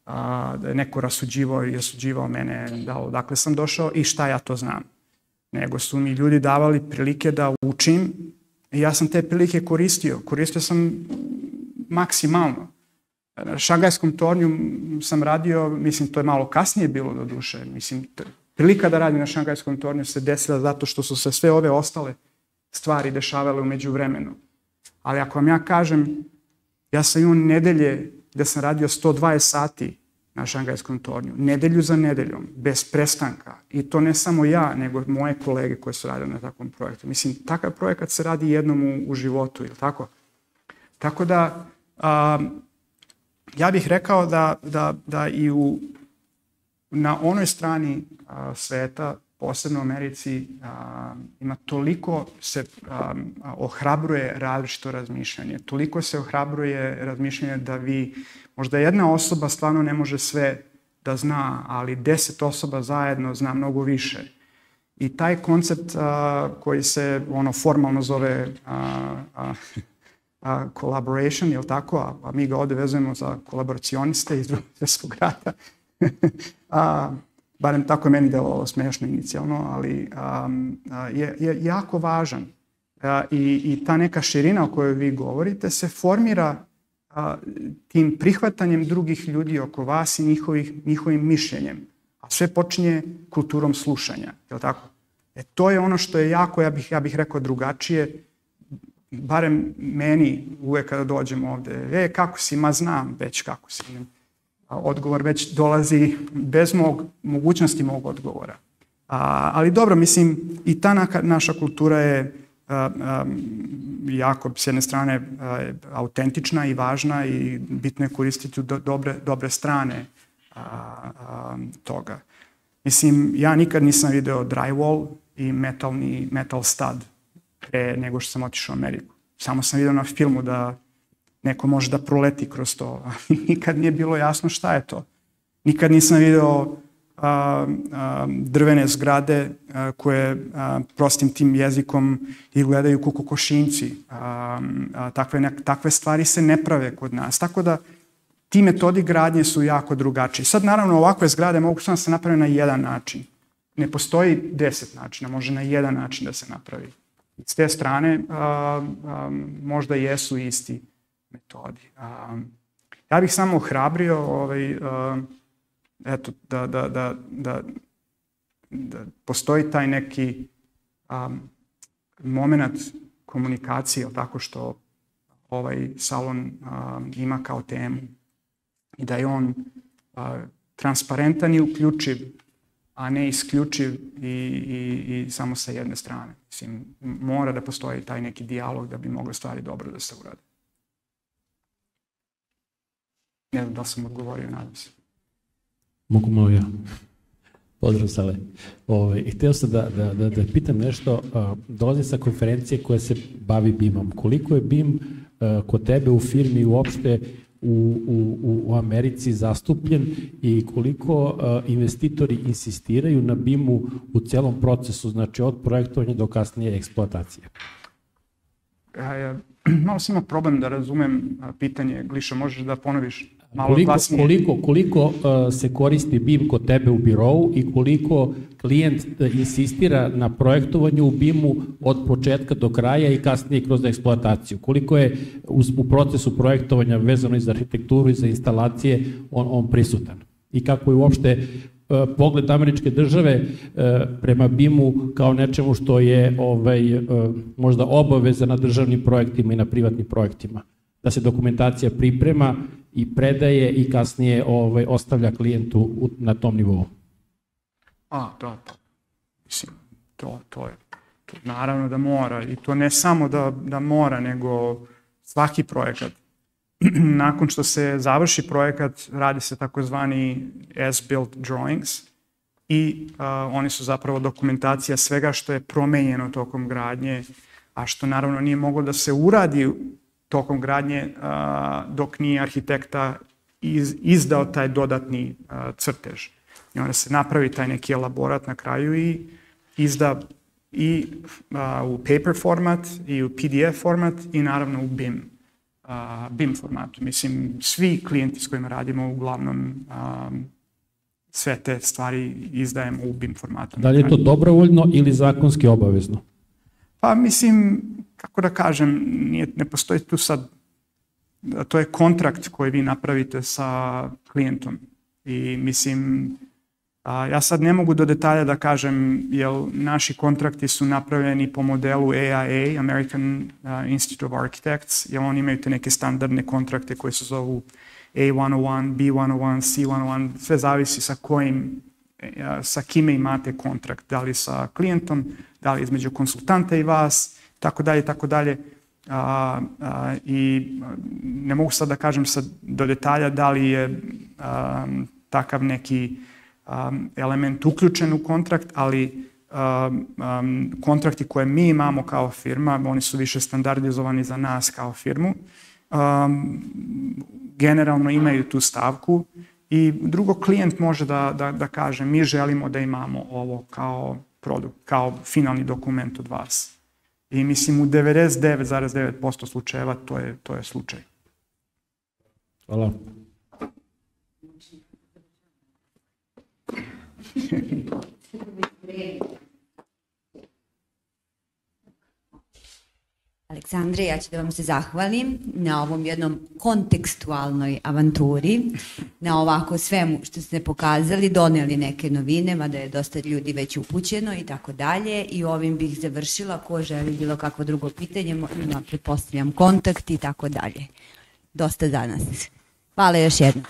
a, da je neko rasuđivao i osuđivao mene da odakle sam došao i šta ja to znam. Nego su mi ljudi davali prilike da učim i ja sam te prilike koristio. Koristio sam maksimalno. Na Šangajskom tornju sam radio, mislim, to je malo kasnije bilo do duše, mislim, prilika da radim na Šangajskom tornju se desila zato što su se sve ove ostale stvari dešavale umeđu vremenu. Ali ako vam ja kažem, ja sam imao nedelje gde sam radio 120 sati na Šangajskom tornju, nedelju za nedeljom, bez prestanka. I to ne samo ja, nego moje kolege koje su radili na takvom projektu. Mislim, takav projekat se radi jednom u, u životu, ili tako? Tako da, a, ja bih rekao da, da, da i u, na onoj strani a, sveta, posebno u Americi, a, ima toliko se a, ohrabruje različito razmišljanje, toliko se ohrabruje razmišljanje da vi, možda jedna osoba stvarno ne može sve da zna, ali deset osoba zajedno zna mnogo više. I taj koncept a, koji se ono formalno zove a, a, a, collaboration, je li tako? A, a mi ga ovde vezujemo za kolaboracioniste iz drugog svjetskog rata. a, barem tako je meni delovalo smešno inicijalno, ali um, je, je jako važan. A, i, I ta neka širina o kojoj vi govorite se formira a, tim prihvatanjem drugih ljudi oko vas i njihovih, njihovim mišljenjem. A sve počinje kulturom slušanja, je li tako? E, to je ono što je jako, ja bih, ja bih rekao, drugačije, barem meni uvek kada dođem ovde. E, kako si? Ma znam već kako si odgovor već dolazi bez mog, mogućnosti mog odgovora. A, ali dobro, mislim, i ta naka, naša kultura je a, a, jako, s jedne strane, autentična i važna i bitno je koristiti do, dobre, dobre strane a, toga. Mislim, ja nikad nisam video drywall i metalni metal stud pre nego što sam otišao u Ameriku. Samo sam video na filmu da neko može da proleti kroz to. Nikad nije bilo jasno šta je to. Nikad nisam video a, a, drvene zgrade a, koje a, prostim tim jezikom izgledaju kuku košinci. A, a, takve, ne, takve stvari se ne prave kod nas. Tako da ti metodi gradnje su jako drugačiji. Sad naravno ovakve zgrade mogu samo da se naprave na jedan način. Ne postoji deset načina, može na jedan način da se napravi. S te strane a, a, možda jesu isti metodi. Um, ja bih samo ohrabrio ovaj, uh, eto, da, da, da, da, da postoji taj neki um, moment komunikacije, tako što ovaj salon a, ima kao temu i da je on a, transparentan i uključiv, a ne isključiv i, i, i samo sa jedne strane. Mislim, mora da postoji taj neki dijalog da bi mogle stvari dobro da se urade. Ne znam da sam odgovorio, nadam se. Mogu malo ja. Pozdrav Sale. Ove, I hteo sam da, da, da, da pitam nešto, dolazim sa konferencije koja se bavi BIM-om. Koliko je BIM kod tebe u firmi uopšte u, u, u Americi zastupljen i koliko investitori insistiraju na BIM-u u celom procesu, znači od projektovanja do kasnije eksploatacije? Ja, ja, malo sam imao problem da razumem pitanje. Gliša, možeš da ponoviš malo koliko, glasnije? koliko, koliko uh, se koristi BIM kod tebe u birovu i koliko klijent uh, insistira na projektovanju u BIM-u od početka do kraja i kasnije kroz eksploataciju? Koliko je u, u procesu projektovanja vezano i za arhitekturu i za instalacije on, on prisutan? I kako je uopšte uh, pogled američke države prema BIM-u kao nečemu što je ovaj, možda obaveza na državnim projektima i na privatnim projektima? Da se dokumentacija priprema i predaje i kasnije ovaj, ostavlja klijentu u, na tom nivou. A, da, da. Mislim, to, to je, to, naravno da mora. I to ne samo da, da mora, nego svaki projekat. Nakon što se završi projekat, radi se takozvani as-built drawings i uh, oni su zapravo dokumentacija svega što je promenjeno tokom gradnje, a što naravno nije moglo da se uradi tokom gradnje dok nije arhitekta iz, izdao taj dodatni crtež. I onda se napravi taj neki elaborat na kraju i izda i a, u paper format i u PDF format i naravno u BIM, a, BIM formatu. Mislim, svi klijenti s kojima radimo uglavnom a, sve te stvari izdajemo u BIM formatu. Da li je to dobrovoljno ili zakonski obavezno? Pa mislim, kako da kažem, nije, ne postoji tu sad, to je kontrakt koji vi napravite sa klijentom. I mislim, a, ja sad ne mogu do detalja da kažem, jer naši kontrakti su napravljeni po modelu AIA, American Institute of Architects, jer oni imaju te neke standardne kontrakte koje se zovu A101, B101, C101, sve zavisi sa kojim sa kime imate kontrakt, da li sa klijentom, da li između konsultanta i vas, tako dalje, tako dalje. A, a, I ne mogu sad da kažem sad do detalja da li je a, takav neki a, element uključen u kontrakt, ali a, a, kontrakti koje mi imamo kao firma, oni su više standardizovani za nas kao firmu, a, generalno imaju tu stavku i drugo klijent može da, da, da kaže mi želimo da imamo ovo kao produkt, kao finalni dokument od vas. I mislim u 99,9% slučajeva to je, to je slučaj. Hvala. Aleksandre, ja ću da vam se zahvalim na ovom jednom kontekstualnoj avanturi, na ovako svemu što ste pokazali, doneli neke novine, mada je dosta ljudi već upućeno i tako dalje. I ovim bih završila, ko želi bilo kakvo drugo pitanje, ima, pretpostavljam, kontakt i tako dalje. Dosta danas. Hvala još jednom.